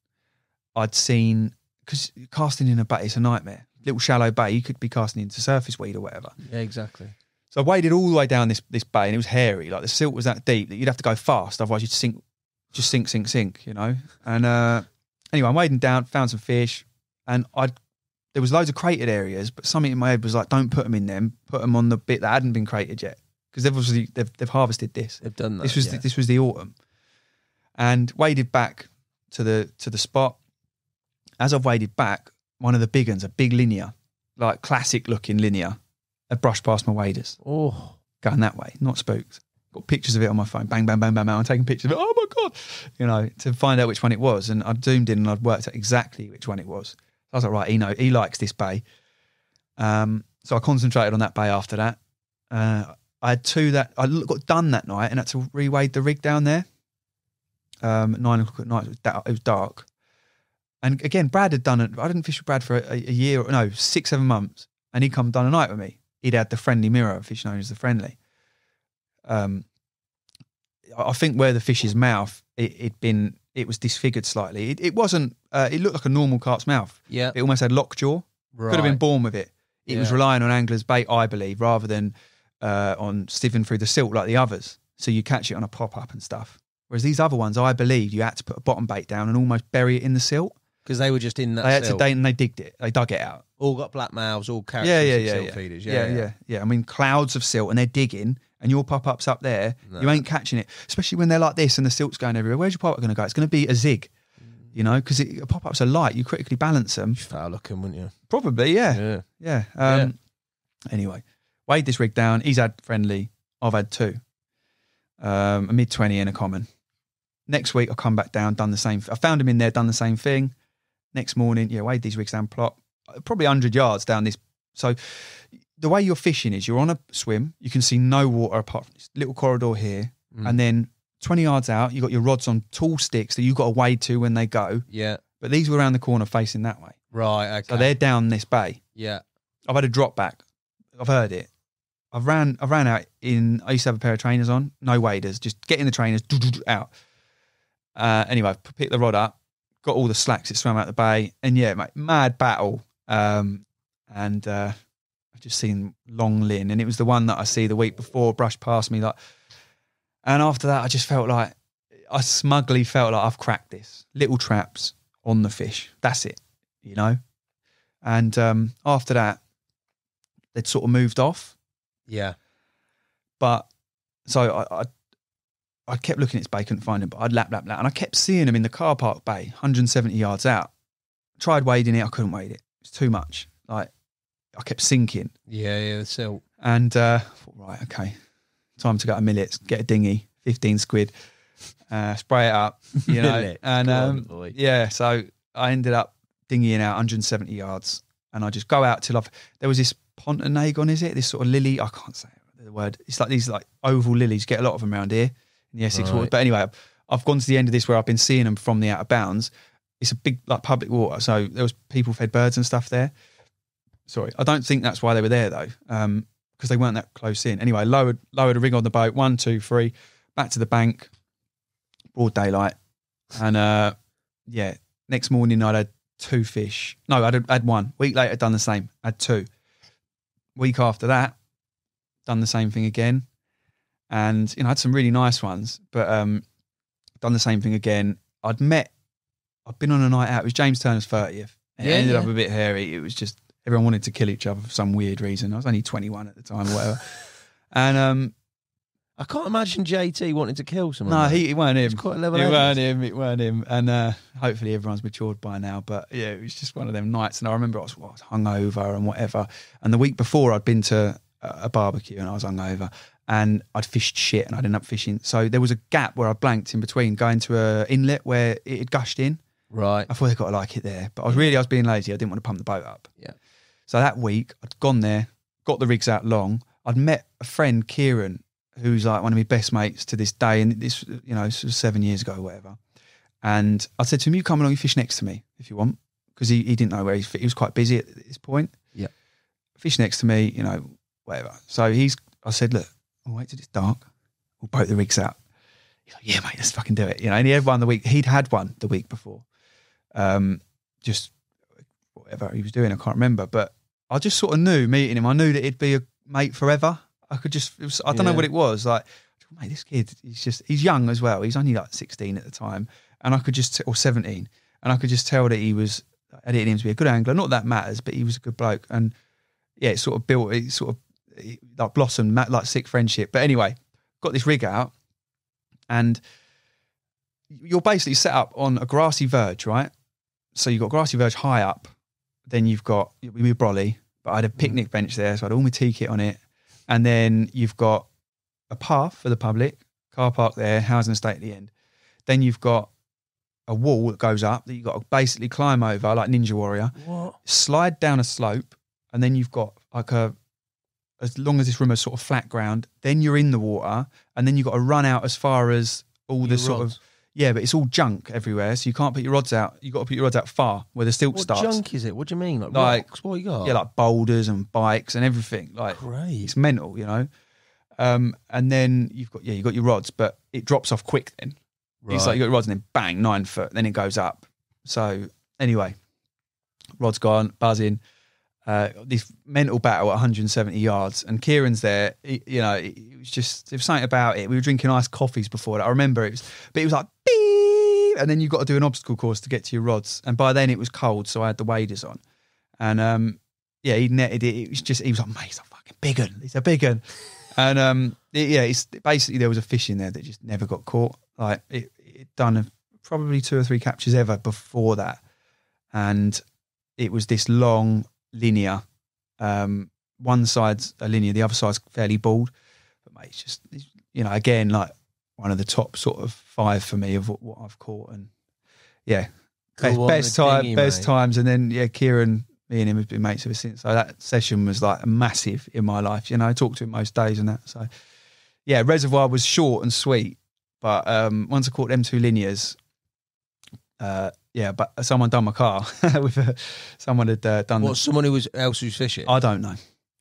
I'd seen, because casting in a bay is a nightmare. Little shallow bay, you could be casting into surface weed or whatever. Yeah, exactly. So I waded all the way down this this bay, and it was hairy. Like the silt was that deep that you'd have to go fast, otherwise you'd sink, just sink, sink, sink. You know. And uh, anyway, I'm wading down, found some fish, and I there was loads of crated areas, but something in my head was like, don't put them in them, put them on the bit that hadn't been crated yet. because they've obviously they've, they've harvested this. They've done that. This was yeah. the, this was the autumn, and waded back to the to the spot. As I've waded back, one of the big ones, a big linear, like classic looking linear, had brushed past my waders, oh, going that way, not spooked. Got pictures of it on my phone, bang, bang, bang, bang, bang. I'm taking pictures of it. Oh my god, you know, to find out which one it was, and I'd zoomed in and I'd worked out exactly which one it was. I was like, right, he know he likes this bay. Um, so I concentrated on that bay after that. Uh, I had two that I got done that night and had to rewade the rig down there. Um, at nine o'clock at night, it was, da- it was dark. And again, Brad had done it. I didn't fish with Brad for a, a year, no, six, seven months, and he'd come done a night with me. He'd had the friendly mirror, fish known as the friendly. Um, I think where the fish's mouth, it, it'd been, it was disfigured slightly. It, it wasn't. Uh, it looked like a normal carp's mouth. yeah. It almost had lockjaw. Could have been born with it. It was relying on angler's bait, I believe, rather than uh, on sieving through the silt like the others. So you catch it on a pop up and stuff. Whereas these other ones, I believe you had to put a bottom bait down and almost bury it in the silt. Because they were just in that. they had to, they, and they digged it. They dug it out. all got black mouths, all characters. Yeah, yeah, characteristic yeah, silt yeah. feeders. yeah, yeah, yeah, I mean, clouds of silt, and they're digging, and your pop up's up there. You ain't catching it, especially when they're like this and the silt's going everywhere. Where's your pop up going to go? It's going to be a zig, you know, because pop ups are light. You critically balance them. Foul looking, wouldn't you? Probably, yeah. Yeah. Yeah. Um, Anyway, weighed this rig down. He's had friendly. I've had two. Um, a mid 20 and a common. Next week, I'll come back down, done the same. I found him in there, done the same thing. Next morning, yeah, weighed these rigs down, plot, probably 100 yards down this. So the way you're fishing is you're on a swim, you can see no water apart from this little corridor here. Mm. And then 20 yards out, you've got your rods on tall sticks that you've got to wade to when they go. Yeah. But these were around the corner facing that way. Right. Okay. So they're down this bay. yeah. I've had a drop back. I've heard it. I've ran. I ran out in. I used to have a pair of trainers on, no waders, just get in the trainers out. Uh, anyway, I picked the rod up, got all the slacks that swam out the bay, and yeah, mate, mad battle. Um, and uh, I've just seen long Lin, and it was the one that I see the week before brushed past me, like. And after that, I just felt like I smugly felt like I've cracked this. Little traps on the fish. That's it, you know. And um, after that, they'd sort of moved off. Yeah. But so I, I, I kept looking at his bay, couldn't find him. But I'd lap, lap, lap, and I kept seeing him in the car park bay, 170 yards out. Tried wading it, I couldn't wade it. It was too much. Like I kept sinking, Yeah. Yeah. The silt. and uh, I thought, right, okay, time to go to Millets, get a dinghy, 15 squid, uh, spray it up, *laughs* you know, and go on, um, yeah. So I ended up dinghying out 170 yards, and I just go out till I've. There was this Pontonagon, is it? This sort of lily. I can't say the word. It's like these like oval lilies. Get a lot of them around here in the Essex Right. waters. But anyway, I've, gone to the end of this where I've been seeing them from the out of bounds. It's a big like public water, so there was people fed birds and stuff there. Sorry, I don't think that's why they were there though, because they weren't that close in. Anyway, lowered lowered a rig on the boat. One, two, three, back to the bank. Broad daylight, and uh, yeah, next morning I'd had two fish. No, I'd had- had one. Week later, done the same. Had two. Week after that, done the same thing again, and you know, I had some really nice ones, but um, done the same thing again. I'd met. I'd been on a night out. It was James Turner's thirtieth. It Yeah, ended yeah. up a bit hairy. It was just everyone wanted to kill each other for some weird reason. I was only twenty one at the time, or whatever. *laughs* and um, I can't imagine JT wanting to kill someone. no, he it weren't him. It's quite level It weren't him. It weren't him. And uh, hopefully everyone's matured by now. But yeah, it was just one of them nights. And I remember I was, well, I was hungover and whatever. And the week before, I'd been to a a barbecue and I was hungover. And I'd fished shit and I'd end up fishing. So there was a gap where I blanked in between going to a inlet where it had gushed in. Right. I thought they got to like it there, but I was really I was being lazy. I didn't want to pump the boat up. Yeah. So that week I'd gone there, got the rigs out long. I'd met a friend, Kieran, who's like one of my best mates to this day, and this you know this was seven years ago, or whatever. And I said to him, "You come along, you fish next to me if you want," because he, he didn't know where he's. He was quite busy at this point. Yeah. Fish next to me, you know, whatever. So he's. I said, "Look, I'll wait till it's dark. We'll boat the rigs out." He's like, "Yeah, mate, let's fucking do it." You know, and he had one the week. He'd had one the week before um, just whatever he was doing, I can't remember. But I just sort of knew meeting him. I knew that he'd be a mate forever. I could just, it was, I don't know what it was. Like, mate, this kid, he's just, he's young as well. He's only like 16 at the time. And I could just, or 17. And I could just tell that he was, I didn't him to be a good angler. Not that matters, but he was a good bloke. And yeah, it sort of built, it sort of like blossomed like sick friendship. But anyway, got this rig out, and you're basically set up on a grassy verge, right? So you've got grassy verge high up, then you've got we were brolly, but I had a mm-hmm. picnic bench there, so I had all my tea kit on it, and then you've got a path for the public, car park there, housing estate at the end. Then you've got a wall that goes up that you've got to basically climb over like Ninja Warrior, What? slide down a slope, and then you've got like a as long as this room is sort of flat ground, then you're in the water, and then you've got to run out as far as all the Your sort rods. of yeah, but it's all junk everywhere, so you can't put your rods out. You've got to put your rods out far where the stilt What starts. junk is it? What do you mean? Like, Like- rocks? What you got? Yeah, like boulders and bikes and everything. Like Great. it's mental, you know. Um, and then you've got yeah, you've got your rods, but it drops off quick. Then it's like you got your rods, and then bang, nine foot, then it goes up. So anyway, rods gone, buzzing. Uh, this mental battle at 170 yards, and Kieran's there. He- you know, it was just there was something about it. We were drinking iced coffees before that. I remember it was, but it was like beep, and then you've got to do an obstacle course to get to your rods. And by then it was cold, so I had the waders on, and um, yeah, he netted it. It was just he was like, mate, he's a fucking big one. He's a big one. And um, it- yeah, it's basically there was a fish in there that just never got caught. Like it, it done a, probably two or three captures ever before that, and it was this long linear. Um, one side's a linear, the other side's fairly bald. But mate, it's just it's, you know, again, like one of the top sort of five for me of what, what I've caught, and yeah, best, best time, best mate. times, and then yeah, Kieran, me and him have been mates ever since. So that session was like massive in my life. You know, I talk to him most days and that. So yeah, Reservoir was short and sweet, but um, once I caught them two linears, uh, yeah, but someone done my car *laughs* with a, someone had uh, done. What? the- Someone who was else who's fishing? I don't know.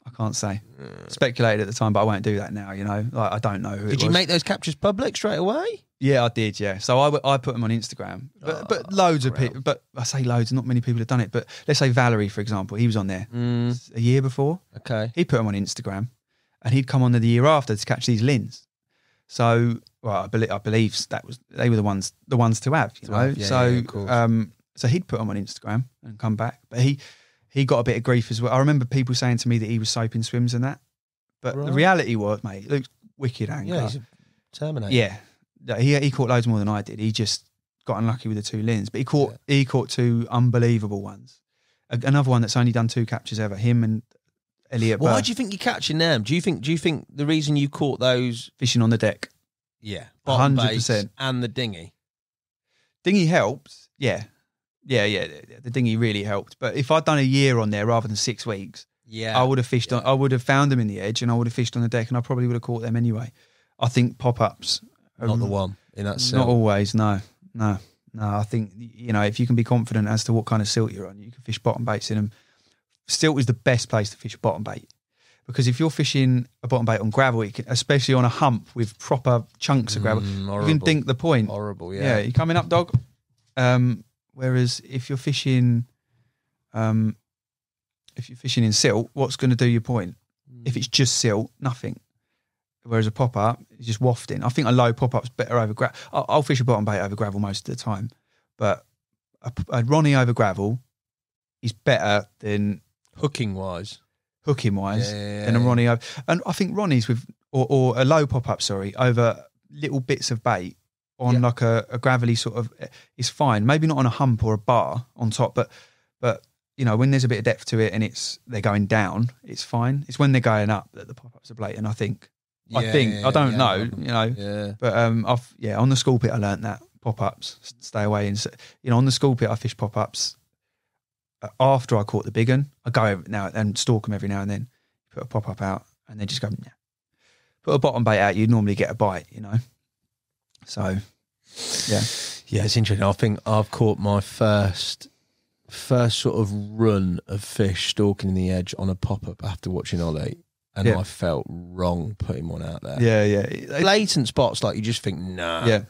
I can't say. Speculated at the time, but I won't do that now. You know, like I don't know. Who it Did you was. make those captures public straight away? Yeah, I did. Yeah, so I, I put them on Instagram, but but Oh, loads of people. But I say loads, not many people have done it. But let's say Vallory, for example, he was on there Mm, a year before. okay. He put them on Instagram, and he'd come on the year after to catch these lins. So, well, I believe I believe that was they were the ones the ones to have. You To know, have, yeah, so yeah, um, so he'd put them on Instagram and come back, but he he got a bit of grief as well. I remember people saying to me that he was soaping swims and that, but the reality was, mate, Luke's wicked angler. Yeah, he's a Terminator. Yeah, Yeah, he he caught loads more than I did. He just got unlucky with the two lins, but he caught he caught two unbelievable ones. A- Another one that's only done two captures ever. Him and Elliot Why Burr do you think you're catching them? Do you think? Do you think the reason you caught those? fishing on the deck. Yeah, hundred percent, and the dinghy. Dinghy helps. Yeah, yeah, yeah. The dinghy really helped. But if I'd done a year on there rather than six weeks, Yeah, I would have fished on. I would have found them in the edge, and I would have fished on the deck, and I probably would have caught them anyway. I think pop ups. not the one in that Not always. No, no, no. I think you know if you can be confident as to what kind of silt you're on, you can fish bottom baits in them. Stilt is the best place to fish a bottom bait because if you're fishing a bottom bait on gravel, you can, especially on a hump with proper chunks of gravel, Mm, you can dink the point. Horrible. Yeah, Yeah. you coming up, dog. Um, whereas if you're fishing, um, if you're fishing in silt, what's going to do your point? If it's just silt, nothing. Whereas a pop up is just wafting. I think a low pop up's better over gravel. I'll, I'll fish a bottom bait over gravel most of the time, but a, a Ronnie over gravel is better than Hooking wise. hooking wise Yeah, yeah, yeah, than a. Ronnie over. And I think Ronnie's with or, or a low pop up, sorry, over little bits of bait on Yeah. like a, a gravelly sort of is fine. Maybe not on a hump or a bar on top, but but you know when there's a bit of depth to it and it's they're going down, it's fine. It's when they're going up that the pop ups are blatant. I think. I think yeah, I don't yeah. know. You know, Yeah. but um, I've yeah on the school pit I learnt that pop ups stay away and you know on the school pit I fish pop ups. After I caught the big one, I go over now and stalk them every now and then. Put a pop up out and then just go. Nah. Put a bottom bait out, you'd normally get a bite, you know. So yeah, Yeah, it's interesting. I think I've caught my first first sort of run of fish stalking in the edge on a pop up after watching Ollie, and Yeah. I felt wrong putting one out there. yeah, yeah, Blatant spots like you just think nah. yeah.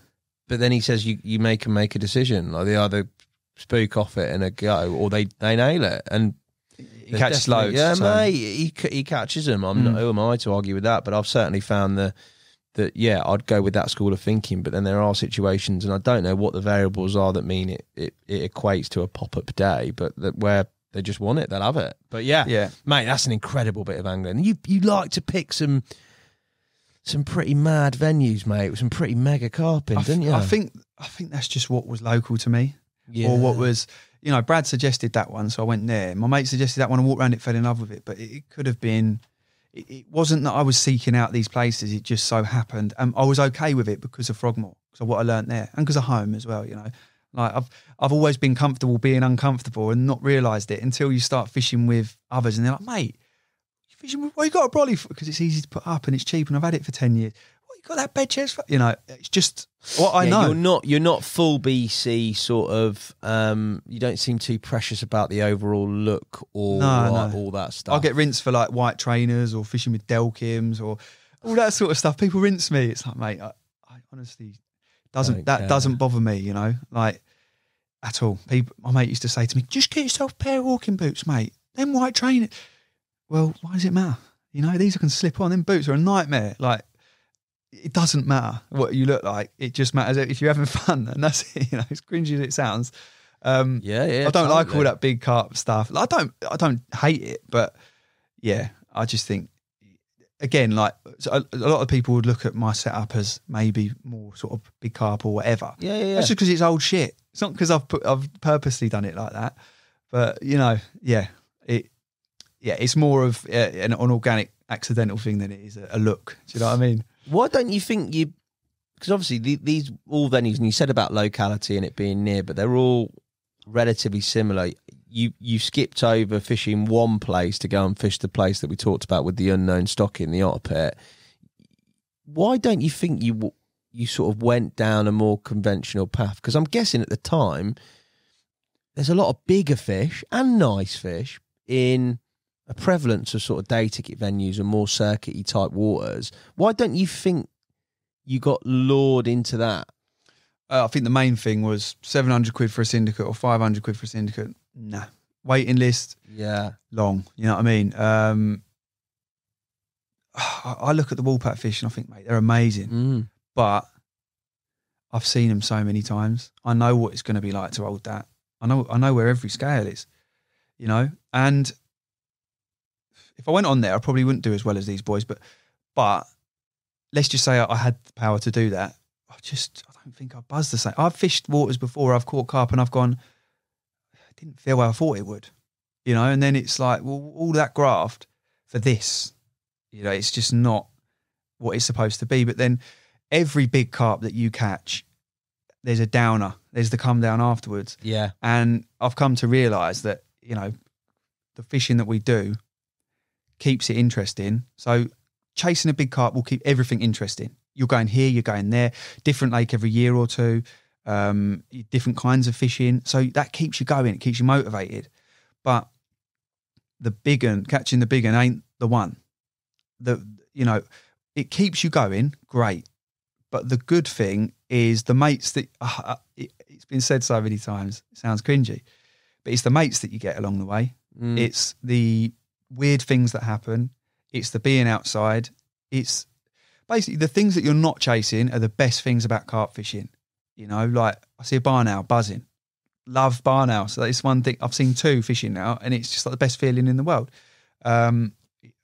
But then he says you you make make a decision. Like they either spook off it and a go, or they they nail it. And He catches loads. Yeah, so- mate. He he catches them. I'm Mm. not, who am I to argue with that? But I've certainly found the that yeah, I'd go with that school of thinking. But then there are situations, and I don't know what the variables are that mean it it, it equates to a pop up day, but that where they just want it. They love it. But yeah, Yeah. mate, that's an incredible bit of angling. You you like to pick some some pretty mad venues, mate, with some pretty mega carping, didn't you? I think I think that's just what was local to me, Yeah. or what was you know. Brad suggested that one, so I went there. My mate suggested that one. I walked around it, fell in love with it, but it, it could have been. It, it wasn't that I was seeking out these places. It just so happened, and I was okay with it because of Frogmore, because of what I learnt there, and because of home as well. You know, like I've I've always been comfortable being uncomfortable and not realised it until you start fishing with others, and they're like, mate. you Fishing with, well, you got a brolly because it's easy to put up and it's cheap, and I've had it for ten years. Got that bed for-" you know. It's just what I Yeah, know. You're not you're not full BC sort of. Um, you don't seem too precious about the overall look or No, no. all that stuff. I'll get rinsed for like white trainers or fishing with Delkims or all that sort of stuff. People rinse me. It's like, mate, I, I honestly doesn't that care. doesn't bother me, you know, like at all. People, my mate used to say to me, "Just get yourself a pair of walking boots, mate. Them white trainers." Well, why does it matter? You know, these I can slip on. Them boots are a nightmare. Like, it doesn't matter what you look like. It just matters if you're having *laughs* fun, and that's it. You know, as cringy as it sounds. Um, Yeah, yeah. I don't like all that big carp stuff. Like, I don't, I don't hate it, but yeah, I just think again, like so a, a lot of people would look at my setup as maybe more sort of big carp or whatever. Yeah, yeah, yeah. That's just because it's old shit. It's not because I've put, I've purposely done it like that, but you know, yeah, it, yeah, it's more of uh, an, an organic, accidental thing than it is a, a look. Do you know what I mean? Why don't you think you? Because obviously the, these all venues, and you said about locality and it being near, but they're all relatively similar. You you skipped over fishing one place to go and fish the place that we talked about with the unknown stock in the otter pit. Why don't you think you you sort of went down a more conventional path? Because I'm guessing at the time there's a lot of bigger fish and nice fish in a prevalence of sort of day ticket venues and more circuity type waters. Why don't you think you got lured into that? Uh, I think the main thing was 700 quid for a syndicate or 500 quid for a syndicate. Nah. Waiting list, Yeah. long. You know what I mean? Um, I *sighs* I look at the woolpack fish and I think, mate, they're amazing. Mm. But I've seen them so many times. I know what it's going to be like to hold that. I know. I know where every scale is. You know, and if I went on there, I probably wouldn't do as well as these boys. But, but let's just say I I had the power to do that. I just, I don't think I buzz the same. I've fished waters before. I've caught carp and I've gone. I didn't feel how I thought it would. You know, and then it's like, well, all that graft for this. You know, it's just not what it's supposed to be. But then every big carp that you catch, there's a downer. There's the come down afterwards. Yeah. And I've come to realise that, you know, the fishing that we do keeps it interesting. So chasing a big carp will keep everything interesting. You're going here, you're going there, different lake every year or two, um, different kinds of fishing. So that keeps you going, it keeps you motivated. But the big un, catching the big un ain't the one. The you know, it keeps you going, great. But the good thing is the mates that uh, it, it's been said so many times. It sounds cringy, but it's the mates that you get along the way. Mm. It's the weird things that happen. It's the being outside. It's basically the things that you're not chasing are the best things about carp fishing. You know, like I see a barn owl buzzing. Love barn now. So it's one thing I've seen two fishing now, and it's just like the best feeling in the world. Um,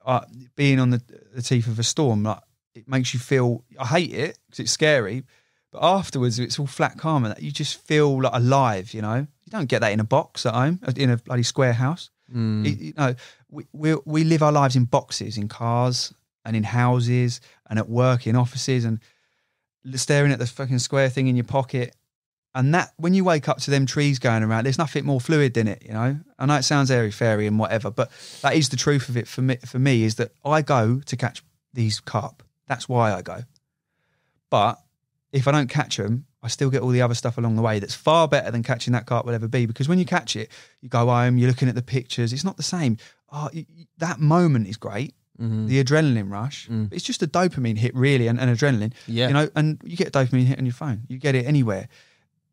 uh, being on the, the teeth of a storm, like it makes you feel. I hate it because it's scary, but afterwards it's all flat calm and that you just feel like alive. You know, you don't get that in a box at home in a bloody square house. Mm. It- you know, we, we we live our lives in boxes, in cars, and in houses, and at work, in offices, and staring at the fucking square thing in your pocket. And that, when you wake up to them trees going around, there's nothing more fluid than it. You know, I know it sounds airy fairy and whatever, but that is the truth of it for me. For me, is that I go to catch these carp. That's why I go. But if I don't catch them, I still get all the other stuff along the way that's far better than catching that carp will ever be. Because when you catch it, you go home, you're looking at the pictures. It's not the same. Oh, that moment is great, Mhm. the adrenaline rush. Mm. It's just a dopamine hit, really, and, and adrenaline. Yeah. You know, and you get a dopamine hit on your phone. You get it anywhere.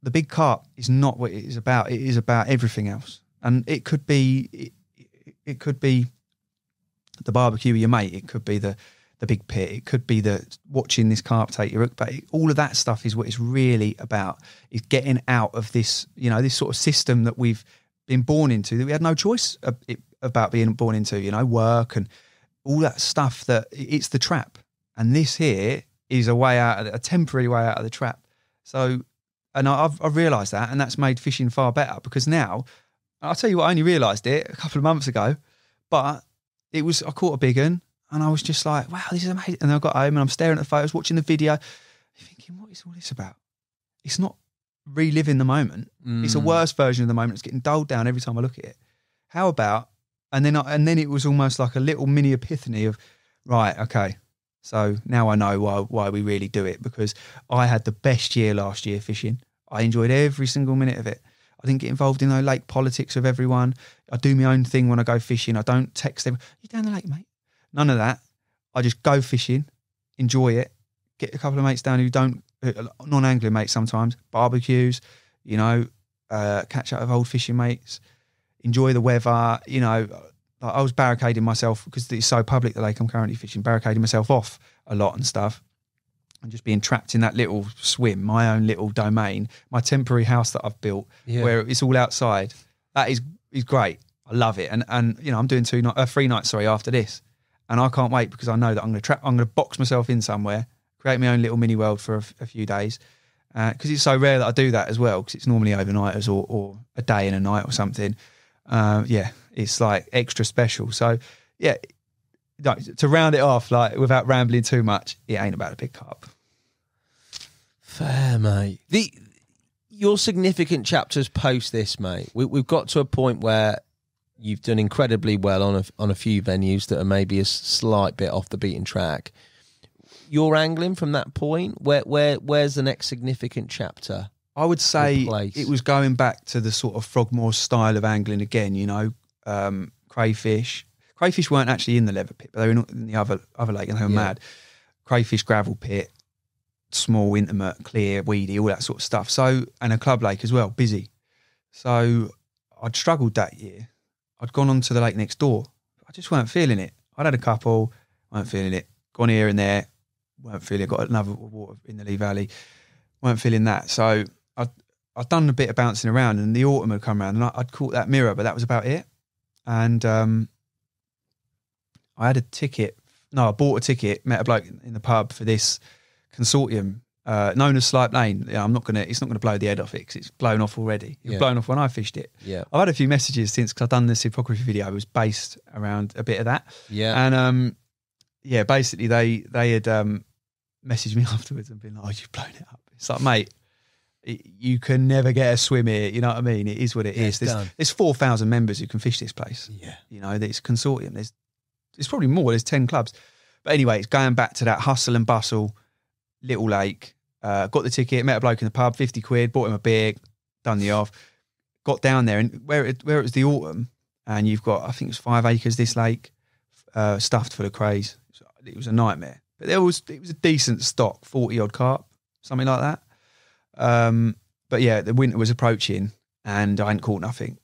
The big carp is not what it is about. It is about everything else. And it could be, it, it- could be the barbecue with your mate. It could be the the big pit. It could be the watching this carp take your hook. But it- all of that stuff is what it's really about. Is getting out of this, you know, this sort of system that we've been born into that we had no choice it- about being born into. You know, work and all that stuff. That it's the trap, and this here is a way out, a temporary way out of the trap. So, and I've, I've realised that, and that's made fishing far better because now, I'll tell you what, I only realised it a couple of months ago, but it was I caught a big one, and I was just like, wow, this is amazing. And I got home and I'm staring at the photos, watching the video, thinking, what is all this about? It's not reliving the moment. It's a Mm. worse version of the moment. It's getting dulled down every time I look at it. How about? And then, I, and then it was almost like a little mini epiphany of, right, okay. So now I know why why we really do it because I had the best year last year fishing. I enjoyed every single minute of it. I didn't get involved in no lake politics of everyone. I do my own thing when I go fishing. I don't text them. You down the lake, mate? None of that. I just go fishing, enjoy it, get a couple of mates down who don't uh, non-angling mates sometimes, barbecues, you know, uh, catch up with old fishing mates, enjoy the weather. You know, I was barricading myself because it's so public the lake I'm currently fishing, barricading myself off a lot and stuff, and just being trapped in that little swim, my own little domain, my temporary house that I've built, Yeah. where it's all outside. That is is great. I love it, and and you know I'm doing two night, uh, three nights sorry after this, and I can't wait because I know that I'm going to trap, I'm going to box myself in somewhere, create my own little mini world for a, f- a few days, because it's so rare that I do that as well. Because it's normally overnighters or, or a day and a night or something. Uh, yeah, it's like extra special. So yeah, to round it off, like without rambling too much, it ain't about a big cup. Fair, mate. The your significant chapters post this, mate. We, we've got to a point where you've done incredibly well on a on a few venues that are maybe a slight bit off the beaten track. You're angling from that point. Where where where's the next significant chapter? I would say it was going back to the sort of Frogmore style of angling again. You know, um, crayfish. Crayfish weren't actually in the leather pit, but they were in- the other other lake, and they were Yeah. mad. Crayfish gravel pit, small, intimate, clear, weedy, all that sort of stuff. So, and a club lake as well, busy. So, I'd struggled that year. I'd gone on to the lake next door. I just weren't feeling it. I'd had a couple, weren't feeling it. Gone here and there, weren't feeling it. Got another water in the Lea Valley, weren't feeling that. So I'd I'd done a bit of bouncing around, and the autumn had come around, and I, I'd caught that mirror, but that was about it. And um, I had a ticket. No, I bought a ticket. Met a bloke in the pub for this consortium uh, known as Slipe Lane. Yeah, I'm not gonna. It's not gonna blow the head off it because it's blown off already. It was Yeah. blown off when I fished it. Yeah. I've had a few messages since because I've done this hypocrisy video. It was based around a bit of that. Yeah. And um, yeah, basically they they had um messaged me *laughs* afterwards and been like, "Oh, you've blown it up." It's like, mate, you can never get a swim here. You know what I mean? It is what it Yeah, is. it's There's, there's four thousand members who can fish this place. Yeah. You know, it's a consortium. There's there's probably more. There's ten clubs. But anyway, it's going back to that hustle and bustle, little lake. Uh, got the ticket, met a bloke in the pub, fifty quid, bought him a beer, done the off. Got down there and where it where it was the autumn, and you've got I think it's five acres this lake, uh, stuffed full of crays. It was a nightmare. But there was it was a decent stock, forty odd carp, something like that. Um, but yeah, the winter was approaching, and I hadn't caught nothing.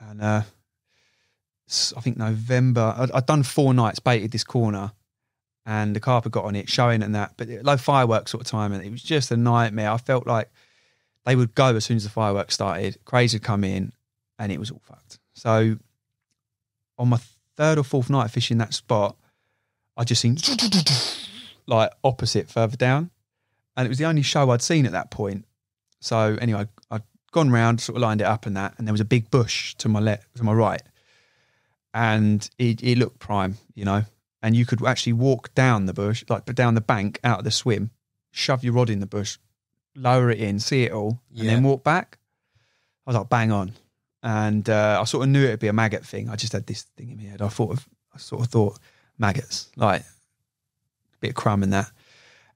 And uh, I think November, I'd, I'd done four nights, baited this corner, and the carp had got on it, showing and that. But low fireworks sort of time, and it was just a nightmare. I felt like they would go as soon as the fireworks started. Craze would come in, and it was all fucked. So on my third or fourth night fishing that spot, I just seen *sniffs* like opposite further down, and it was the only show I'd seen at that point. So anyway, I'd, gone round, sort of lined it up and that, and there was a big bush to my left, to my right, and it, it looked prime, you know. And you could actually walk down the bush, like down the bank out of the swim, shove your rod in the bush, lower it in, see it all, and then walk back. I was like, bang on. And uh, I sort of knew it'd be a maggot thing. I just had this thing in my head. I thought of, I sort of thought maggots, like a bit of crumb in that.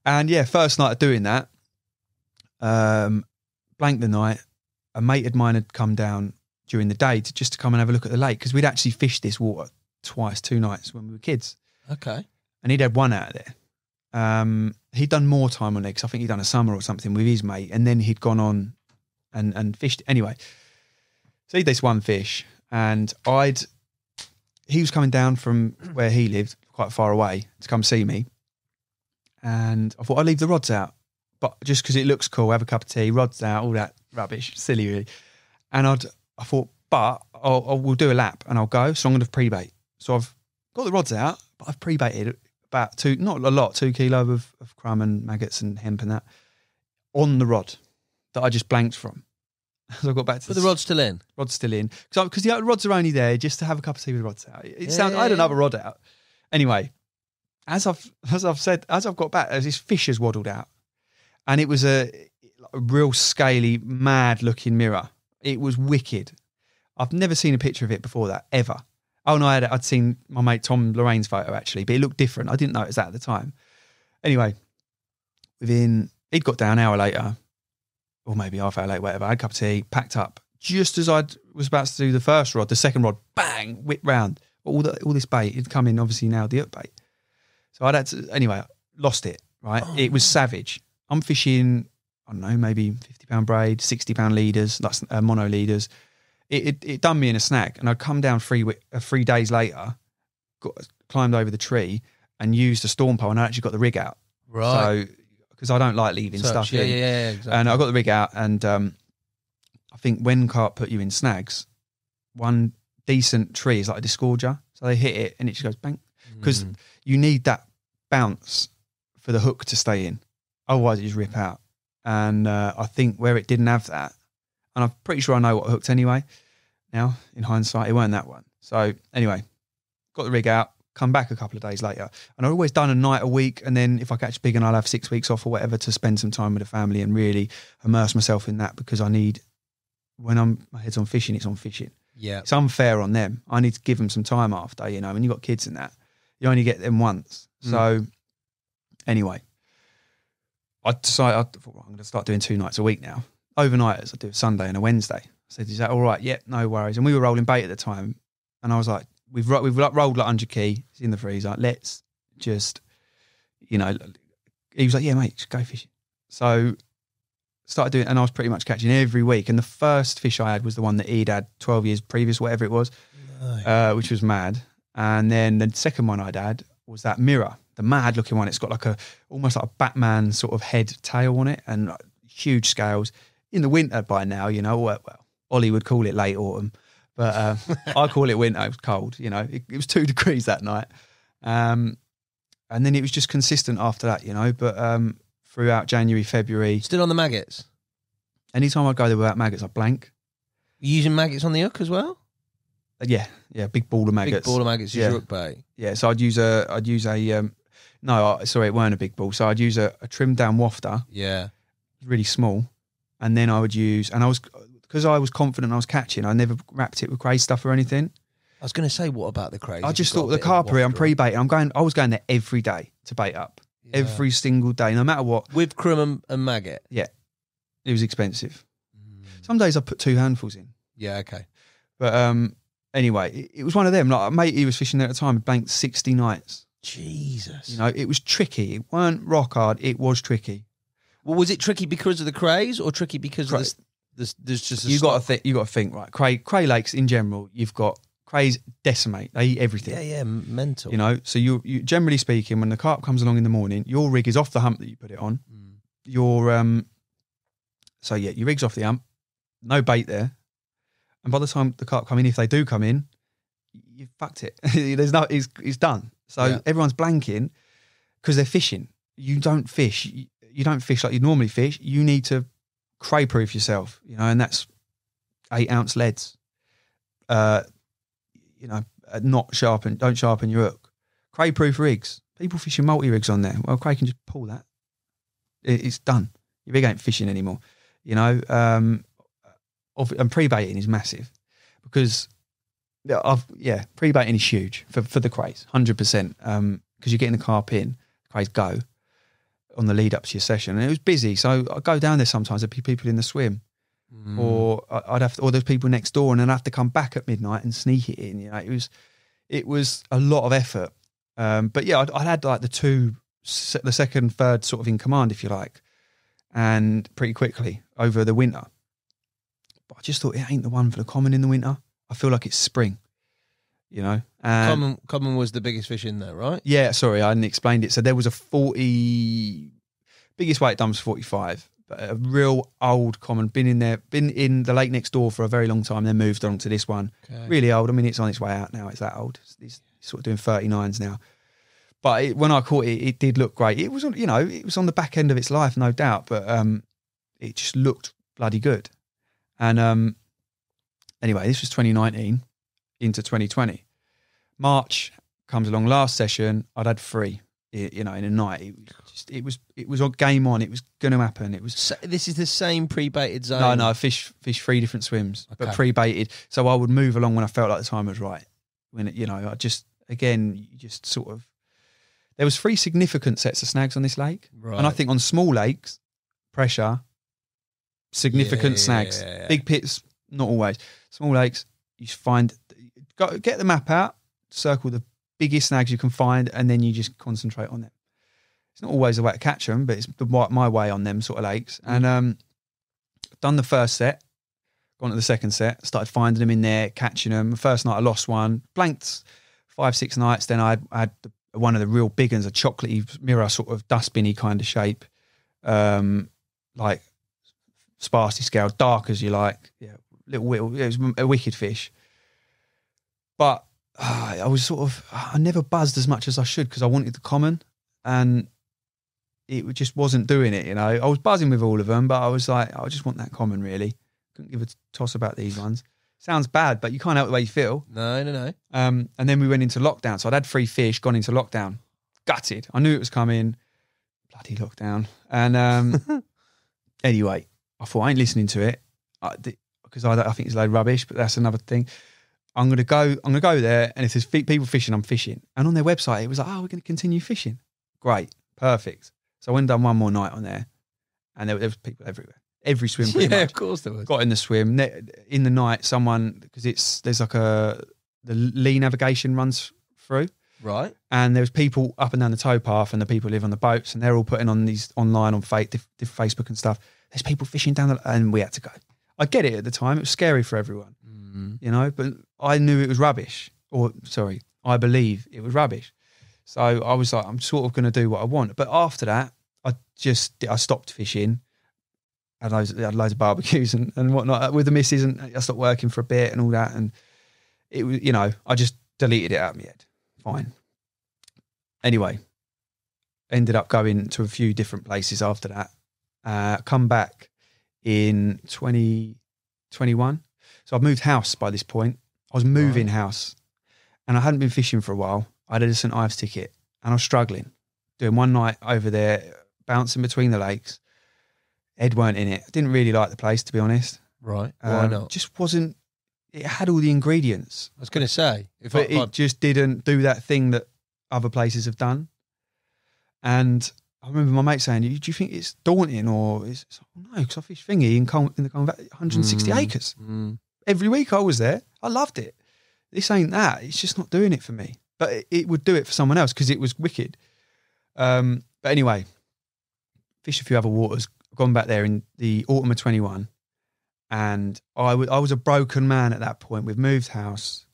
And yeah, first night of doing that, um, blank the night, a mate of mine had come down during the day to just to come and have a look at the lake because we'd actually fished this water twice, two nights when we were kids, Okay. and he'd had one out of there. Um, he'd done more time on it 'cause I think he'd done a summer or something with his mate, and then he'd gone on and and fished anyway. So he'd this one fish, and I'd he was coming down from where he lived, quite far away, to come see me, and I thought I'd leave the rods out, but just because it looks cool, have a cup of tea, rods out, all that rubbish, silly really. And I'd I thought but I'll, I will do a lap and I'll go. So I'm going to pre-bait. So I've got the rods out, but I've pre-baited about two, not a lot, two kilo of, of crumb and maggots and hemp and that on the rod that I just blanked from. *laughs* So I got back to But the rod's still in. rod's still in as I've as I've said, as I've got back, as this fish has waddled out, and it was a, a real scaly, mad looking mirror. It was wicked. I've never seen a picture of it before that ever. Oh no, I had, I'd seen my mate Tom Lorraine's photo actually, but it looked different. I didn't notice that at the time. Anyway, within he'd got down an hour later, or maybe half hour later, whatever. I had a cup of tea, packed up. Just as I was about to do the first rod, the second rod, bang, whipped round. All the, all this bait had come in, obviously now the hook bait. So I'd had to anyway, lost it. Right, it was savage. I'm fishing. I don't know, maybe fifty pound braid, sixty pound leaders, that's uh, mono leaders. It, it it done me in a snag, and I'd come down three uh, three days later, got, climbed over the tree and used a storm pole, and I actually got the rig out. Right. So because I don't like leaving Such- stuff yeah, in. yeah, yeah, exactly. And I got the rig out, and um, I think when carp put you in snags, one decent tree is like a disgorger, so they hit it and it just goes bang because Mm. you need that bounce for the hook to stay in, otherwise it just rip out. And uh, I think where it didn't have that, and I'm pretty sure I know what hooked anyway. Now in hindsight, it weren't that one. So anyway, got the rig out, come back a couple of days later, and I've always done a night a week, and then if I catch big, and I'll have six weeks off or whatever to spend some time with the family and really immerse myself in that because I need when I'm my head's on fishing, it's on fishing. Yeah. It's unfair on them. I need to give them some time after, you know, when you've got kids and that, you only get them once. So, anyway, I decided I thought, well, I'm going to start doing two nights a week now. Overnighters, I do a Sunday and a Wednesday. I said, is that all right? Yeah, no worries. And we were rolling bait at the time. And I was like, we've, ro- we've like rolled like 100 key. It's in the freezer. Let's just, you know, he was like, yeah, mate, just go fishing. So, started doing, and I was pretty much catching every week. And the first fish I had was the one that he'd had 12 years previous, whatever it was, uh, which was mad. And then the second one I'd had was that mirror, the mad looking one. It's got like a almost like a Batman sort of head tail on it and like huge scales. In the winter by now, you know, well, well Ollie would call it late autumn, but uh, *laughs* I call it winter. It was cold, you know, it, it was two *laughs* degrees that night. Um, and then it was just consistent after that, you know, but um, throughout January, February, Still on the maggots. anytime I go there without maggots, I blank. You using maggots on the hook as well? Yeah, yeah, big ball of maggots. Big ball of maggots is Yeah. your hook bait. Yeah, so I'd use a, I'd use a, um, no, I- sorry, it weren't a big ball. So I'd use a, a trimmed down wafter, Yeah. really small, and then I would use, and I was, because I was confident I was catching, I never wrapped it with grey stuff or anything. I was going to say, what about the crays? I just thought the carpery, I'm pre-baiting. I'm going, I was going there every day to bait up, every single day, no matter what. with crumb and, and maggot. Yeah, it was expensive. Some days I put two handfuls in. Yeah. Okay. But um, anyway, it, it was one of them. Like a mate, he was fishing there at the time, banked sixty nights. Jesus. You know, it was tricky. It weren't rock hard. It was tricky. Well, was it tricky because of the crays or tricky because Cra- of this? this there's just You got to think. You got to think. Right, Cray Cray Lakes in general. You've got crays decimate. They eat everything. Yeah, yeah, mental. You know, so you, you generally speaking, when the carp comes along in the morning, your rig is off the hump that you put it on. Mm. Your um, so yeah, your rig's off the hump, no bait there, and by the time the carp come in, if they do come in, you've fucked it. *laughs* There's no, it's, it's done. So Yeah. everyone's blanking because they're fishing. You don't fish. You, you don't fish like you normally fish. You need to cray proof yourself, you know, and that's eight ounce leads. Uh, you know, uh, not sharpen, don't sharpen your hook. Cray proof rigs. People fishing multi rigs on there. Well, Cray can just pull that. It, it's done. Your rig ain't fishing anymore. You know, um, of- and pre baiting is massive because yeah, I've, yeah, pre baiting is huge for, for the crays, 100%. Um, because you're getting the carp in, crays go on the lead up to your session. And it was busy. So I'd go down there sometimes, there'd be people in the swim Mm. or I'd have to, or there's people next door, and then I have to come back at midnight and sneak it in. You know, it was it was a lot of effort. Um, but yeah, I'd, I'd had like the two, the second, third sort of in command, if you like, and pretty quickly over the winter. But I just thought it ain't the one for the common in the winter. I feel like it's spring, you know. And common, common was the biggest fish in there, right? yeah, sorry, I hadn't explained it. So there was a 40, biggest weight done was 45, but a real old common. Been in there, been in the lake next door for a very long time. Then moved on to this one. Okay. Really old. I mean, it's on its way out now. It's that old. It's, it's sort of doing thirty nines now. But it, when I caught it, it did look great. It was, on- you know, it was on the back end of its life, no doubt. But um, it just looked bloody good. And um, anyway, this was 2019 into 2020. March comes along. Last session, I'd had three. You know, in a night, it was just it was it was on game on. It was going to happen. It was So this is the same pre-baited zone. no, no. Fish fish three different swims, but pre baited. So I would move along when I felt like the time was right. When it, you know, I just again, you just sort of. There was three significant sets of snags on this lake, and I think on small lakes, pressure, significant Yeah, snags. yeah, yeah. Big pits, not always. Small lakes, you find go, get the map out, circle the biggest snags you can find, and then you just concentrate on them. It's not always the way to catch them, but it's the, my my way on them sort of lakes. Mm. And um, done the first set, gone to the second set, started finding them in there, catching them. The first night I lost one, blanked five six nights. Then I, I had the, one of the real big ones, a chocolatey mirror sort of dustbinny kind of shape, um, like sparsely scaled, dark as you like. Yeah, little whittle. It was a wicked fish, but uh, I was sort of I never buzzed as much as I should because I wanted the common, and it just wasn't doing it. You know, I was buzzing with all of them, but I was like, I just want that common. Really, couldn't give a toss about these ones. Sounds bad, but you can't help the way you feel. No, no, no. Um, and then we went into lockdown. So I'd had three fish, gone into lockdown, gutted. I knew it was coming. Bloody lockdown. And um, *laughs* anyway, I thought I ain't listening to it because I, I think it's a load of rubbish. But that's another thing. I'm gonna go. I'm gonna go there, and if there's people fishing, I'm fishing. And on their website, it was like, "Oh, we're gonna continue fishing." Great, perfect. So I went and done one more night on there, and there, there was people everywhere. Every swim, *laughs* Yeah, much of course there was. got in the swim in the night someone because it's there's like a the lee navigation runs through Right. and there was people up and down the towpath and the people live on the boats and they're all putting on these online on fa- diff- diff- facebook and stuff there's people fishing down the and we had to go. I get it at the time it was scary for everyone Mm. you know but i knew it was rubbish or sorry i believe it was rubbish. So i was like i'm sort of going to do what i want. But after that i just i stopped fishing. Had loads, had loads of barbecues *laughs* and, and whatnot with the missus and i stopped working for a bit and all that and it was you know i just deleted it out of my head. Fine. Anyway ended up going to a few different places after that uh come back in 2021 so i've moved house by this point. I was moving house and i hadn't been fishing for a while. I had a st ives ticket and i was struggling doing one night over there bouncing between the lakes. Ed weren't in it. I didn't really like the place to be honest. Right. Why Um, not? just wasn't it had all the ingredients. I was going to say if but I, I, it just didn't do that thing that other places have done. And I remember my mate saying, "Do you think it's daunting or is it's, oh, no? Because I fish thingy in, Col- in the Colne Valley, 160 Mm. acres Mm. every week. I was there. I loved it. This ain't that. It's just not doing it for me. But it, it would do it for someone else because it was wicked. Um, but anyway, fished a few other waters. Gone back there in the autumn of 21, and I wa- I was a broken man at that point. We've moved house,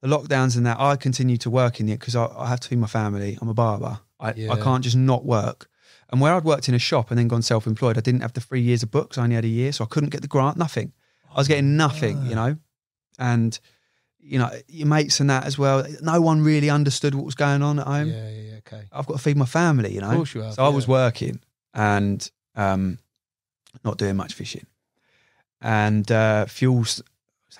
the lockdowns and that. I continue to work in it because I, I have to feed my family. I'm a barber. I, I can't just not work. And where I'd worked in a shop and then gone self employed, I didn't have the three years of books. I only had a year, so I couldn't get the grant. Nothing. I was getting nothing, you know. And you know your mates and that as well. No one really understood what was going on at home. Yeah, yeah, yeah, okay. I've got to feed my family, you know. Of course you have, so I was working and um, not doing much fishing. And uh, fuel was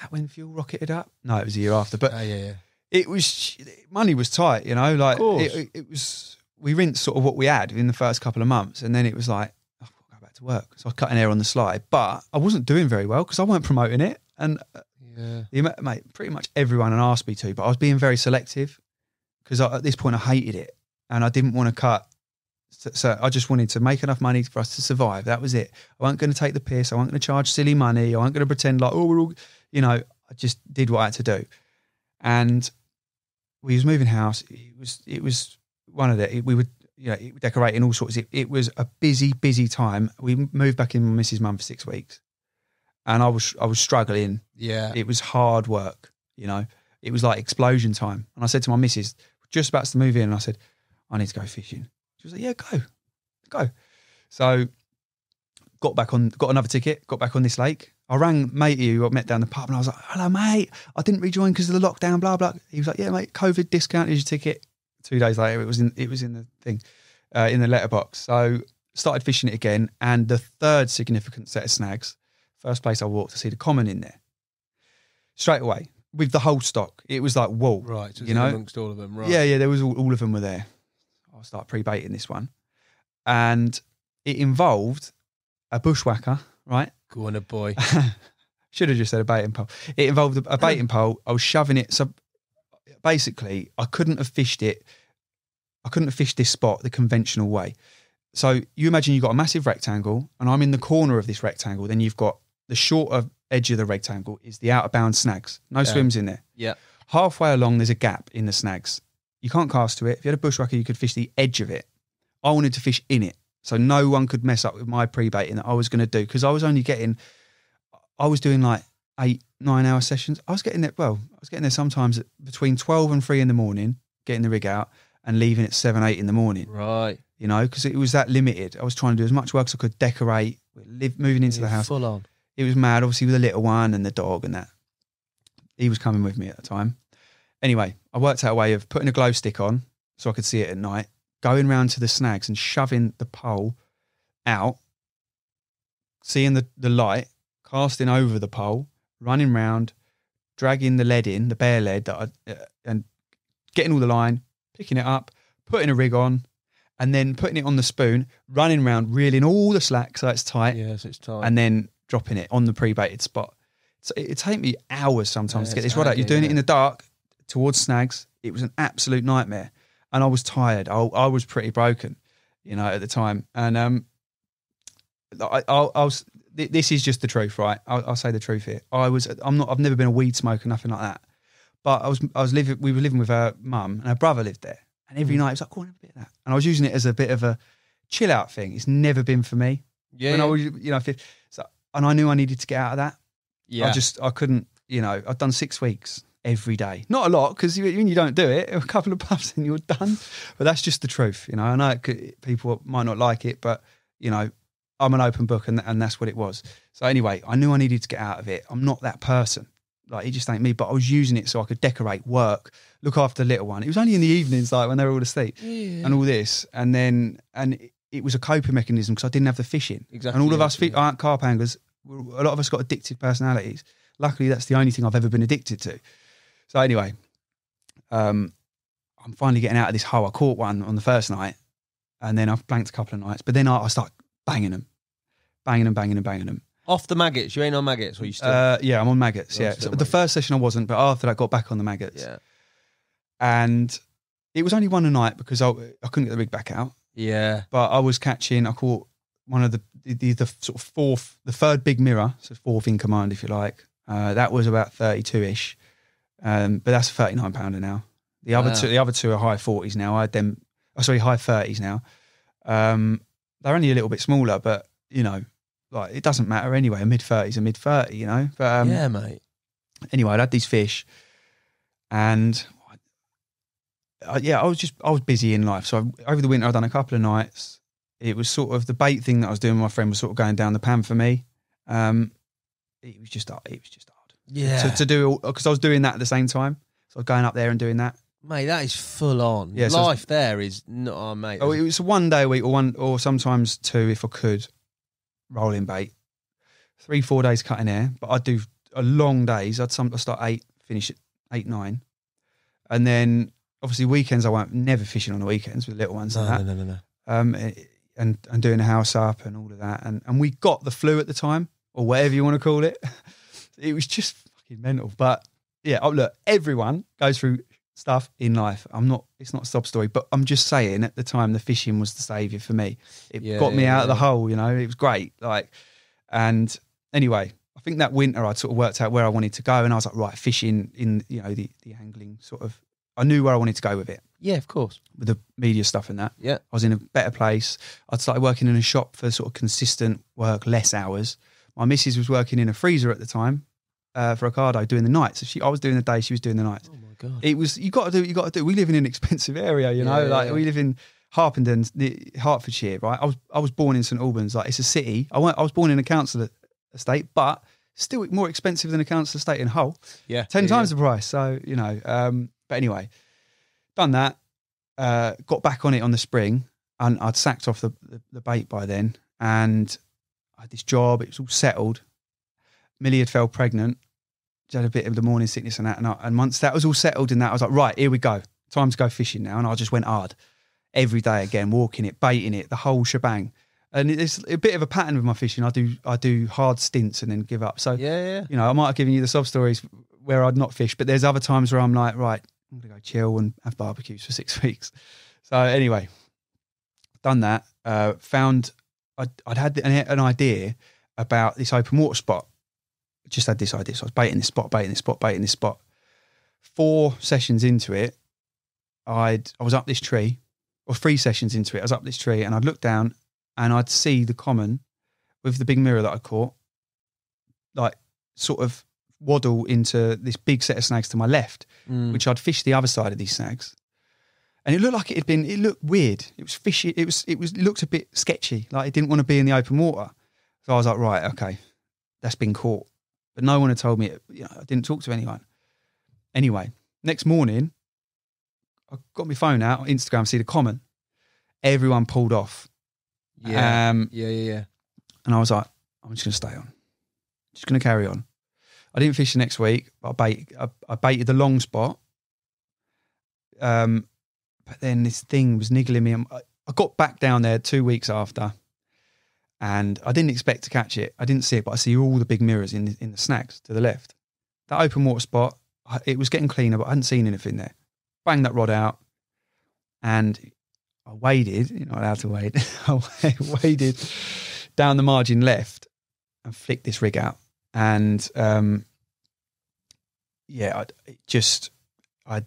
that when fuel rocketed up? No, it was a year after. But Oh, yeah, yeah. it was money was tight, you know. Like it, it, it was. We rinsed sort of what we had in the first couple of months, and then it was like I've got to go back to work. So I was cutting air on the slide, but I wasn't doing very well because I weren't promoting it. And uh, Yeah. the mate, pretty much everyone had asked me to, but I was being very selective because at this point I hated it and I didn't want to cut. So, so I just wanted to make enough money for us to survive. That was it. I wasn't going to take the piss. I wasn't going to charge silly money. I wasn't going to pretend like, oh, we're all, you know, I just did what I had to do. And we was moving house. It was, it was one of the, we were, you know, decorating all sorts. It, it was a busy, busy time. We moved back in with Mrs. Mum for six weeks and I was, I was struggling Yeah. it was hard work, you know. It was like explosion time. And I said to my missus, just about to move in, and I said, I need to go fishing. She was like, Yeah, go, go. So got back on, got another ticket, got back on this lake. I rang matey who I met down the pub and I was like, hello, mate. I didn't rejoin because of the lockdown, blah, blah. He was like, yeah, mate, COVID discount is your ticket. Two days later, it was in, it was in the thing, uh, in the letterbox. So started fishing it again. And the third significant set of snags, first place I walked to see the common in there. Straight away with the whole stock. It was like, whoa. Right, so you know, amongst all of them, right? yeah, yeah, there was all, all of them were there. I'll start pre-baiting this one, and it involved a bushwhacker, right? Go on, a boy. *laughs* Should have just said a baiting pole. It involved a, a baiting pole. I was shoving it. So basically, I couldn't have fished it. I couldn't have fished this spot the conventional way. So you imagine you've got a massive rectangle, and I'm in the corner of this rectangle. Then you've got the shorter edge of the rectangle is the out of bounds snags. No Yeah. swims in there. Yeah. Halfway along, there's a gap in the snags. You can't cast to it. If you had a bushwhacker, you could fish the edge of it. I wanted to fish in it. So no one could mess up with my pre-baiting that I was going to do because I was only getting, I was doing like eight, nine hour sessions. I was getting there, well, I was getting there sometimes at between 12 and 3 in the morning, getting the rig out and leaving at 7, 8 in the morning, Right. you know, because it was that limited. I was trying to do as much work as I could decorate, live, moving into the house Full on. it was mad, obviously with the little one and the dog and that. He was coming with me at the time. Anyway, I worked out a way of putting a glow stick on so I could see it at night, going round to the snags and shoving the pole out, seeing the, the light, casting over the pole, running round, dragging the lead in, the bare lead that I, uh, and getting all the line, picking it up, putting a rig on, and then putting it on the spoon, running round, reeling all the slack so it's tight Yes, it's time. and then dropping it on the pre-baited spot. So it, it take me hours sometimes Yeah, to get this rod out. You're doing it in the dark towards snags. It was an absolute nightmare, and I was tired. I, I was pretty broken, you know, at the time. And um, I, I, I was. th- This is just the truth, right? I'll, I'll say the truth here. I was. I'm not. I've never been a weed smoker, nothing like that. But I was. I was living. We were living with her mum, and her brother lived there. And every Mm. night he was like, "Go on, have a bit of that." And I was using it as a bit of a chill out thing. It's never been for me yeah. when I was, you know, so, and I knew I needed to get out of that. yeah. I just, I couldn't, you know, I've done six weeks every day. Not a lot because when you don't do it, a couple of puffs and you're done. But that's just the truth, you know. I know it could, people might not like it, but you know, I'm an open book, and and that's what it was. So anyway, I knew I needed to get out of it. I'm not that person. Like it just ain't me. But I was using it so I could decorate, work, look after the little one. It was only in the evenings, like when they were all asleep, and all this, and then and it, it was a coping mechanism because I didn't have the fishing. Exactly, And all of us fi- aren't carp anglers. A lot of us got addictive personalities. Luckily, that's the only thing I've ever been addicted to. So anyway, um, I'm finally getting out of this hole. I caught one on the first night, and then I've blanked a couple of nights. But then I, I start banging them, banging them, banging them, banging them. Off the maggots. You ain't on maggots, or you still? Uh, yeah, I'm on maggots. Oh, Yeah, so the maggots. first session I wasn't, but after that, I got back on the maggots. yeah. and it was only one a night because I, I couldn't get the rig back out. Yeah. But I was catching. I caught one of the the, the, the sort of fourth, the third big mirror, so fourth in command, if you like. Uh, that was about thirty-two ish, um, but that's a thirty-nine pounder now. The other Wow. two, the other two are high forties now. I had them. Oh, sorry, high thirties now. Um, they're only a little bit smaller, but you know, like it doesn't matter anyway. A mid thirties, a mid thirty, you know. But um, yeah, mate. anyway, I'd had these fish, and uh, yeah, I was just I was busy in life. So I, over the winter, I'd done a couple of nights. It was sort of the bait thing that I was doing. with My friend was sort of going down the pan for me. Um, it was just it was just Yeah. to, to do because I was doing that at the same time. So I was going up there and doing that. Mate, that is full on. Yeah, so- Life there is not, oh, mate. Oh, it was one day a week, or one, or sometimes two if I could. Rolling bait, three four days cutting air, but I'd do a long days. I'd some I'd start eight, finish at eight nine, and then obviously weekends I won't never fishing on the weekends with little ones no, and that. no, no, no, no. Um, eh, and and doing a house up and all of that, and and we got the flu at the time or whatever you want to call it. *laughs* it was just fucking mental, but yeah. Oh, look, everyone goes through stuff in life. I'm not. It's not a sob story, but I'm just saying. At the time, the fishing was the savior for me. It Yeah, got me yeah, out of the hole. You know, it was great. Like, and anyway, I think that winter I sort of worked out where I wanted to go, and I was like, right, fishing in you know the the angling sort of. I knew where I wanted to go with it Yeah, of course. with the media stuff and that. Yeah. I was in a better place. I'd started working in a shop for sort of consistent work, less hours. My missus was working in a freezer at the time uh, for Ocado doing the nights. So she, I was doing the day, she was doing the nights. Oh my god. It was you got to do what you got to do. We live in an expensive area, you know. Yeah, like yeah. we live in Harpenden, the Hertfordshire, right? I was I was born in St Albans, like it's a city. I went, I was born in a council estate, but still more expensive than a council estate in Hull. Yeah. ten yeah, times the price. So you know, um, but anyway, done that. Uh, got back on it on the spring, and I'd sacked off the, the, the bait by then, and I had this job. It was all settled. Millie had fell pregnant. She had a bit of the morning sickness and that, and, I, and once that was all settled in that, I was like, right, here we go. Time to go fishing now, and I just went hard every day again, walking it, baiting it, the whole shebang. And it's a bit of a pattern with my fishing. I do I do hard stints and then give up. So Yeah, yeah. you know, I might have given you the sob stories where I'd not fish, but there's other times where I'm like, right, I'm gonna go chill and have barbecues for six *laughs* weeks. So anyway, done that. Uh, found I'd, I'd had an, an idea about this open water spot. Just had this idea. So I was baiting this spot, baiting this spot, baiting this spot. Four sessions into it, I'd I was up this tree, or three sessions into it, I was up this tree, and I'd look down and I'd see the common with the big mirror that I caught, like sort of waddle into this big set of snags to my left, Mm. which I'd fished the other side of these snags. And it looked like it had been. It looked weird. It was fishy. It was. It was. It looked a bit sketchy. Like it didn't want to be in the open water. So I was like, right, okay, that's been caught. But no one had told me. You know, I didn't talk to anyone. Anyway, next morning, I got my phone out on Instagram, see the comment. Everyone pulled off. Yeah. Um, yeah, yeah, yeah. and I was like, I'm just going to stay on. Just going to carry on. I didn't fish the next week. But I, bait, I, I baited the long spot. Um, but then this thing was niggling me. I, I got back down there two weeks after, and I didn't expect to catch it. I didn't see it, but I see all the big mirrors in the, in the snags to the left. That open water spot, it was getting cleaner, but I hadn't seen anything there. Bang that rod out, and I waded. You're not allowed to wade. *laughs* I waded down the margin left and flicked this rig out. And um, yeah, I just I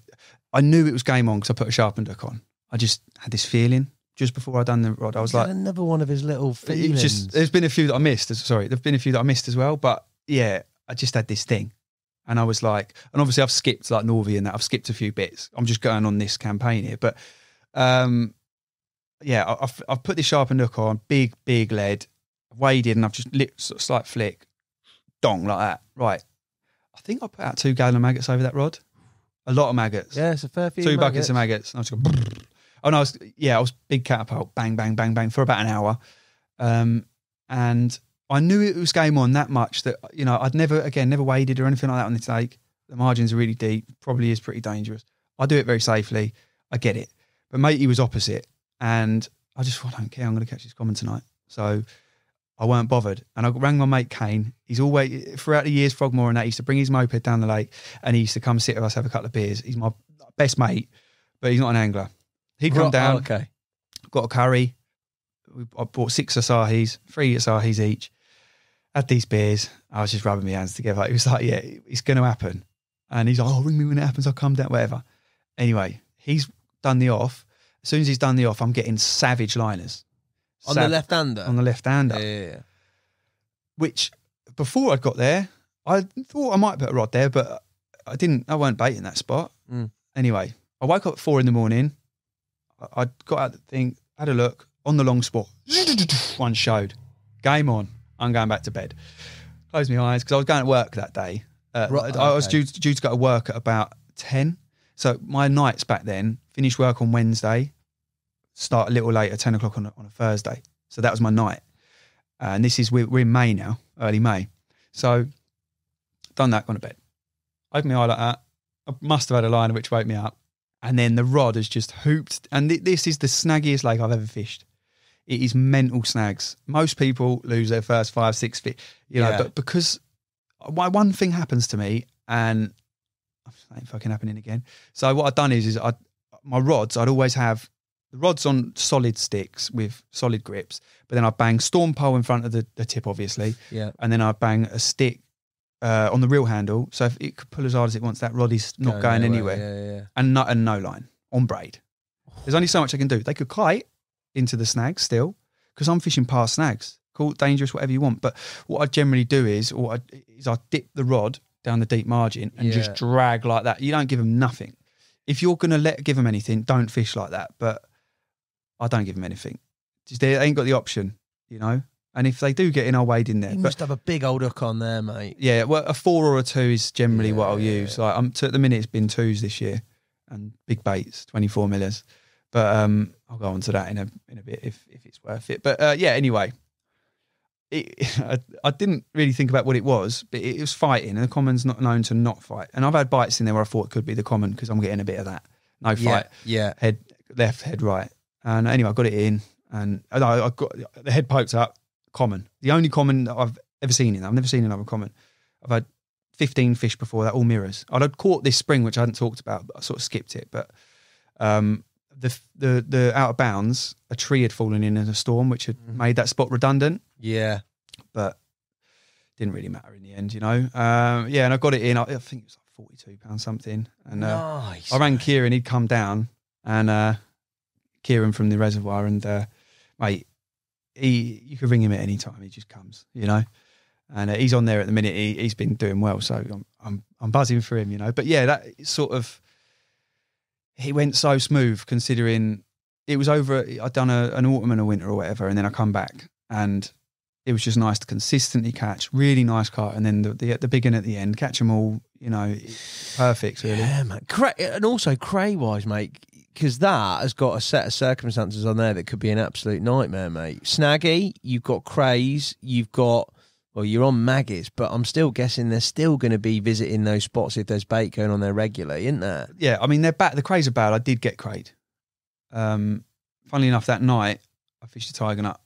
I knew it was game on because I put a sharpened hook on. I just had this feeling just before I done the rod. I was like, another one of his little it feelings. just there's been a few that I missed. Sorry, there've been a few that I missed as well. But yeah, I just had this thing, and I was like, and obviously I've skipped like Norvey and that. I've skipped a few bits. I'm just going on this campaign here, but um, yeah, I've I've put this sharpened hook on, big big lead, waded, and I've just lit sort of slight flick, dong like that. Right, I think I put out two gallon maggots over that rod. A lot of maggots yeah, it's a fair few. two buckets of maggots. And I was going, oh no, I was, yeah, I was big catapult, bang, bang, bang, bang for about an hour. Um, and I knew it was game on that much that, you know, I'd never, again, never waded or anything like that on the take. The margins are really deep, probably is pretty dangerous. I do it very safely. I get it. But matey was opposite. And I just thought, I don't care. I'm going to catch this common tonight. So I weren't bothered. And I rang my mate Kane. He's always, throughout the years, Frogmore and that, he used to bring his moped down the lake and he used to come sit with us, have a couple of beers. He's my best mate, but he's not an angler. He'd come Right, down, okay. got a curry. We, I bought six Asahis, three Asahis each. Had these beers. I was just rubbing my hands together. He was like, yeah, it's going to happen. And he's like, oh, ring me when it happens. I'll come down, whatever. Anyway, he's done the off. As soon as he's done the off, I'm getting savage liners. On the left-hander? On the left hander Yeah, yeah, yeah. which before I'd got there, I thought I might put a rod there, but I didn't. I weren't baiting that spot. Mm. Anyway, I woke up at four in the morning. I- got out the thing, had a look on the long spot. *laughs* One showed. Game on. I'm going back to bed. Closed my eyes because I was going to work that day. Uh, Right, I was okay. due, due to go to work at about 10. So my nights back then, finished work on Wednesday, start a little later, 10 o'clock on a, on a Thursday. So that was my night. Uh, and this is, we're, we're in May now, early May. So done that, gone to bed. Opened my eye like that. I must have had a line which woke me up. And then the rod has just hooped. And th- this is the snaggiest lake I've ever fished. It is mental snags. Most people lose their first five, six feet, you know, Yeah. but because uh, why one thing happens to me and oh, it ain't fucking happening again. So what I've done is, is I my rods, I'd always have the rods on solid sticks with solid grips, but then I bang storm pole in front of the, the tip, obviously, Yeah. and then I bang a stick uh, on the reel handle. So if it could pull as hard as it wants, that rod is not going anywhere, Yeah, yeah, and not and no line on braid. There's only so much I can do. They could kite into the snags still because I'm fishing past snags. Cool, dangerous, whatever you want. But what I generally do is, or I, is I dip the rod down the deep margin and Yeah. just drag like that. You don't give them nothing. If you're gonna let give them anything, don't fish like that. But I don't give them anything. Just they ain't got the option, you know. And if they do get in, I'll wade in there. You But must have a big old hook on there, mate. yeah, well, a four or a two is generally what I'll Yeah. use. Like I'm to, at the minute, it's been twos this year, and big baits, twenty four millers. But um, I'll go on to that in a in a bit if if it's worth it. But uh, yeah, anyway, it, *laughs* I, I didn't really think about what it was, but it, was fighting, and the common's not known to not fight. And I've had bites in there where I thought it could be the common because I'm getting a bit of that no fight, Yeah. head left, head right. And anyway, I got it in, and I, I got the head poked up. Common, the only common that I've ever seen in. I've never seen another common. I've had 15 fish before that, all mirrors. I'd had caught this spring, which I hadn't talked about, but I sort of skipped it. But um, the the the out of bounds, a tree had fallen in in a storm, which had made that spot redundant. Yeah. But didn't really matter in the end, you know. Um, yeah, and I got it in. I, I think it was like 42 pounds something, and uh, nice. I rang Kieran. He'd come down, and uh, Kieran from the reservoir, and uh, mate, he you could ring him at any time. He just comes, you know. And uh, he's on there at the minute. He, he's been doing well, so I'm, I'm I'm buzzing for him, you know. But yeah, that sort of he went so smooth considering it was over. I'd done a, an autumn and a winter or whatever, and then I come back and it was just nice to consistently catch. Really nice cut, and then the the, the big one at the end, catch them all. You know, perfect. Really. Yeah, man. Cra- and also cray wise, mate, because that has got a set of circumstances on there that could be an absolute nightmare, mate. Snaggy, you've got crays, you've got. Well, you're on maggots, but I'm still guessing they're still going to be visiting those spots if there's bait going on there regularly, isn't there? yeah, I mean they're bad. The crays are bad. I did get crayed. Um, funnily enough, that night I fished a tiger nut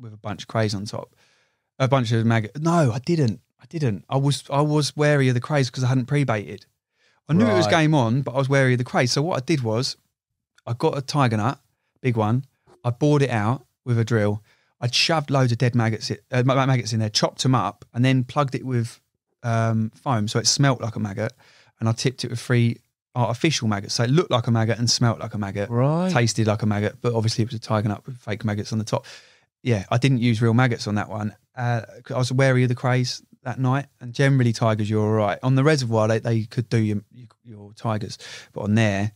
with a bunch of crays on top, a bunch of maggot. No, I didn't. I didn't. I was I was wary of the crays because I hadn't pre-baited. I knew it was game on, but I was wary of the crays. So what I did was, I got a tiger nut, big one. I bored it out with a drill. I'd shoved loads of dead maggots, i- uh, maggots in there, chopped them up, and then plugged it with um, foam so it smelt like a maggot. And I tipped it with three artificial maggots, so it looked like a maggot and smelt like a maggot, Right. tasted like a maggot, but obviously it was a tiger nut with fake maggots on the top. Yeah, I didn't use real maggots on that one. Uh, I was wary of the crays that night, and generally tigers you're all right. On the reservoir they, they could do your your tigers, but on there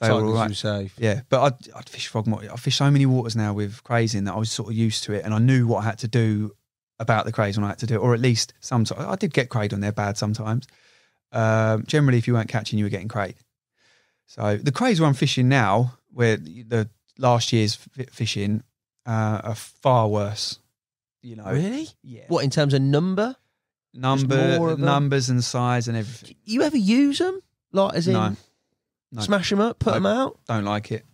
they were all right. you safe. Yeah, but I'd, I'd fish Frogmore. I fish so many waters now with crays in that I was sort of used to it, and I knew what I had to do about the crays when I had to do it, or at least sometimes I did get crayed on there bad sometimes. Um, generally, if you weren't catching, you were getting crayed. So the crays where I'm fishing now, where the last year's fishing uh, are far worse. You know, Really? Yeah. What in terms of number? number, more of them? numbers, and size and everything. You ever use them? Like as in No, no, smash them up, put them out? don't like it.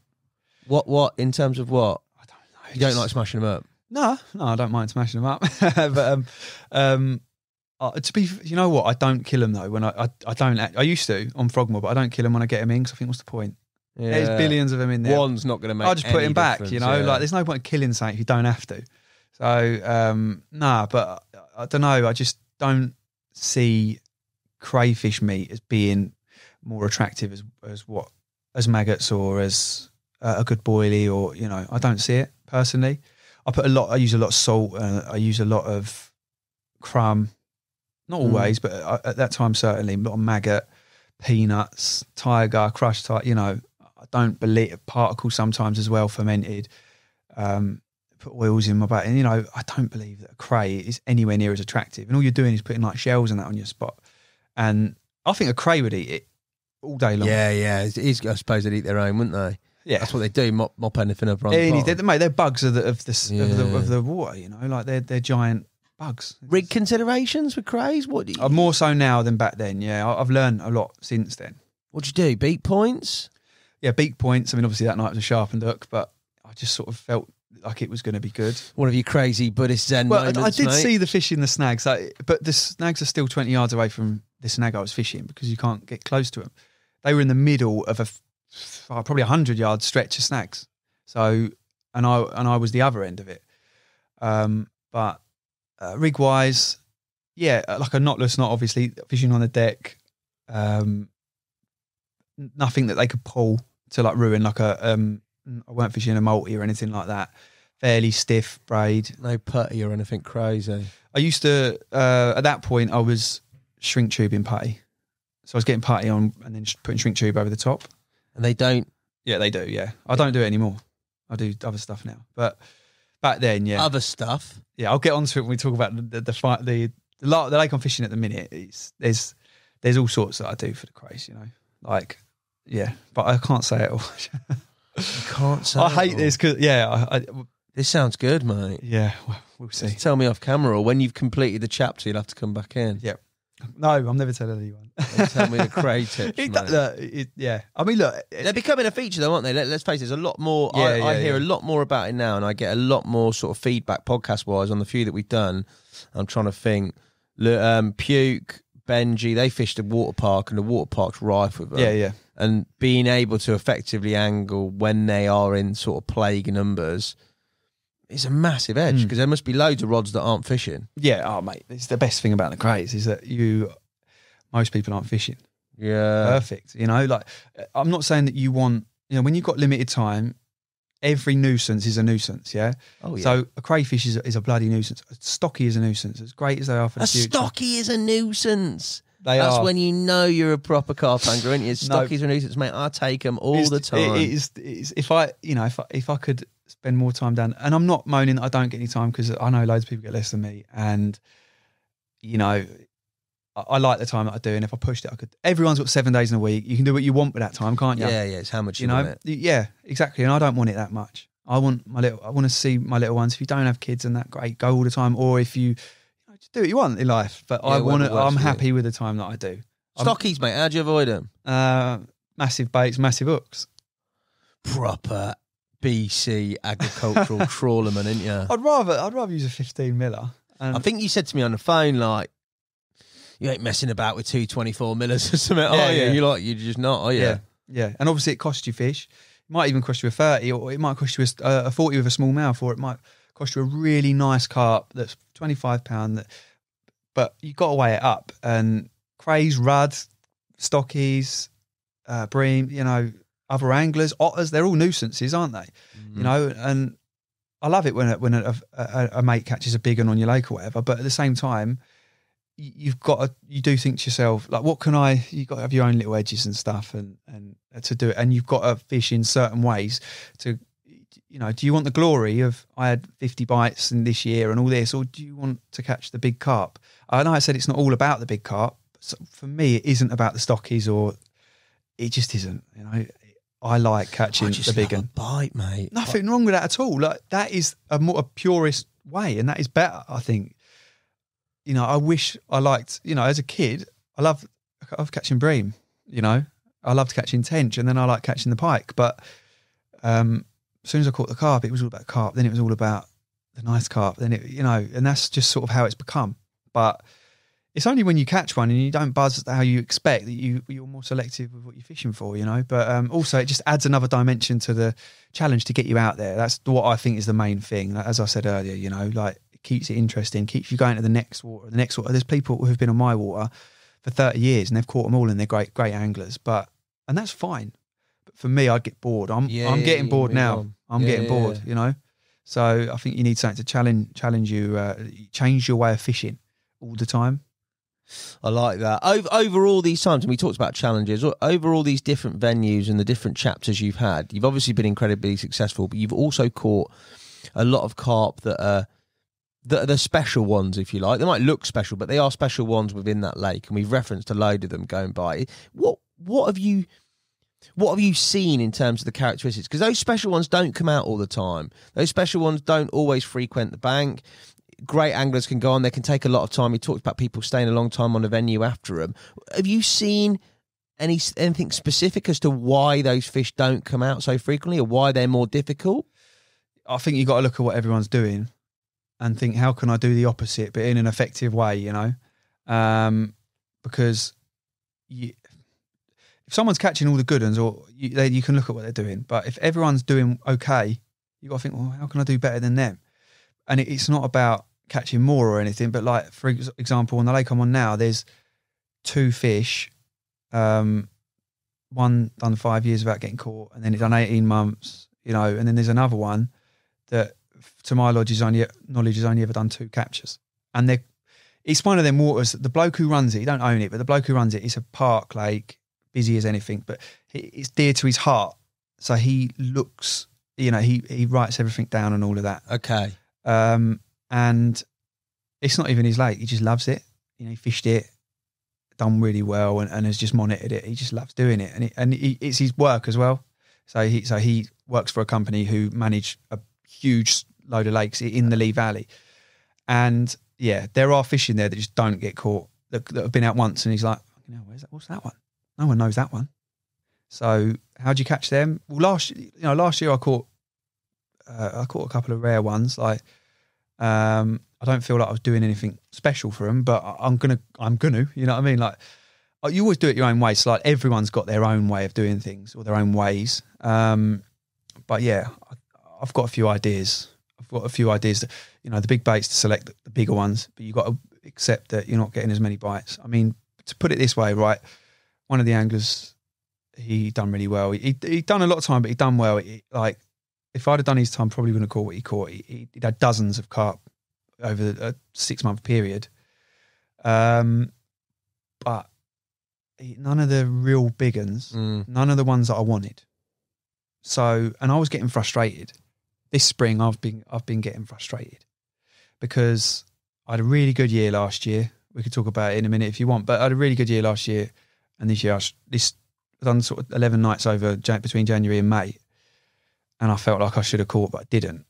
What? What in terms of what? I don't know. You don't Just- like smashing them up? No, no, I don't mind smashing them up. *laughs* but um, um, uh, to be, you know what? I don't kill them though. When I, I, I don't. act- I used to on Frogmore, but I don't kill them when I get them in because I think what's the point? There's billions of them in there. One's not going to make. I'll just put any him back. difference, You know, yeah. like there's no point in killing something if you don't have to. So um, nah, but I, I don't know. I just don't see crayfish meat as being more attractive as as what as maggots or as uh, a good boilie or you know I don't see it personally. I put a lot. I use a lot of salt. Uh, I use a lot of crumb. Not Mm. always, but uh, at that time certainly a lot of maggot, peanuts, tiger, crushed tiger. You know, I don't believe particles sometimes as well fermented. Um, put oils in my bait, and you know, I don't believe that a cray is anywhere near as attractive. And all you're doing is putting like shells and that on your spot. And I think a cray would eat it all day long. Yeah, yeah. It's, it's, I suppose they'd eat their own, wouldn't they? yeah. That's what they do. Mop, mop anything up on the Any, they're, mate, they're bugs of the of the, s of the of the water. You know, like they're they're giant bugs. Rig considerations with crays? What do you, Uh, more so now than back then. Yeah, I- I've learned a lot since then. what'd you do? Beat points? Yeah, beak points. I mean, obviously that night was a sharpened hook, but I just sort of felt like it was going to be good. One of your crazy Buddhist Zen Well, I- moments, I did mate. see the fish in the snags, like, but the snags are still twenty yards away from the snag I was fishing because you can't get close to them. They were in the middle of a oh, probably a hundred yard stretch of snags. So, and I and I was the other end of it. Um, but uh, rig wise, yeah, uh, like a knotless knot, obviously fishing on the deck. Um, nothing that they could pull to like ruin like a um. I weren't fishing a multi or anything like that. Fairly stiff braid. No putty or anything crazy. I used to uh, at that point I was shrink tubing putty, so I was getting party on and then sh- putting shrink tube over the top. And they don't. Yeah, they do. Yeah, I don't do it anymore. I do other stuff now. But back then, yeah, Other stuff. yeah, I'll get onto it when we talk about the the the, fight, the, the, la- the lake I'm fishing at the minute. It's, there's there's all sorts that I do for the crays, you know, like yeah, but I can't say it all. You can't say. *laughs* I hate all. this because yeah, I, I, This sounds good, mate. yeah, well, we'll see. Just tell me off camera, or when you've completed the chapter, you'll have to come back in. Yeah. *laughs* No, I'm never telling anyone. And tell me the cray tips, *laughs* It- mate. look, it- yeah, I mean, look, They're becoming a feature, though, aren't they? Let, us face it. There's a lot more. I, Yeah, I yeah, hear a lot more about it now, and I get a lot more sort of feedback podcast wise on the few that we've done. I'm trying to think. Look, Um, Puke, Benji, they fished a water park, and the water park's rife with them. yeah, yeah, And being able to effectively angle when they are in sort of plague numbers is a massive edge hmm. because there must be loads of rods that aren't fishing. yeah. Oh, mate, it's the best thing about the crays is that you, most people aren't fishing. Yeah. perfect. You know, like uh, I'm not saying that you want, you know, when you've got limited time, every nuisance is a nuisance. Yeah. oh, yeah. So a crayfish is a, is a bloody nuisance. A stocky is a nuisance. As great as they are for the a future, stocky is a nuisance. they That's are. when you know you're a proper carp angler, aren't you? *laughs* Stockies are a nuisance, mate. I take them all It's- the time. It is, it's, if I, you know, if I, if I could spend more time down, and I'm not moaning that I don't get any time because I know loads of people get less than me, and you know, I, I like the time that I do, and if I pushed it, I could. Everyone's got seven days in a week. You can do what you want with that time, can't you? yeah, yeah. It's how much you, you know, want it. yeah, exactly. And I don't want it that much. I want my little. I want to see my little ones. If you don't have kids and that, great, go all the time. Or if you, you know, just do what you want in life. But I want to. I'm you. happy with the time that I do. I'm- Stockies, mate. How do you avoid them? Uh, massive baits, massive hooks. Proper BC agricultural *laughs* trawlerman, ain't you? I'd rather. I'd rather use a 15 miller. And I think you said to me on the phone, like, you ain't messing about with two 24 millers or something, Yeah, are you? yeah. You're like, you're just not, are you? yeah, yeah. And obviously, it costs you fish. It might even cost you a 30, or it might cost you a, a 40 with a small mouth, or it might cost you a really nice carp that's 25 pound. That, but you got to weigh it up. And crays, rudd, stockies, uh, bream, you know, other anglers, otters, they're all nuisances, aren't they? Mm. You know, and I love it when a, when a, a, a mate catches a big one on your lake or whatever. But at the same time, you- you've got to, you do think to yourself like, what can I? You've got to have your own little edges and stuff, and and to do it, and you've got to fish in certain ways to. You know, do you want the glory of I had 50 bites in this year and all this, or do you want to catch the big carp? I know I said it's not all about the big carp. But for me, it isn't about the stockies, or it just isn't. You know, I like catching I the big one. a bite, mate. Nothing wrong with that at all. Like that is a more a purest way, and that is better. I think. You know, I wish I liked. You know, as a kid, I love I love catching bream. You know, I loved catching tench, and then I like catching the pike. But um, as soon as I caught the carp, it was all about carp. Then it was all about the nice carp. Then it, you know, and that's just sort of how it's become. But it's only when you catch one and you don't buzz how you expect that you you're more selective with what you're fishing for, you know. But um, also, it just adds another dimension to the challenge to get you out there. That's what I think is the main thing. As I said earlier, you know, like it keeps it interesting, keeps you going to the next water, the next water. There's people who've been on my water for 30 years and they've caught them all and they're great, great anglers. But and that's fine. But for me, I'd get bored. I'm Yeah, I'm getting bored now. on. I'm Yeah, getting bored. yeah. You know. So I think you need something to challenge challenge you, uh, change your way of fishing all the time. I like that. Over, over all these times, and we talked about challenges, over all these different venues and the different chapters you've had, you've obviously been incredibly successful, but you've also caught a lot of carp that are that are the special ones, if you like. They might look special, but they are special ones within that lake, and we've referenced a load of them going by. What what have you what have you seen in terms of the characteristics? Because those special ones don't come out all the time. Those special ones don't always frequent the bank. Great anglers can go on; they can take a lot of time. We talked about people staying a long time on a venue after them. Have you seen any anything specific as to why those fish don't come out so frequently, or why they're more difficult? I think you've got to look at what everyone's doing and think, how can I do the opposite, but in an effective way, you know? Um, because you, if someone's catching all the good ones, or you, they, you can look at what they're doing. But if everyone's doing okay, you got to think, well, how can I do better than them? And it, it's not about catching more or anything, but like for ex- example, on the lake I'm on now, there's two fish. Um, one done five years without getting caught, and then it done eighteen months. You know, and then there's another one that, to my knowledge, is only knowledge has only ever done two captures, and they it's one of them waters. The bloke who runs it, he don't own it, but the bloke who runs it, it's a park lake, busy as anything, but it's dear to his heart. So he looks you know, he he writes everything down and all of that. Okay. Um, and it's not even his lake. He just loves it. You know, he fished it, done really well, and, and has just monitored it. He just loves doing it, and and he, it's his work as well. So he so he works for a company who manage a huge load of lakes in the Lea Valley, and yeah, there are fish in there that just don't get caught that, that have been out once, and he's like, you know, where's that? What's that one? No one knows that one. So how do you catch them? Well, last you know last year I caught uh, I caught a couple of rare ones. Like um, I don't feel like I was doing anything special for them, but I'm gonna I'm gonna you know what I mean? Like uh, you always do it your own way. So like everyone's got their own way of doing things or their own ways. Um, but yeah, I, I've got a few ideas. I've got a few ideas. That, you know, the big baits to select the bigger ones, but you've got to accept that you're not getting as many bites. I mean, to put it this way, right? One of the anglers, he done really well. He he done a lot of time, but he done well. He, like if I'd have done his time, probably wouldn't have caught what he caught. He, he'd had dozens of carp over a six month period. Um, but he- none of the real big uns, Mm. none of the ones that I wanted. So, and I was getting frustrated. This spring, I've been I've been getting frustrated because I had a really good year last year. We could talk about it in a minute if you want, but I had a really good year last year, and this year I this I've done sort of eleven nights over between January and May, and I felt like I should have caught, but I didn't.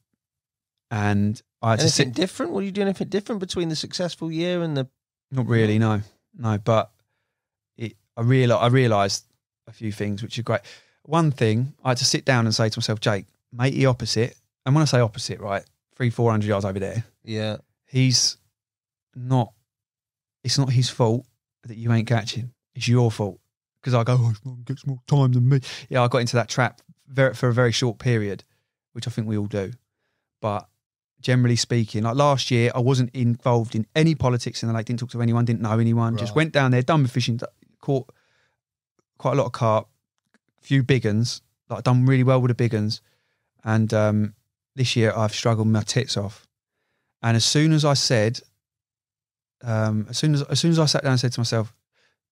And I had to Anything sit. different? Were you doing anything different between the successful year and the? Not really, no, no. But it, I real I realised a few things which are great. One thing I had to sit down and say to myself, Jake, matey opposite. And when I say opposite, right, three four hundred yards over there, Yeah. he's not. It's not his fault that you ain't catching. It's your fault because I go, oh, he gets more time than me. Yeah, I got into that trap very, for a very short period, which I think we all do. But generally speaking, like last year, I wasn't involved in any politics in the lake. Didn't talk to anyone. Didn't know anyone. Just went down there, done my fishing, caught quite a lot of carp, few big uns. Like done really well with the big uns. And um, this year, I've struggled my tits off. And as soon as I said, um, as soon as as soon as I sat down and said to myself,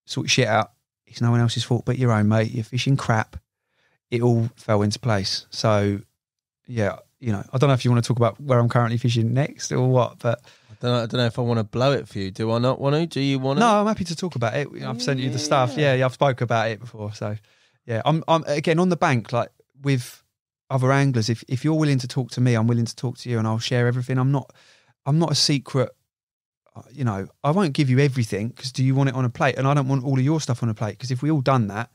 "Sort shit out," it's no one else's fault but your own, mate. You're fishing crap. It all fell into place. So, yeah, you know, I don't know if you want to talk about where I'm currently fishing next or what, but I don't know. I don't know if I want to blow it for you. Do I not want to? Do you want to? no, I'm happy to talk about it. I've sent you the stuff. Yeah, yeah, I've spoke about it before. So, yeah, I'm, I'm again on the bank, like with other anglers. If if you're willing to talk to me, I'm willing to talk to you, and I'll share everything. I'm not, I'm not a secret. uh, You know, I won't give you everything because do you want it on a plate? And I don't want all of your stuff on a plate because if we all done that,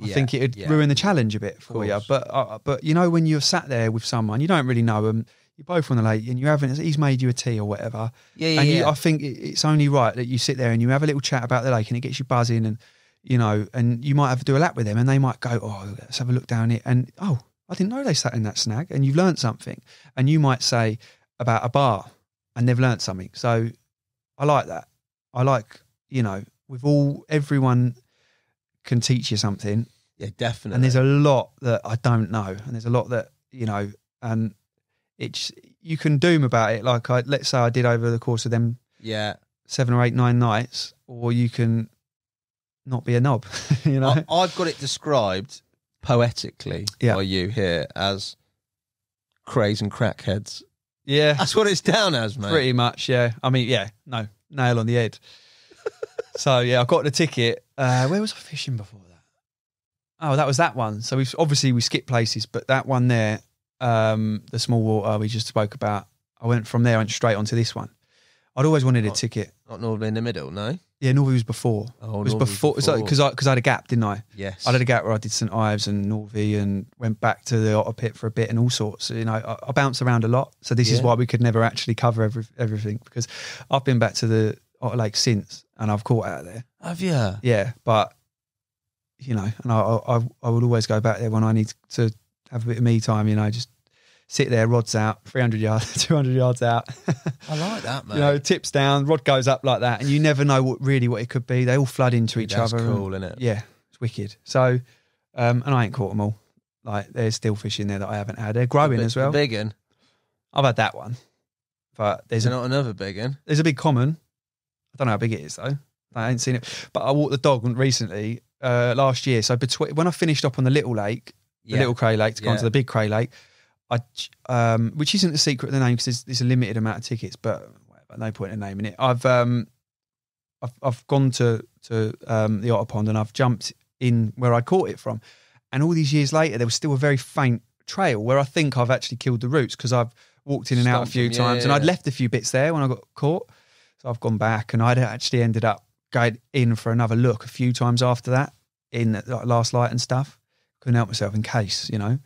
I Yeah, think it'd yeah. ruin the challenge a bit for you. But uh, but you know, when you're sat there with someone, you don't really know them. You're both on the lake, and you haven't. He's made you a tea or whatever Yeah, yeah, and you, yeah. I think it- it's only right that you sit there and you have a little chat about the lake, and it gets you buzzing, and you know, and you might have to do a lap with them, and they might go, "Oh, let's have a look down it," and oh, I didn't know they sat in that snag, and you've learnt something, and you might say about a bar, and they've learnt something. So I like that. I like you know, with all everyone can teach you something, yeah, definitely. and there's a lot that I don't know, and there's a lot that you know, and it's you can doom about it. Like I, let's say I did over the course of them yeah. seven or eight, nine nights, or you can not be a knob. *laughs* you know, I, I've got it described poetically Yeah. by you here as crays and crackheads. yeah, That's what it's down as, mate. pretty much. Yeah, I mean, yeah, no, nail on the head. So yeah, I got the ticket. Uh, where was I fishing before that? Oh, that was that one. So we obviously we skipped places, but that one there, um, the small water we just spoke about. I went from there, went straight onto this one. I'd always wanted a ticket. Not normally in the middle, no. Yeah, Norby was before. Oh, it was before because I because I had a gap, didn't I? Yes. I had a gap where I did St Ives and Norby and went back to the Otter Pit for a bit and all sorts. You know, I, I bounce around a lot, so this is Yeah. why we could never actually cover every, everything because I've been back to the Otter Lake since and I've caught out there. Have you? Yeah, but you know, and I I, I would always go back there when I need to have a bit of me time. You know, just sit there, rods out, three hundred yards, *laughs* two hundred yards out. I like that, mate. *laughs* you know, tips down, rod goes up like that, and you never know what really what it could be. They all flood into each That's other. cool, isn't it? Yeah, it's wicked. So, um, and I ain't caught them all. Like there's still fish in there that I haven't had. They're growing as well. Big one. I've had that one, but there's a not another big one? there's a big common. I don't know how big it is though. I ain't seen it, but I walked the dog recently uh, last year. So between when I finished up on the little lake, the Yeah. little Cray Lake to go Yeah. onto the big Cray Lake, I, um, which isn't the secret of the name because there's, there's a limited amount of tickets, but whatever, no point in naming it. I've um, I've, I've gone to to um, the otter pond and I've jumped in where I caught it from, and all these years later there was still a very faint trail where I think I've actually killed the roots because I've walked in and out a few them, yeah, times and I'd left a few bits there when I got caught, so I've gone back and I'd actually ended up going in for another look a few times after that in the last light and stuff. Couldn't help myself in case, you know.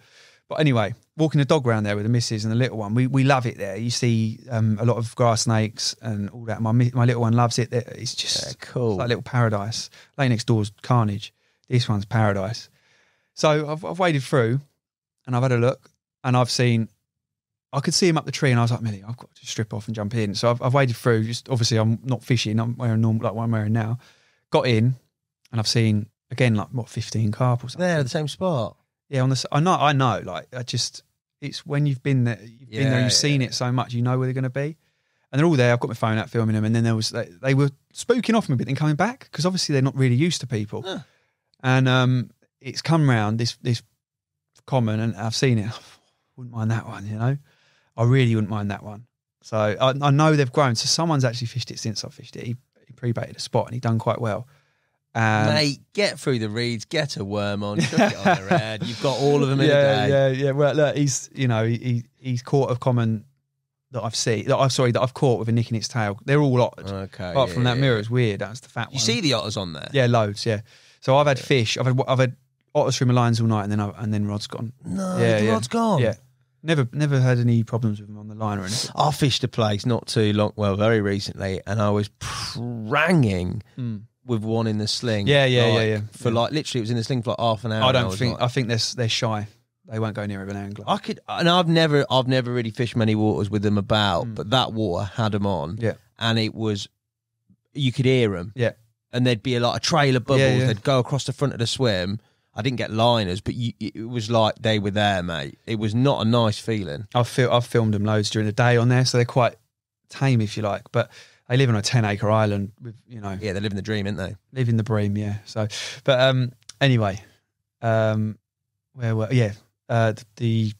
But anyway, walking the dog around there with the missus and the little one, we, we love it there. You see um, a lot of grass snakes and all that. My my little one loves it. It's just Yeah, cool. it's like a little paradise. Lay next door's carnage. This one's paradise. So I've, I've waded through and I've had a look and I've seen, I could see him up the tree and I was like, Millie, I've got to strip off and jump in. So I've, I've waded through. Just obviously, I'm not fishing. I'm wearing normal like what I'm wearing now. Got in and I've seen again like what 15 carp or something. There, the same spot. Yeah, on the s- I know, I know. Like I just, it's when you've been there, you've been there, Yeah, you've seen it so much, you know where they're going to be, and they're all there. I've got my phone out filming them, and then there was they, they were spooking off me, but then coming back because obviously they're not really used to people, Huh. and um, it's come round this this common, and I've seen it. *laughs* wouldn't mind that one, you know. I really wouldn't mind that one. So I, I know they've grown. So someone's actually fished it since I fished it. He, he pre-baited a spot and he done quite well. Um, Mate, get through the reeds, get a worm on, chuck it on their *laughs* head. You've got all of them in yeah, a day. Yeah, yeah, Well, look, he's you know he, he he's caught a common that I've seen. That I've sorry that I've caught with a nick in its tail. They're all ottered. Okay. Apart yeah, from that yeah, mirror, it's weird. That's the fat one. You see the otters on there? Yeah, loads. Yeah. So I've had fish. I've had I've had otters through my lines all night, and then I, and then rod's gone. No, yeah, the yeah. rod's gone. Yeah. Never never had any problems with them on the line or anything. I fished a place not too long, well, very recently, and I was pranging Mm. with one in the sling. Yeah, yeah, yeah, like, yeah. For Yeah. like literally, it was in the sling for like half an hour. I don't was think like- I think they're they're shy. They won't go near an angler. I could, and I've never, I've never really fished many waters with them about, but that water had them on, Mm. Yeah. and it was, you could hear them, Yeah. and there'd be a lot of trailer bubbles. Yeah, yeah. They'd go across the front of the swim. I didn't get liners, but you, it was like they were there, mate. It was not a nice feeling. I've fil- I've filmed them loads during the day on there, so they're quite tame if you like. But they live on a ten acre island with you know Yeah, they're living the dream, aren't they? living the bream, yeah. So, but um, anyway, um, where were yeah, uh, the, the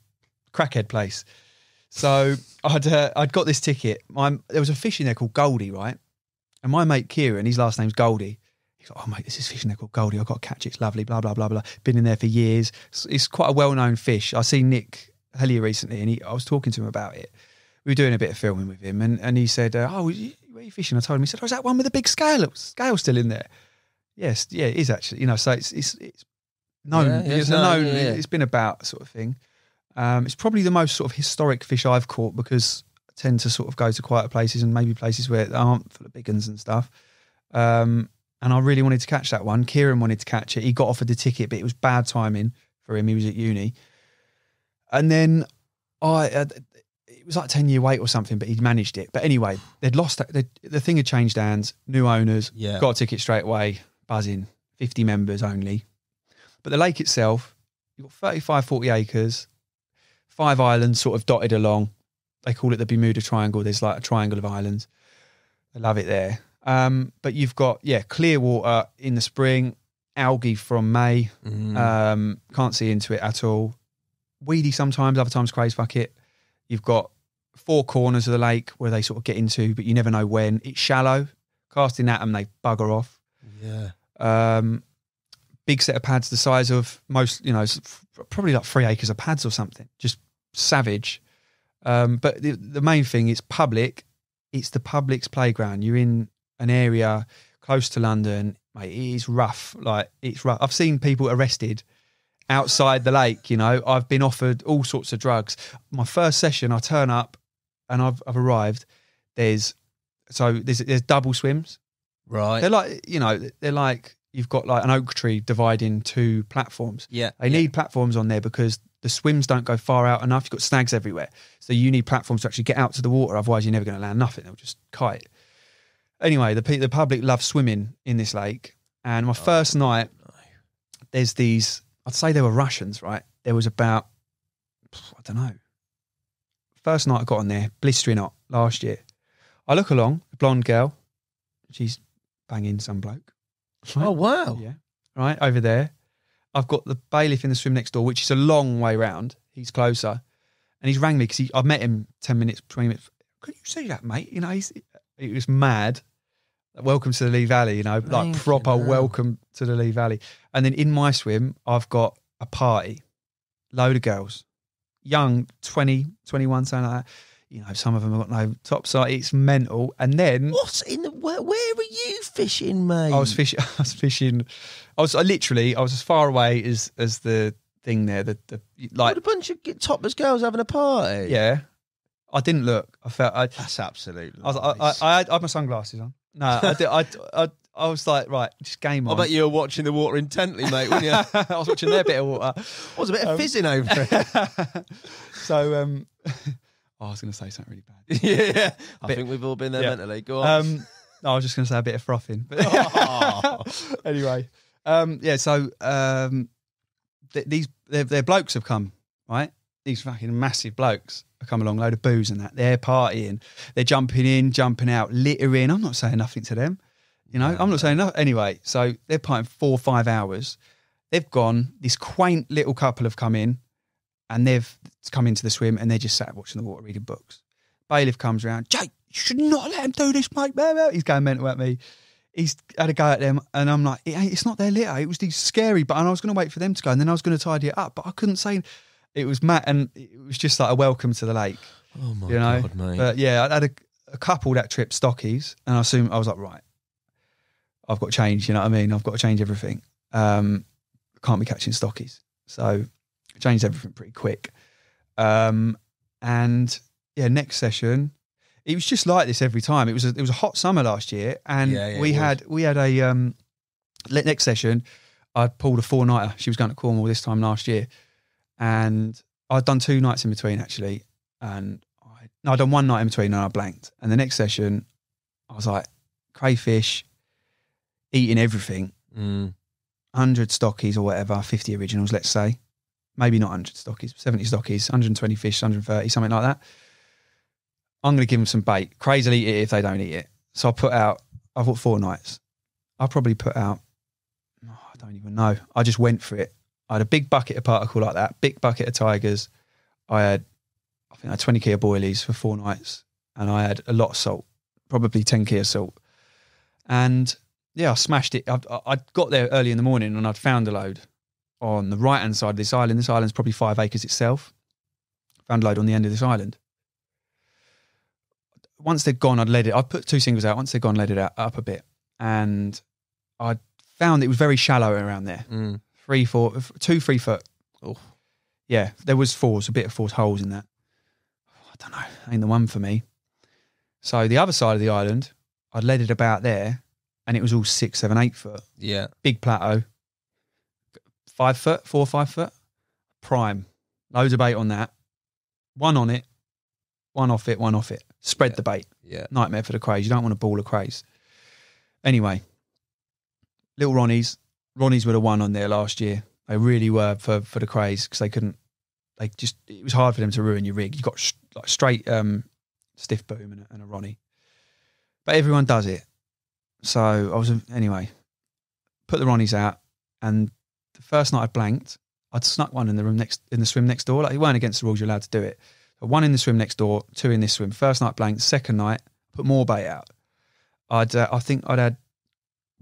crackhead place. So I'd uh, I'd got this ticket. My there was a fish in there called Goldie, right? And my mate Kieran, his last name's Goldie. He's like, oh mate, this is fish in there called Goldie. I've got to catch it. It's lovely. Blah blah blah blah. Been in there for years. It's, it's quite a well known fish. I see Nick Helleur recently, and he, I was talking to him about it. We were doing a bit of filming with him, and, and he said, uh, "Oh, where are you fishing?" I told him. He said, "Oh, is that one with the big scale? Scale still in there?" Yes, yeah, it is actually. You know, so it's it's it's known. Yeah, yeah, it's no, known. yeah. It's been about sort of thing. Um, it's probably the most sort of historic fish I've caught because I tend to sort of go to quieter places and maybe places where there aren't full of big uns and stuff. Um, and I really wanted to catch that one. Kieran wanted to catch it. He got offered the ticket, but it was bad timing for him. He was at uni. And then I, uh, it was like a 10 year wait or something, but he'd managed it. But anyway, they'd lost, they'd, the thing had changed hands, new owners, Yeah. got a ticket straight away, buzzing, 50 members only. But the lake itself, you've got 35, 40 acres, five islands sort of dotted along. They call it the Bermuda Triangle. There's like a triangle of islands. I love it there. Um, but you've got, yeah, clear water in the spring, algae from May. Mm. Um, can't see into it at all. Weedy sometimes, other times crays bucket. You've got four corners of the lake where they sort of get into, but you never know when. It's shallow. Casting at them, they bugger off. yeah. Um, big set of pads the size of most, you know, probably like three acres of pads or something. Just savage. Um, but the, the main thing is public. It's the public's playground. You're in an area close to London, mate. It is rough. Like it's rough. I've seen people arrested outside the lake. You know, I've been offered all sorts of drugs. My first session, I turn up and I've, I've arrived. There's so there's there's double swims. Right. They're like, you know, they're like you've got like an oak tree dividing two platforms. yeah. They need platforms on there because the swims don't go far out enough. You've got snags everywhere. So you need platforms to actually get out to the water. Otherwise, you're never going to land nothing. They'll just kite. Anyway, the, the public love swimming in this lake. And my oh, first night, there's these, I'd say they were Russians, right? There was about, I don't know. First night I got on there, blistering hot last year. I look along, blonde girl. She's banging some bloke. Oh wow. Yeah. Right over there. I've got the bailiff in the swim next door, which is a long way round. He's closer. and he's rang me because I met him ten minutes, twenty minutes. Could you see that, mate? You know, he's he was mad. Welcome to the Lea Valley, you know, like proper hell. welcome to the Lea Valley. And then in my swim, I've got a party, load of girls, young, 20, 21, something like that. You know, some of them have got no top side. It's mental. And then What's in the where, where are you fishing, mate? I was fishing. *laughs* I was fishing. I was I literally. I was as far away as as the thing there. The, the like What a bunch of topless girls having a party. yeah. I didn't look. I felt. I, That's absolutely. I was. I, I, I, had, I had my sunglasses on. No, I did. I, I, I was like, right, just game on. I bet you were watching the water intently, mate, weren't you? *laughs* I was watching their bit of water. I was a bit of Um, fizzing over it. *laughs* so, um, *laughs* oh, I was going to say something really bad. yeah, I Bit- think we've all been there yeah. mentally. Go on. Um, no, I was just going to say a bit of frothing. But Oh. anyway, um, yeah. So um, th- these their blokes have come, right? These fucking massive blokes have come along, load of booze and that. They're partying, they're jumping in, jumping out, littering. I'm not saying nothing to them, you know. I'm not saying nothing. Anyway, so they're partying four or five hours. They've gone. This quaint little couple have come in, and they've come into the swim, and they're just sat watching the water, reading books. Bailiff comes around. Jake, you should not let him do this, mate. He's going mental at me. He's had a go at them, and I'm like, it it's not their litter. It was these scary, but and I was going to wait for them to go, and then I was going to tidy it up, but I couldn't say. It was Matt, and it was just like a welcome to the lake. oh my you know, god, mate. but yeah, I had a, a couple that trip stockies, and I assume I was like, right, I've got to change. You know what I mean? I've got to change everything. Um, can't be catching stockies, so I changed everything pretty quick. Um, and yeah, next session, it was just like this every time. It was a, it was a hot summer last year, and Yeah, yeah, we had we had a um, next session. I pulled a four nighter. She was going to Cornwall this time last year, and I'd done two nights in between actually, and I no, I'd done one night in between and I blanked. And the next session, I was like crayfish, eating everything, Mm. hundred stockies or whatever, fifty originals, let's say, maybe not hundred stockies, seventy stockies, hundred and twenty fish, hundred thirty, something like that. I'm going to give them some bait. Crazy will eat it if they don't eat it. So I put out. I thought four nights. I probably put out. oh, I don't even know. I just went for it. I had a big bucket of particle like that, big bucket of tigers. I had, I think I had 20 key of boilies for four nights, and I had a lot of salt, probably 10 key of salt. And yeah, I smashed it. I, I got there early in the morning and I'd found a load on the right hand side of this island. This island's probably five acres itself. Found a load on the end of this island. Once they'd gone, I'd let it. I'd put two singles out. Once they'd gone, let it out, up a bit, and I found it was very shallow around there. Mm. Three, four, two, three foot. Oh. Yeah, there was fours, a bit of forced holes in that. I don't know, ain't the one for me. So the other side of the island, I'd led it about there, and it was all six, seven, eight foot, Yeah. big plateau, five foot, four, five foot, prime, loads of bait on that, one on it, one off it, one off it. Spread Yeah. the bait. Yeah. Nightmare for the crays. You don't want a ball of crays. Anyway, little Ronnies. Ronnies were the one on there last year. They really were for for the crays because they couldn't. They just it was hard for them to ruin your rig. You got sh- like straight um, stiff boom and a, and a Ronnie, but everyone does it. So I was anyway. Put the Ronnies out, and the first night I blanked. I'd snuck one in the room next in the swim next door. Like it weren't against the rules. You're allowed to do it. So one in the swim next door, two in this swim. First night blanked. Second night put more bait out. I'd uh, I think I'd had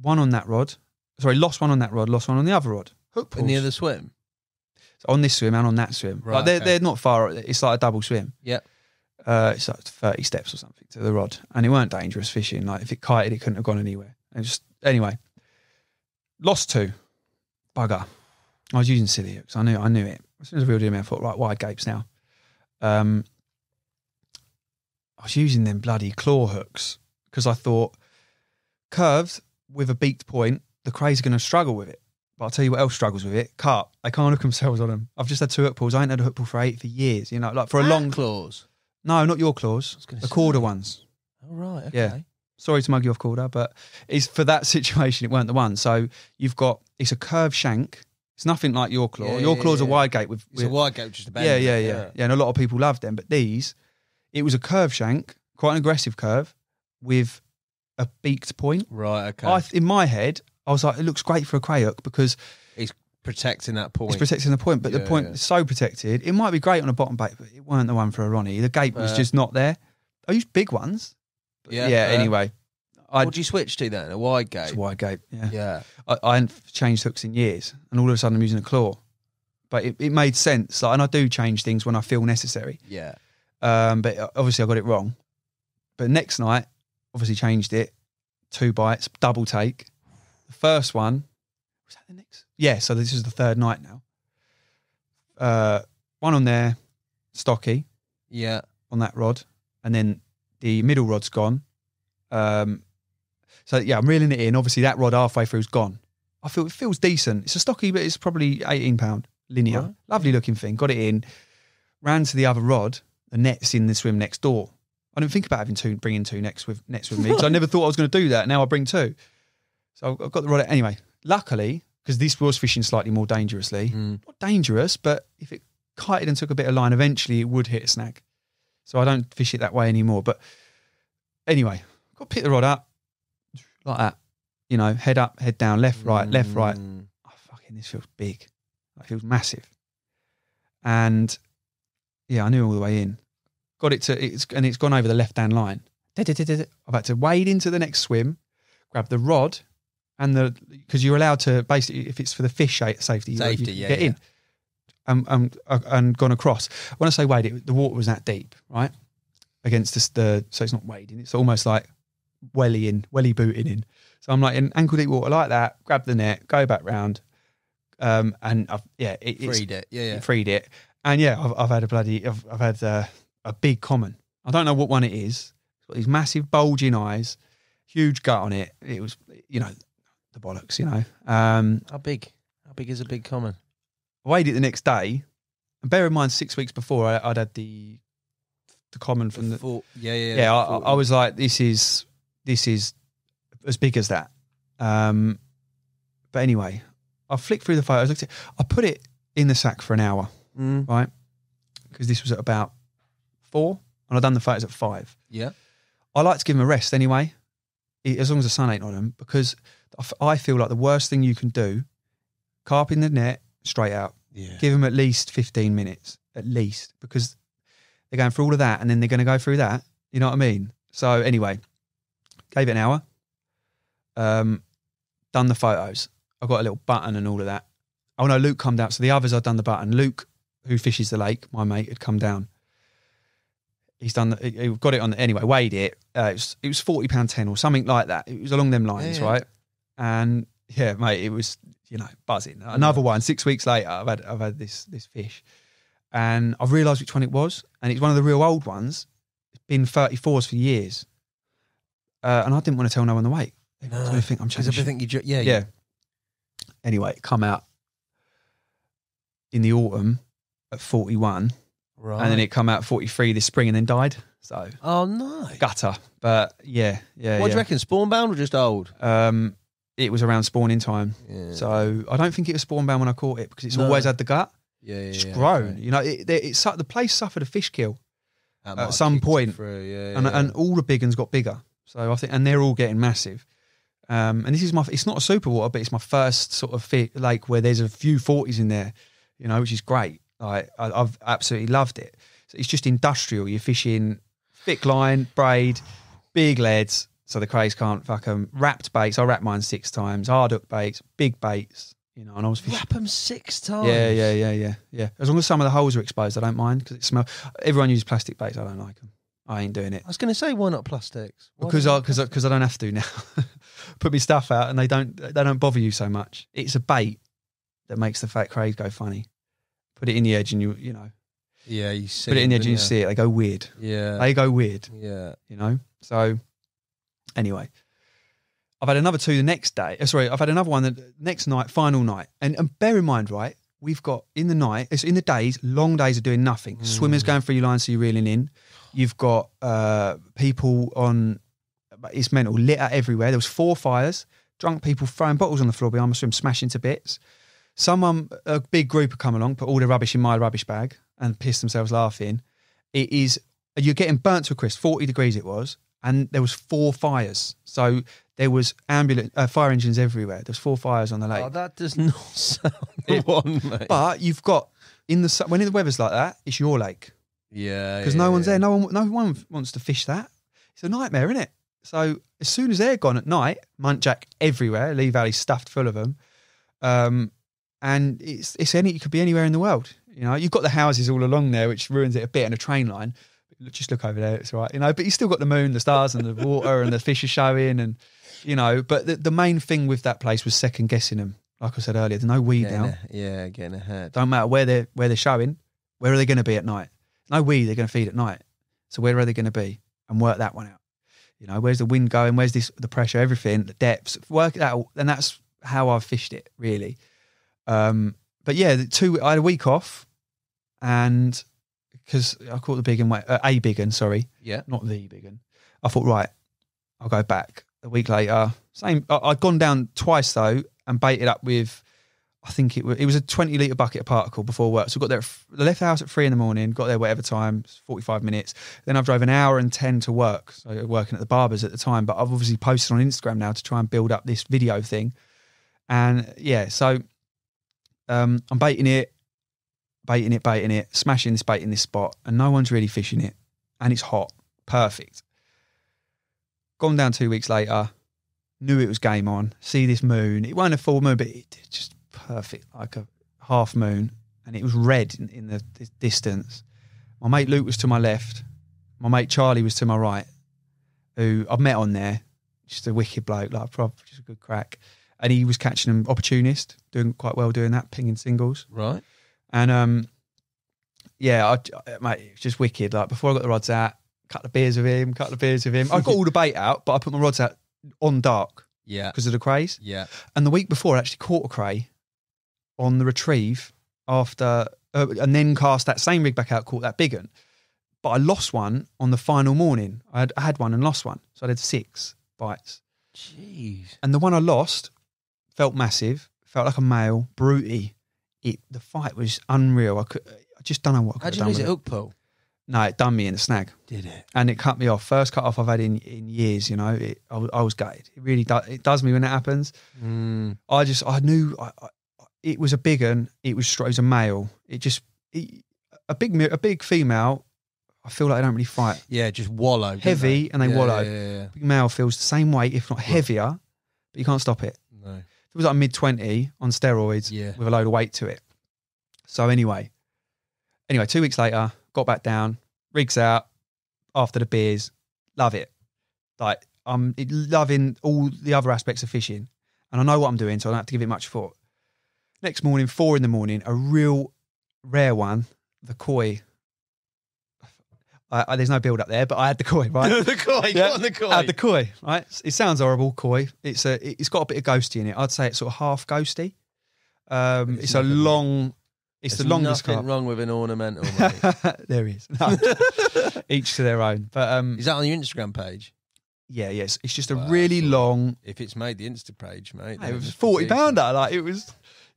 one on that rod. Sorry, lost one on that rod, lost one on the other rod. Hook In the other swim. So on this swim and on that swim. Right, like they're okay. they're not far. It's like a double swim. Yep. Uh, it's like thirty steps or something to the rod, and it weren't dangerous fishing. Like if it kited, it couldn't have gone anywhere. And just anyway, lost two. Bugger. I was using silly hooks. I knew I knew it. As soon as I reeled him in, I thought right wide gapes now. Um, I was using them bloody claw hooks because I thought curved with a beaked point, the crays are going to struggle with it. But I'll tell you what else struggles with it. Carp. They can't hook themselves on them. I've just had two hook pulls. I ain't had a hook pull for eight for years. You know, like for a long. claws. No, not your claws. The Korda ones. Oh, right. Okay. Yeah. Sorry to mug you off, Korda, but it's for that situation. It weren't the one. So you've got it's a curved shank. It's nothing like your claw. Yeah, your yeah, claw's a wide gate with, It's a wide gate, just a bend. yeah, yeah, yeah, yeah, And a lot of people love them, but these, it was a curved shank, quite an aggressive curve, with a beaked point. Right. Okay. I, in my head, I was like, it looks great for a cray hook because It's protecting that point. It's protecting the point, but the Yeah, point yeah. is so protected. It might be great on a bottom bait, but it weren't the one for a Ronnie. The gate was Fair. just not there. I used big ones. Yeah, yeah. fair. Anyway, I what do you switch to then? A wide gate. it's a wide gate. Yeah. Yeah. I, I hadn't changed hooks in years, and all of a sudden I'm using a claw. But it, it made sense. Like, and I do change things when I feel necessary. Yeah. Um, but uh, obviously I got it wrong. But next night, obviously changed it. Two bites, double take. The first one was that the next? Yeah. So this is the third night now. Uh, one on there, stocky Yeah. on that rod, and then the middle rod's gone. Um, so yeah, I'm reeling it in. Obviously, that rod halfway through is gone. I feel it feels decent. It's a stocky, but it's probably 18 pound linear. Right. Lovely looking thing. Got it in. Ran to the other rod. The net's in the swim next door. I didn't think about having two, bringing two nets with nets with me because I *laughs* never thought I was going to do that. Now I bring two. So I've got the rod. Anyway, luckily, because this was fishing slightly more dangerously. Mm. Not dangerous, but if it kited and took a bit of line, eventually it would hit a snag. So I don't fish it that way anymore. But anyway, got to pick the rod up like that. You know, head up, head down, left, right, left, right. Mm. Oh, fucking, this feels big. It feels massive. And yeah, I knew all the way in. Got it to, it's, and it's gone over the left hand line. I've had to wade into the next swim, grab the rod, and the because you're allowed to basically if it's for the fish sha- safety, you- you yeah, get yeah. in. Um, uh, and gone across. When I say wade, it, the water was that deep, right? Against this, the so it's not wading. It's almost like welly in, welly booting in. So I'm like in ankle deep water like that. Grab the net, go back round, um, and I've yeah, it, it's- Freed it. Yeah. Yeah. it freed it. And yeah, I've, I've had a bloody, I've, I've had uh, a big common. I don't know what one it is. It's got these massive bulging eyes, huge gut on it. It was, you know, the bollocks, you know. Um, How big? How big is a big common? I weighed it the next day. And bear in mind, six weeks before, I, I'd had the the common from the. Four- yeah. Yeah. Yeah, I, I was like, this is this is as big as that. Um, but anyway, I flicked through the photos. Looked at, I put it in the sack for an hour. Mm. right? Because this was at about four, and I've done the photos at five. Yeah. I like to give them a rest anyway, as long as the sun ain't on them, because I feel like the worst thing you can do, carp in the net straight out. Yeah. Give them at least fifteen minutes, at least, because they're going through all of that, and then they're going to go through that. You know what I mean? So anyway, gave it an hour. Um, done the photos. I got a little button and all of that. Oh no, Luke come down. So the others I'd done the button. Luke, who fishes the lake, my mate, had come down. He's done. The, he he got it on. The, anyway, weighed it. Uh, it was it was forty pound ten or something like that. It was along them lines, Yeah. right? And yeah, mate, it was you know buzzing. Another one. Six weeks later, I've had I've had this this fish, and I've realised which one it was, and it's one of the real old ones. It's been thirty fours for years, uh, and I didn't want to tell no one the weight. No, no, think I'm changing. everything you. Ju- yeah. Yeah. Anyway, it come out in the autumn at 41, Right. and then it come out 43 this spring, and then died. So Oh no. gutter, but yeah, yeah, What do you reckon? Spawn bound or just old? Um, it was around spawning time, Yeah. so I don't think it was spawn bound when I caught it because it's No. always had the gut. yeah. yeah It's yeah, grown, okay. you know. It, it, it's the place suffered a fish kill, at some point, Yeah. and and all the big ones got bigger. So I think, and they're all getting massive. Um, and this is my, it's not a super water, but it's my first sort of fi- lake where there's a few forties in there, you know, which is great. Like I, I've absolutely loved it. So it's just industrial. You're fishing thick line, braid, big leads, so the crays can't fuck them. Wrapped baits. I wrapped mine six times. Hard hook baits, big baits. You know, and I was fishing. Wrap them six times. Yeah, yeah, yeah, yeah, yeah. As long as some of the holes are exposed, I don't mind because it smells. Everyone uses plastic baits. I don't like them. I ain't doing it I was going to say, why not plastics? Why because I because because I don't have to now. *laughs* Put my stuff out and they don't they don't bother you so much. It's a bait that makes the fat crays go funny. Put it in the edge and you you know Yeah, you see. put it in the edge and you see it. They go weird. Yeah. They go weird. yeah. You know. So anyway, I've had another two the next day. uh, Sorry, I've had another one the next night, final night. And and bear in mind, right? We've got in the night, it's in the days, long days of doing nothing. Swimmers going through your line, so you're reeling in. You've got uh, people on, it's mental, litter everywhere. There was four fires, drunk people throwing bottles on the floor behind my swim, smashing to bits. Someone, a big group have come along, put all the rubbish in my rubbish bag and pissed themselves laughing. It is, you're getting burnt to a crisp, 40 degrees it was, and there was four fires. So there was ambulance, uh, fire engines everywhere. There's four fires on the lake. Oh, that does not *laughs* sound mate. but you've got in the when the weather's like that, it's your lake yeah, because yeah, no one's yeah. there. No one, no one wants to fish that. It's a nightmare, isn't it? So as soon as they're gone at night, muntjac everywhere. Lea Valley stuffed full of them, um, and it's it's any it could be anywhere in the world. You know, you've got the houses all along there, which ruins it a bit, and a train line. Just look over there; it's right, you know. But you still got the moon, the stars, and the water, and the fish are showing, and you know. But the, the main thing with that place was second guessing them. Like I said earlier, there's no weed Getting now. a- yeah, getting ahead. Don't matter where they're where they're showing. Where are they going to be at night? No weed they're going to feed at night. So where are they going to be? And work that one out. You know, where's the wind going? Where's this the pressure? Everything, the depths. Work it out, and that's how I've fished it really. Um, but yeah, the two. I had a week off, and because I caught the big one, uh, a big one, sorry, Yeah. not the big one. I thought, right, I'll go back a week later. Same. I, I'd gone down twice though, and baited up with. I think it was, it was a 20 litre bucket of particle before work. So I got there, left the house at three in the morning, got there whatever time, 45 minutes. Then I've drove an hour and 10 to work. So working at the barbers at the time, but I've obviously posted on Instagram now to try and build up this video thing. And yeah, so um, I'm baiting it, baiting it, baiting it, smashing this bait in this spot, and no one's really fishing it. And it's hot. Perfect. Gone down two weeks later, knew it was game on. See this moon. It wasn't a full moon, but it just perfect, like a half moon, and it was red in, in the dis- distance. My mate Luke was to my left. My mate Charlie was to my right, who I've met on there. Just a wicked bloke, like proper, just a good crack. And he was catching them opportunist, doing quite well doing that, pinging singles. Right. And um, yeah, I, mate, it was just wicked. Like before I got the rods out, cut the beers with him, cut the beers with him. I got all the bait out, but I put my rods out on dark Yeah. because of the crays. Yeah. And the week before, I actually caught a cray on the retrieve after, uh, and then cast that same rig back out, caught that big one. But I lost one on the final morning. I had, I had one and lost one. So I had six bites. Jeez. And the one I lost felt massive, felt like a male, bruty. It, the fight was unreal. I, could, I just don't know what I could How'd have you done lose it? Hook pull. No, it done me in a snag Did it? and it cut me off. First cut off I've had in, in years, you know. It, I, was- I was gutted. It really does. It does me when it happens. Mm. I just I knew I, I, it was a big one. It was it was a male. It just it, a big a big female. I feel like they don't really fight. Yeah, just wallow. Heavy they? and they Yeah, wallow. Yeah, yeah. Big male feels the same weight, if not heavier, but you can't stop it. Was like mid twenty on steroids Yeah. with a load of weight to it. So anyway, anyway, two weeks later, got back down, rigs out after the beers, love it. Like I'm loving all the other aspects of fishing, and I know what I'm doing, so I don't have to give it much thought. Next morning, four in the morning, a real rare one, the koi. I, I, there's no build up there, but I had the koi, right? *laughs* the koi. Yeah, the koi. I had the koi, right? It sounds horrible, koi. It's a, it's got a bit of ghosty in it. I'd say it's sort of half ghosty. Um, It's it's, a long, it's the longest nothing carp. wrong with an ornamental. *laughs* There is. No. *laughs* Each to their own. But um, Is that on your Instagram page? yeah, yes, it's just a Wow, really long. If it's made the Insta page, mate. It was forty pounder. Like it was,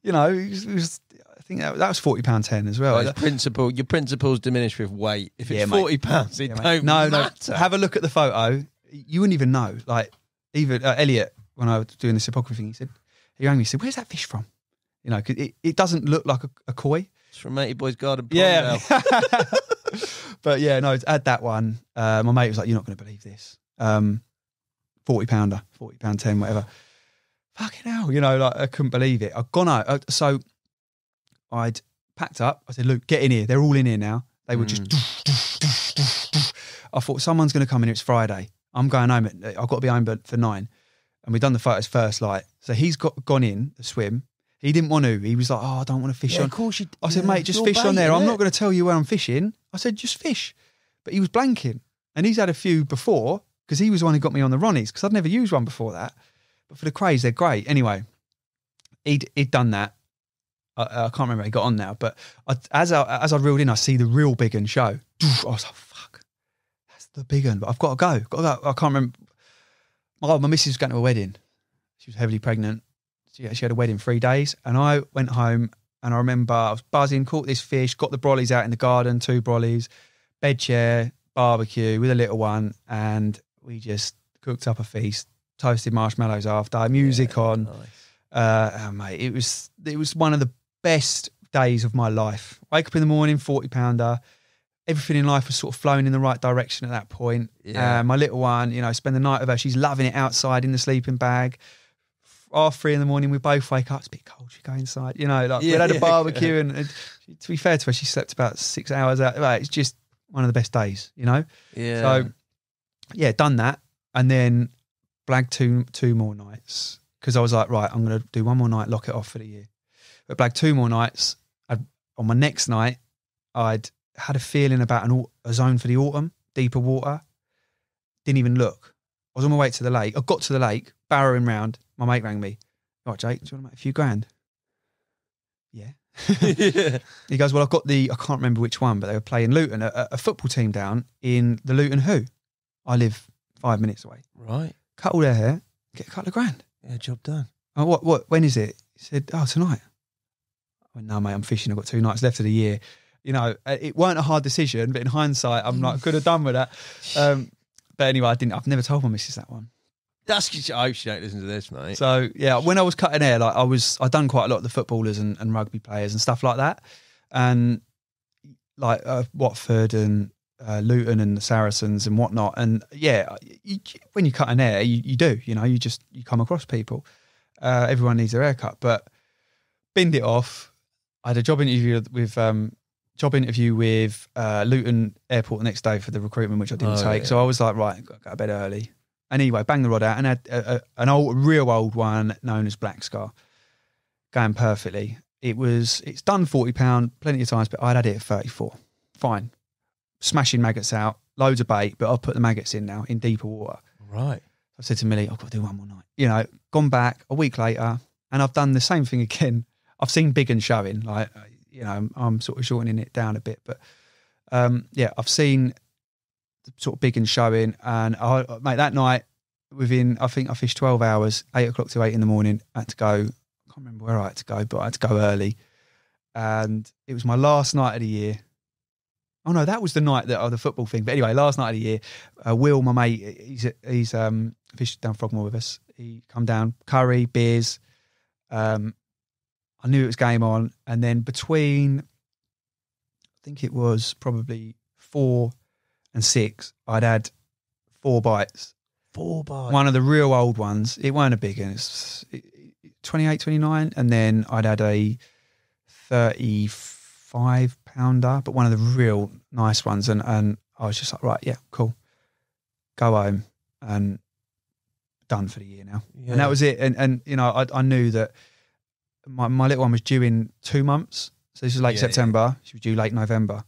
you know, it was. It was I think that, that was forty pound ten as well. Those principle, your principles diminish with weight. If it's Yeah, forty pounds, it Yeah, don't no, matter. no. Have a look at the photo. You wouldn't even know. Like even uh, Elliot, when I was doing this apocryphy thing, he said, he rang me. He said, "Where's that fish from?" You know, 'cause it, it doesn't look like a, a koi. It's from Matey Boy's Garden. Yeah. *laughs* But yeah, no, add that one. Uh, my mate was like, "You're not going to believe this." Um, forty pounder, forty pound ten, whatever. Fucking hell, you know, like I couldn't believe it. I've gone out, uh, so I'd packed up. I said, "Luke, get in here. They're all in here now." They were just. Hmm. I thought someone's going to come in. It's Friday. I'm going home. At, I've got to be home but for nine, and we've done the photos first light. So he's got gone in the swim. He didn't want to. He was like, "Oh, I don't want to fish Yeah, on." of course you. I said, yeah, mate, just fish on there. I'm not going to tell you where I'm fishing. I said, just fish. But he was blanking. And he's had a few before because he was the one who got me on the Ronnies because I'd never used one before that. But for the crays, they're great. Anyway, he'd, he'd done that. I, I can't remember how he got on now. But I, as, I, as I reeled in, I see the real big one show. *sniffs* I was like, fuck, that's the big one. But I've got to go. Got to go. I can't remember. My, my missus was going to a wedding. She was heavily pregnant. She, she had a wedding three days. And I went home and I remember I was buzzing, caught this fish, got the brollies out in the garden, two brollies, bed chair, barbecue with a little one, and we just cooked up a feast. toasted marshmallows after, music on. Uh, oh, mate, it was it was one of the best days of my life. Wake up in the morning, forty pounder. Everything in life was sort of flowing in the right direction at that point. Yeah. Uh, my little one, you know, spend the night with her. She's loving it outside in the sleeping bag. Half three in the morning, we both wake up. It's a bit cold. She go inside. You know, like we had a yeah. *laughs* barbecue, and, and she- to be fair to her, she slept about six hours out. Like, it's just one of the best days. You know. Yeah. So yeah, done that, and then blagged two two more nights because I was like, right, I'm going to do one more night, lock it off for the year. But blagged two more nights. I'd, on my next night, I'd had a feeling about an a zone for the autumn, deeper water. Didn't even look. I was on my way to the lake. I got to the lake, barrowing round. My mate rang me. Right, Jake, do you want to make a few grand? *laughs* Yeah. He goes, well, I've got the, I can't remember which one, but they were playing Luton, a, a football team down in the Luton Who. I live five minutes away. right. Cut all their hair, get a couple of grand. Yeah, job done. Oh, what, what, when is it? He said, oh, tonight. I went, no, mate, I'm fishing. I've got two nights left of the year. You know, uh, it weren't a hard decision, but in hindsight, I'm like, could have done with that. *laughs* Um, but anyway, I didn't, I've never told my missus that one. That's. I hope she don't listen to this, mate. So yeah, when I was cutting hair, like I was, I'd done quite a lot of the footballers and, and rugby players and stuff like that, and like uh, Watford and uh, Luton and the Saracens and whatnot. And yeah, you, when you cut an hair, you, you do, you know, you just you come across people. Uh, everyone needs their haircut, but binned it off. I had a job interview with um, job interview with uh, Luton Airport the next day for the recruitment, which I didn't Oh, take. yeah. So I was like, right, got to go to bed early. And anyway, bang the rod out and had a, a, an old, real old one known as Black Scar, going perfectly. It was, it's done forty pound plenty of times, but I'd had it at thirty four. Fine, smashing maggots out, loads of bait, but I've put the maggots in now in deeper water. right. I said to Millie, I've got to do one more night. You know, gone back a week later, and I've done the same thing *laughs* again. I've seen big and showing, like uh, you know, I'm, I'm sort of shortening it down a bit, but um, yeah, I've seen sort of big and showing, and I, mate, that night within, I think I fished twelve hours, eight o'clock to eight in the morning. I had to go. I can't remember where I had to go, but I had to go early, and it was my last night of the year. Oh no, that was the night that oh, the football thing. But anyway, last night of the year, uh, Will, my mate, he's he's um fished down Frogmore with us. He come down, curry, beers. Um, I knew it was game on, and then between, I think it was probably four and six, I'd had four bites. Four bites. One of the real old ones. It weren't a big one. It's 28, 29. and then I'd had a thirty-five pounder, but one of the real nice ones. And and I was just like, right, yeah, cool. Go home and done for the year now. Yeah. And that was it. And and you know, I I knew that my my little one was due in two months. So this was late Yeah, September. She was due late November.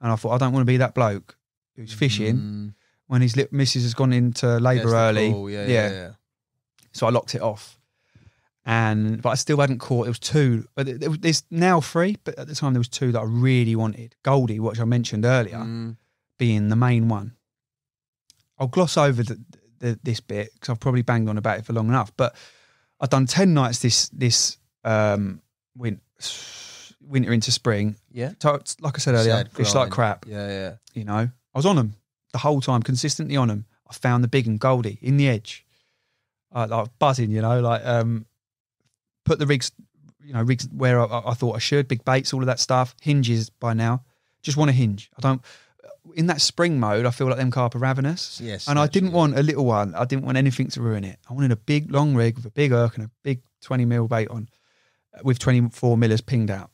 And I thought I don't want to be that bloke who's fishing Mm. when his little missus has gone into labour the early. call, Yeah, yeah, yeah. So I locked it off. And but I still hadn't caught. There was two. But there- there- there's now three, but at the time there was two that I really wanted. Goldie, which I mentioned earlier, Mm. being the main one. I'll gloss over the, the, this bit because I've probably banged on about it for long enough. But I've done ten nights this this um, win, winter into spring. Yeah. Like I said earlier, Sad fish like crap. Yeah, yeah. You know, I was on them the whole time, consistently on them. I found the big and Goldie in the edge, uh, like buzzing. You know, like um, put the rigs, you know, rigs where I, I thought I should. Big baits, all of that stuff. Hinges by now. Just want a hinge. I don't. In that spring mode, I feel like them carp are ravenous. Yes, and I didn't want a little one. I didn't want anything to ruin it. I wanted a big long rig with a big irk and a big twenty mil bait on, with twenty four millers pinged out.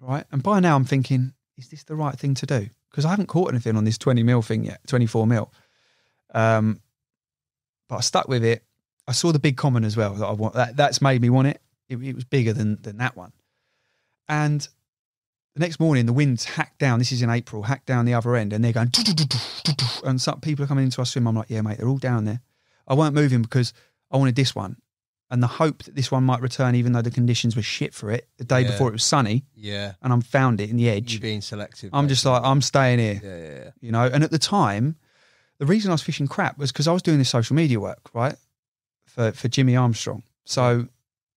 Right, and by now I'm thinking, is this the right thing to do? Because I haven't caught anything on this twenty mil thing yet, twenty four mil. Um, but I stuck with it. I saw the big common as well that I want. That that's made me want it. It, it was bigger than than that one. And the next morning, the winds hacked down. This is in April, hacked down the other end, and they're going. And some people are coming into our swim. I'm like, yeah, mate, they're all down there. I weren't moving because I wanted this one, and the hope that this one might return, even though the conditions were shit for it. The day Yeah. before it was sunny, Yeah. and I found it in the edge. You being selective. I'm just like, I'm staying here Yeah, yeah, yeah. you know. And at the time, the reason I was fishing crap was because I was doing this social media work, right, for for Jimmy Armstrong. So,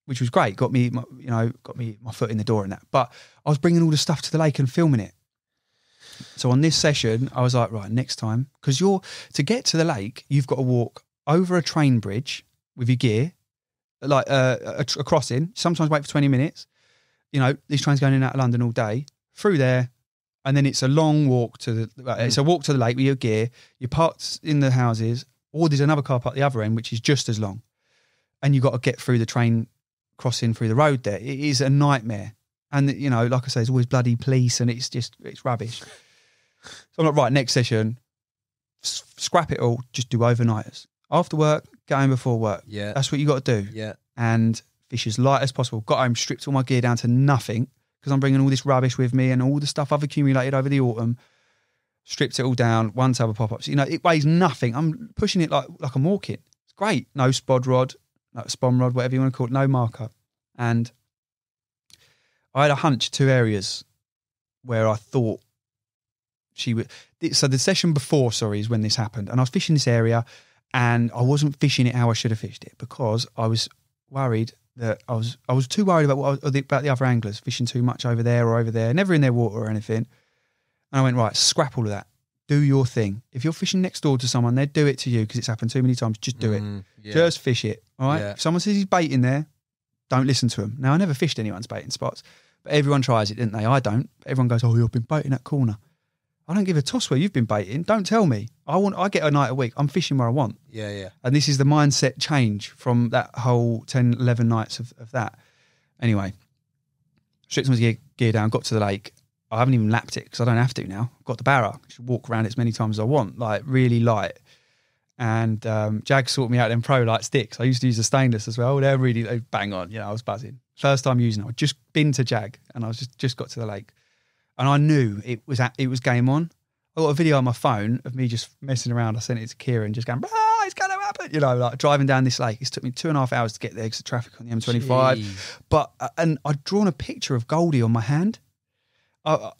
which was great, got me, my, you know, got me my foot in the door in that. But I was bringing all the stuff to the lake and filming it. So on this session, I was like, right, next time, because you're to get to the lake, you've got to walk over a train bridge with your gear, like uh, a, a crossing. Sometimes wait for twenty minutes. You know, these trains going in and out of London all day through there, and then it's a long walk to the. well, It's a walk to the lake with your gear. You're parked in the houses, or there's another car park at the other end, which is just as long, and you've got to get through the train crossing through the road. There, it is a nightmare, and you know, like I say, there's always bloody police, and it's just it's rubbish. So I'm like, right, next session, scrap it all, just do overnighters. After work, home before work. Yeah. That's what you got to do. Yeah. And fish as light as possible. Got home, stripped all my gear down to nothing because I'm bringing all this rubbish with me and all the stuff I've accumulated over the autumn. Stripped it all down, one tub of pop ups. You know, it weighs nothing. I'm pushing it like like I'm walking. It's great. No spod rod, no spon rod, whatever you want to call it, no marker. And I had a hunch two areas where I thought she would. So the session before, sorry, is when this happened, and I was fishing this area, and I wasn't fishing it how I should have fished it because I was worried that I was I was too worried about what I- about the other anglers fishing too much over there or over there, never in their water or anything. And I went right, scrap all of that. Do your thing. If you're fishing next door to someone, they'd do it to you because it's happened too many times. Just do it. Mm, yeah. Just fish it. All right. Yeah. If someone says he's baiting there, don't listen to him. Now I never fished anyone's baiting spots, but everyone tries it, didn't they? I don't. Everyone goes, "Oh, you've been baiting that corner." I don't give a toss where you've been baiting. Don't tell me. I want. I get a night a week. I'm fishing where I want. Yeah, yeah. And this is the mindset change from that whole 10, 11 nights of, of that. Anyway, stripped my gear, gear down, got to the lake. I haven't even lapped it because I don't have to now. I've got the barra. I should walk around it as many times as I want, like really light. And um, Jag sorted me out them pro light sticks. I used to use the stainless as well. They're really they bang on. You know, I was buzzing. First time using them. I'd just been to Jag and I was just, just got to the lake. And I knew it was at, it was game on. I got a video on my phone of me just messing around. I sent it to Kieran, just going, ah, it's going to happen. You know, like driving down this lake. It took me two and a half hours to get there because the traffic on the M25. Jeez. But, uh, and I'd drawn a picture of Goldie on my hand. I,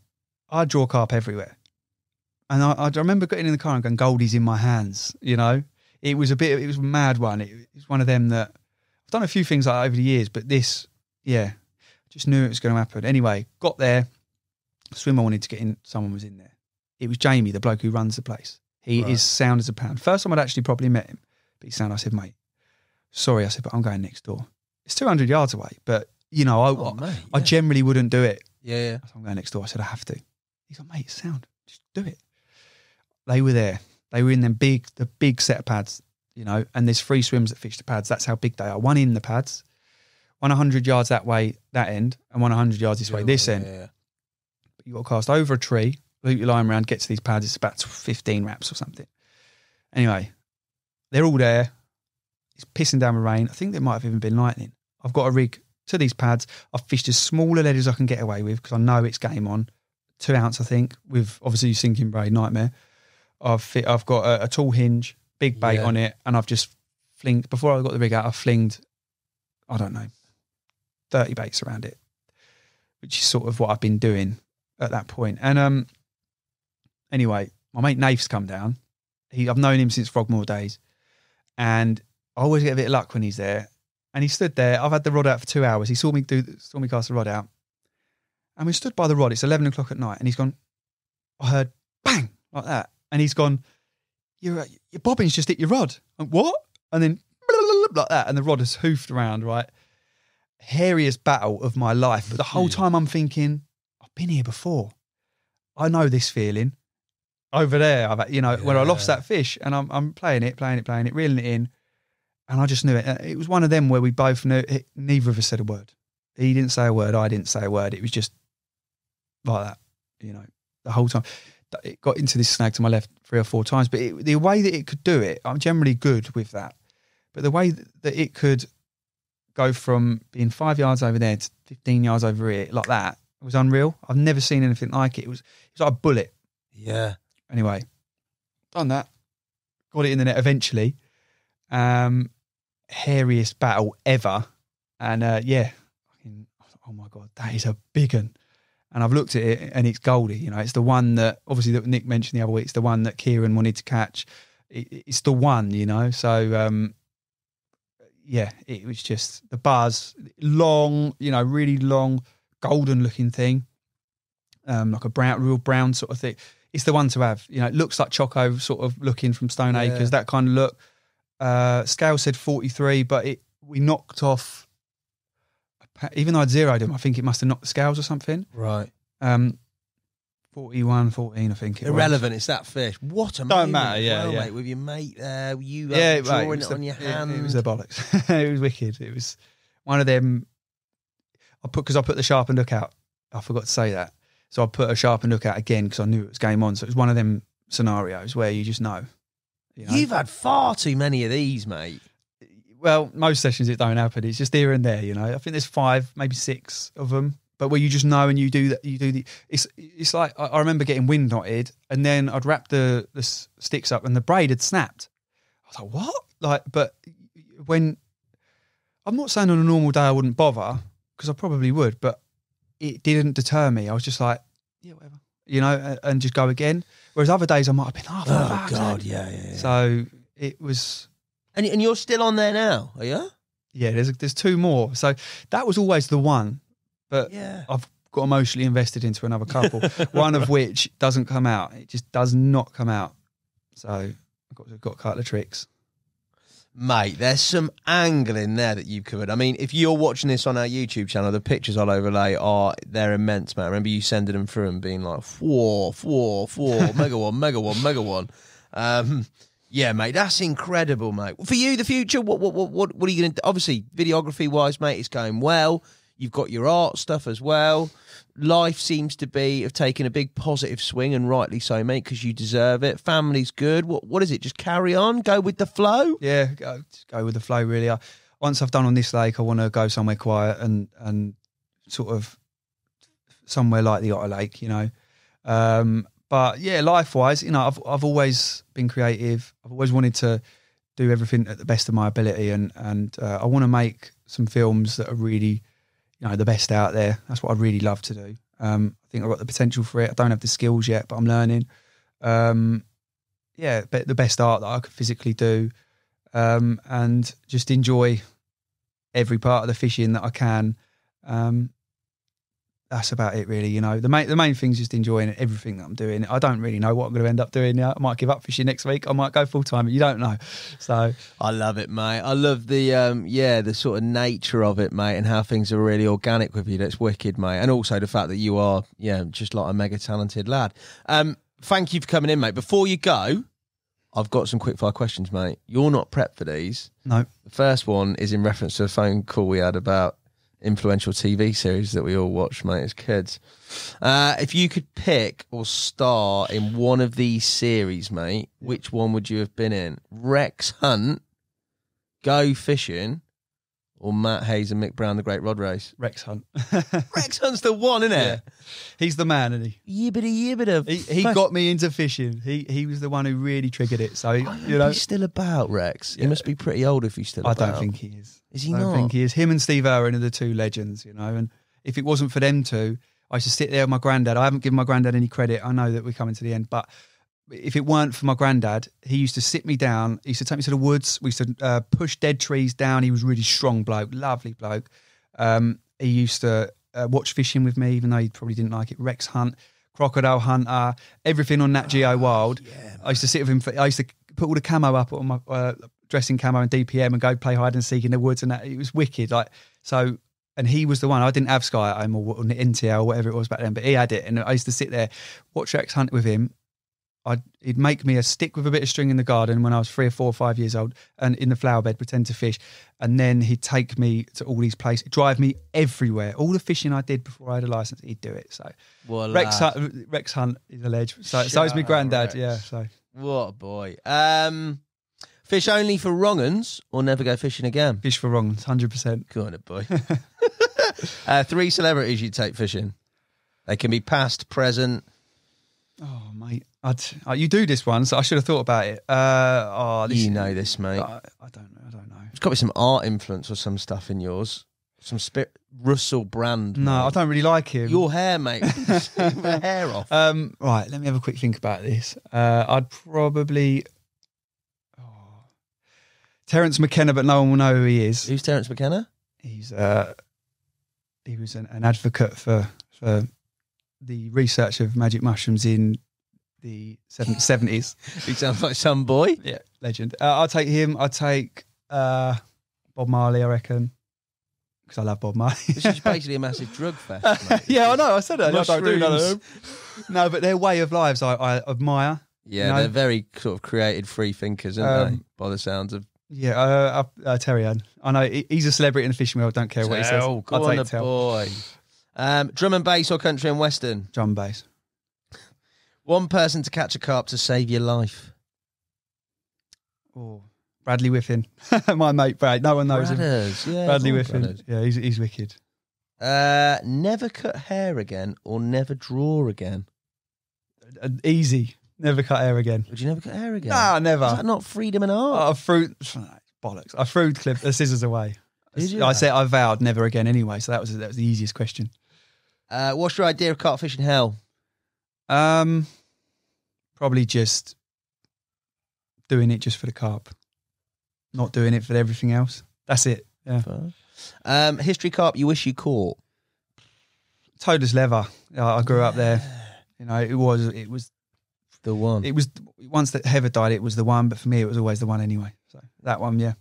I draw carp everywhere. And I, I remember getting in the car and going, Goldie's in my hands, you know? It was a bit, it was a mad one. It, it was one of them that I've done a few things like over the years, but this, yeah, just knew it was going to happen. Anyway, got there, swim I wanted to get in, someone was in there. It was Jamie, the bloke who runs the place. He Right. is sound as a pound. First time I'd actually probably met him, but he's sound. I said, mate, sorry. I said, but I'm going next door. It's 200 yards away, but you know, I, Oh, mate, I generally wouldn't do it. Yeah, yeah. I said, I'm going next door. I said, I have to. He's like, mate, it's sound. Just do it. They were there. They were in them big, the big set of pads, you know, and there's three swims that fish the pads. That's how big they are. One in the pads, one 100 yards that way, that end, and one 100 yards this way, this end. Yeah, But you got to cast over a tree, loop your line around, get to these pads. It's about 15 wraps or something. Anyway, they're all there. It's pissing down with rain. I think there might have even been lightning. I've got a rig to these pads. I've fished as small a lead as I can get away with because I know it's game on. Two ounce, I think, with obviously sinking braid nightmare. I've fit, I've got a, a tall hinge, big bait Yeah. on it, and I've just flinged before I got the rig out. I flinged, I don't know, thirty baits around it, which is sort of what I've been doing at that point. And um, anyway, my mate Nafe's come down. He, I've known him since Frogmore days, and I always get a bit of luck when he's there. And he stood there. I've had the rod out for two hours. He saw me do, saw me cast the rod out, and we stood by the rod. It's eleven o'clock at night, and he's gone. I heard bang like that, and he's gone. Your your bobbin's just hit your rod. I'm, what? And then *laughs* like that, and the rod has hoofed around. Right, hairiest battle of my life. But the whole time I'm thinking, I've been here before. I know this feeling. Over there, I've you know when I lost that fish, and I'm I'm playing it, playing it, playing it, reeling it in, and I just knew it. It was one of them where we both knew. It, neither of us said a word. He didn't say a word. I didn't say a word. It was just like that, you know, the whole time. It got into this snag to my left three or four times, but it, the way that it could do it, I'm generally good with that. But the way that it could go from being five yards over there to 15 yards over here like that it was unreal. I've never seen anything like it. It was, it was like a bullet. Yeah. Anyway, done that. Got it in the net eventually. Um, hairiest battle ever. And uh, yeah, oh my God, that is a big one. And I've looked at it and it's Goldie. You know, it's the one that obviously that Nick mentioned the other week. It's the one that Kieran wanted to catch. It, it's the one, you know. So um, yeah, it was just the buzz, long, you know, really long, golden looking thing, um, like a brown, real brown sort of thing. It's the one to have. You know, it looks like Choco sort of looking from Stone Yeah. Acres, that kind of look. Uh, scale said 43, but it we knocked off. Even though I'd zeroed him, I think it must have knocked the scales or something. Right. Um, 41, 14, I think it was. Irrelevant. It's that fish. What a Don't matter, yeah, well, yeah. mate, with your mate there, you uh, Yeah, drawing right, it, was the- on your it- hand. It, was the bollocks. *laughs* it was wicked. It was one of them. I put because I put the sharpened hook out. I forgot to say that, so I put a sharpened hook out again because I knew it was game on. So it was one of them scenarios where you just know. you know? You've had far too many of these, mate. well, most sessions it don't happen. It's just here and there. You know, I think there's five, maybe six of them. But where you just know and you do that, you do the. It's it's like I, I remember getting wind knotted, and then I'd wrap the the sticks up, and the braid had snapped. I was like, what? Like, but when I'm not saying on a normal day I wouldn't bother because I probably would, but it didn't deter me. I was just like, yeah, whatever, you know, and, and just go again. Whereas other days I might have been, ah, oh, Oh, God, yeah, yeah, yeah. So it was And, and you're still on there now, are you? yeah, there's there's two more. So that was always the one, but Yeah. I've got emotionally invested into another couple. *laughs* one of which doesn't come out. It just does not come out. So I've got, I've got a couple of tricks. Mate, there's some angle in there that you've covered. I mean, if you're watching this on our YouTube channel, the pictures I'll overlay are they're immense, mate. I remember you sending them through and being like, four, four, four, *laughs* mega one, mega one, mega one. Um, yeah, mate, that's incredible, mate. For you, the future, what, what, what, what, what are you going to? Obviously, videography wise, mate, it's going well. You've got your art stuff as well. Life seems to be have taken a big positive swing, and rightly so, mate, because you deserve it. Family's good. What, what is it? Just carry on, go with the flow. Yeah, go, go with the flow. Really. I, once I've done on this lake, I want to go somewhere quiet and and sort of somewhere like the Otter Lake, you know. Um, but yeah, life wise, you know, I've I've always been creative. I've always wanted to do everything at the best of my ability, and and uh, I want to make some films that are really, you know, the best out there. That's what I really love to do. Um, I think I've got the potential for it. I don't have the skills yet, but I'm learning. Um, yeah, but the best art that I could physically do, um, and just enjoy every part of the fishing that I can. Um, that's about it, really. You know, the main the main thing is just enjoying everything that I'm doing. I don't really know what I'm going to end up doing. I might give up fishing next week. I might go full time. You don't know. So I love it, mate. I love the um, yeah, the sort of nature of it, mate, and how things are really organic with you. That's wicked, mate. And also the fact that you are, yeah, just like a mega talented lad. Um, thank you for coming in, mate. Before you go, I've got some quick fire questions, mate. You're not prepped for these. no, The first one is in reference to a phone call we had about influential TV series that we all watched, mate, as kids. Uh, if you could pick or star in one of these series, mate, which one would you have been in? Rex Hunt, Go Fishing, or Matt Hayes and Mick Brown, The Great Rod Race? Rex Hunt. *laughs* Rex Hunt's the one, isn't it? He's the man, isn't he? Yibbity yibbity. He, he got me into fishing. He he was the one who really triggered it. So you know, He's still about, Rex. He must be pretty old if he's still I about. don't think he is. Is he I don't not? think he is. Him and Steve Irwin are the two legends, you know. And if it wasn't for them two, I used to sit there with my granddad. I haven't given my granddad any credit. I know that we're coming to the end, but if it weren't for my granddad, he used to sit me down. He used to take me to the woods. We used to uh, push dead trees down. He was a really strong bloke, lovely bloke. Um, he used to uh, watch fishing with me, even though he probably didn't like it. Rex Hunt, Crocodile Hunter, everything on Nat Geo Wild. I used to sit with him. For, I used to put all the camo up on my uh, dressing camo and DPM and go play hide and seek in the woods, and that it was wicked. Like so, and he was the one. I didn't have Sky at home or, or NTL or whatever it was back then, but he had it, and I used to sit there watch Rex Hunt with him. I'd, he'd make me a stick with a bit of string in the garden when I was three or four or five years old and in the flower bed, pretend to fish. And then he'd take me to all these places, drive me everywhere. All the fishing I did before I had a license, he'd do it. So What Rex. Hunt, Rex Hunt is a ledge. So, so is my granddad. out, Yeah. So What a boy. Um, fish only for wrong'uns or never go fishing again? fish for wrong, 100%. Go on, it, boy. *laughs* uh, three celebrities you'd take fishing. They can be past, present. Oh. I'd, uh, you do this one, so I should have thought about it. Uh, oh, this You know this, mate. I, I don't know. I don't know. It's got to be some art influence or some stuff in yours. Some spirit. Russell Brand. No, I don't really like him. Your hair, mate. *laughs* Hair off. Um, right, let me have a quick think about this. Uh, I'd probably oh, Terence McKenna, but no one will know who he is. Who's Terence McKenna? He's uh, he was an, an advocate for for the research of magic mushrooms in the seventies. *laughs* He sounds like some boy. Yeah, legend. Uh, I'll take him. I'll take uh, Bob Marley. I reckon because I love Bob Marley. This is *laughs* basically a massive drug fest. mate. *laughs* yeah, I know. I said it. I don't do none of them. No, but their way of lives I, I admire. Yeah, You know? they're very sort of created free thinkers, aren't they? Um, By the sounds of. Yeah, uh, uh, uh, Terry Hearn. I know he- he's a celebrity in the fishing world. Don't care what he says. Oh, go I'll on take the Tell. boy. Um, drum and bass or country and western? Drum and bass. One person to catch a carp to save your life. Oh, Bradley Whiffin, *laughs* my mate Brad. No one knows him. Yeah. Bradley Whiffin. brothers. Yeah, he's he's wicked. Uh, never cut hair again or never draw again. Uh, easy. Never cut hair again. Would you never cut hair again? Nah, never. Is that not freedom and art? I threw bollocks. I threw the clip the scissors away. Did you? I said I vowed never again anyway. So that was that was the easiest question. Uh, what's your idea of carp fishing hell? Um, probably just doing it just for the carp, not doing it for everything else. That's it. Yeah. Um, history carp you wish you caught. Toadless lever. I grew up there. You know, it was it was The one. it was once that Heather died, it was the one. But for me, it was always the one anyway. So that one, yeah.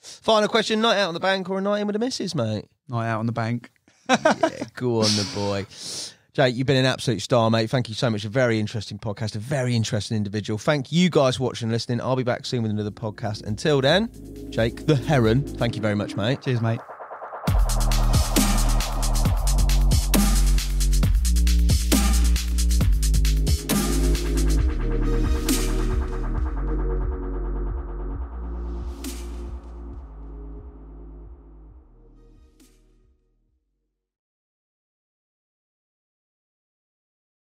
Final question: night out on the bank or a night in with the missus, mate? Night out on the bank. yeah, go on the boy. *laughs* Jake, you've been an absolute star, mate. Thank you so much. A very interesting podcast, a very interesting individual. Thank you guys for watching and listening. I'll be back soon with another podcast. Until then, Jake the Heron, thank you very much, mate. Cheers, mate.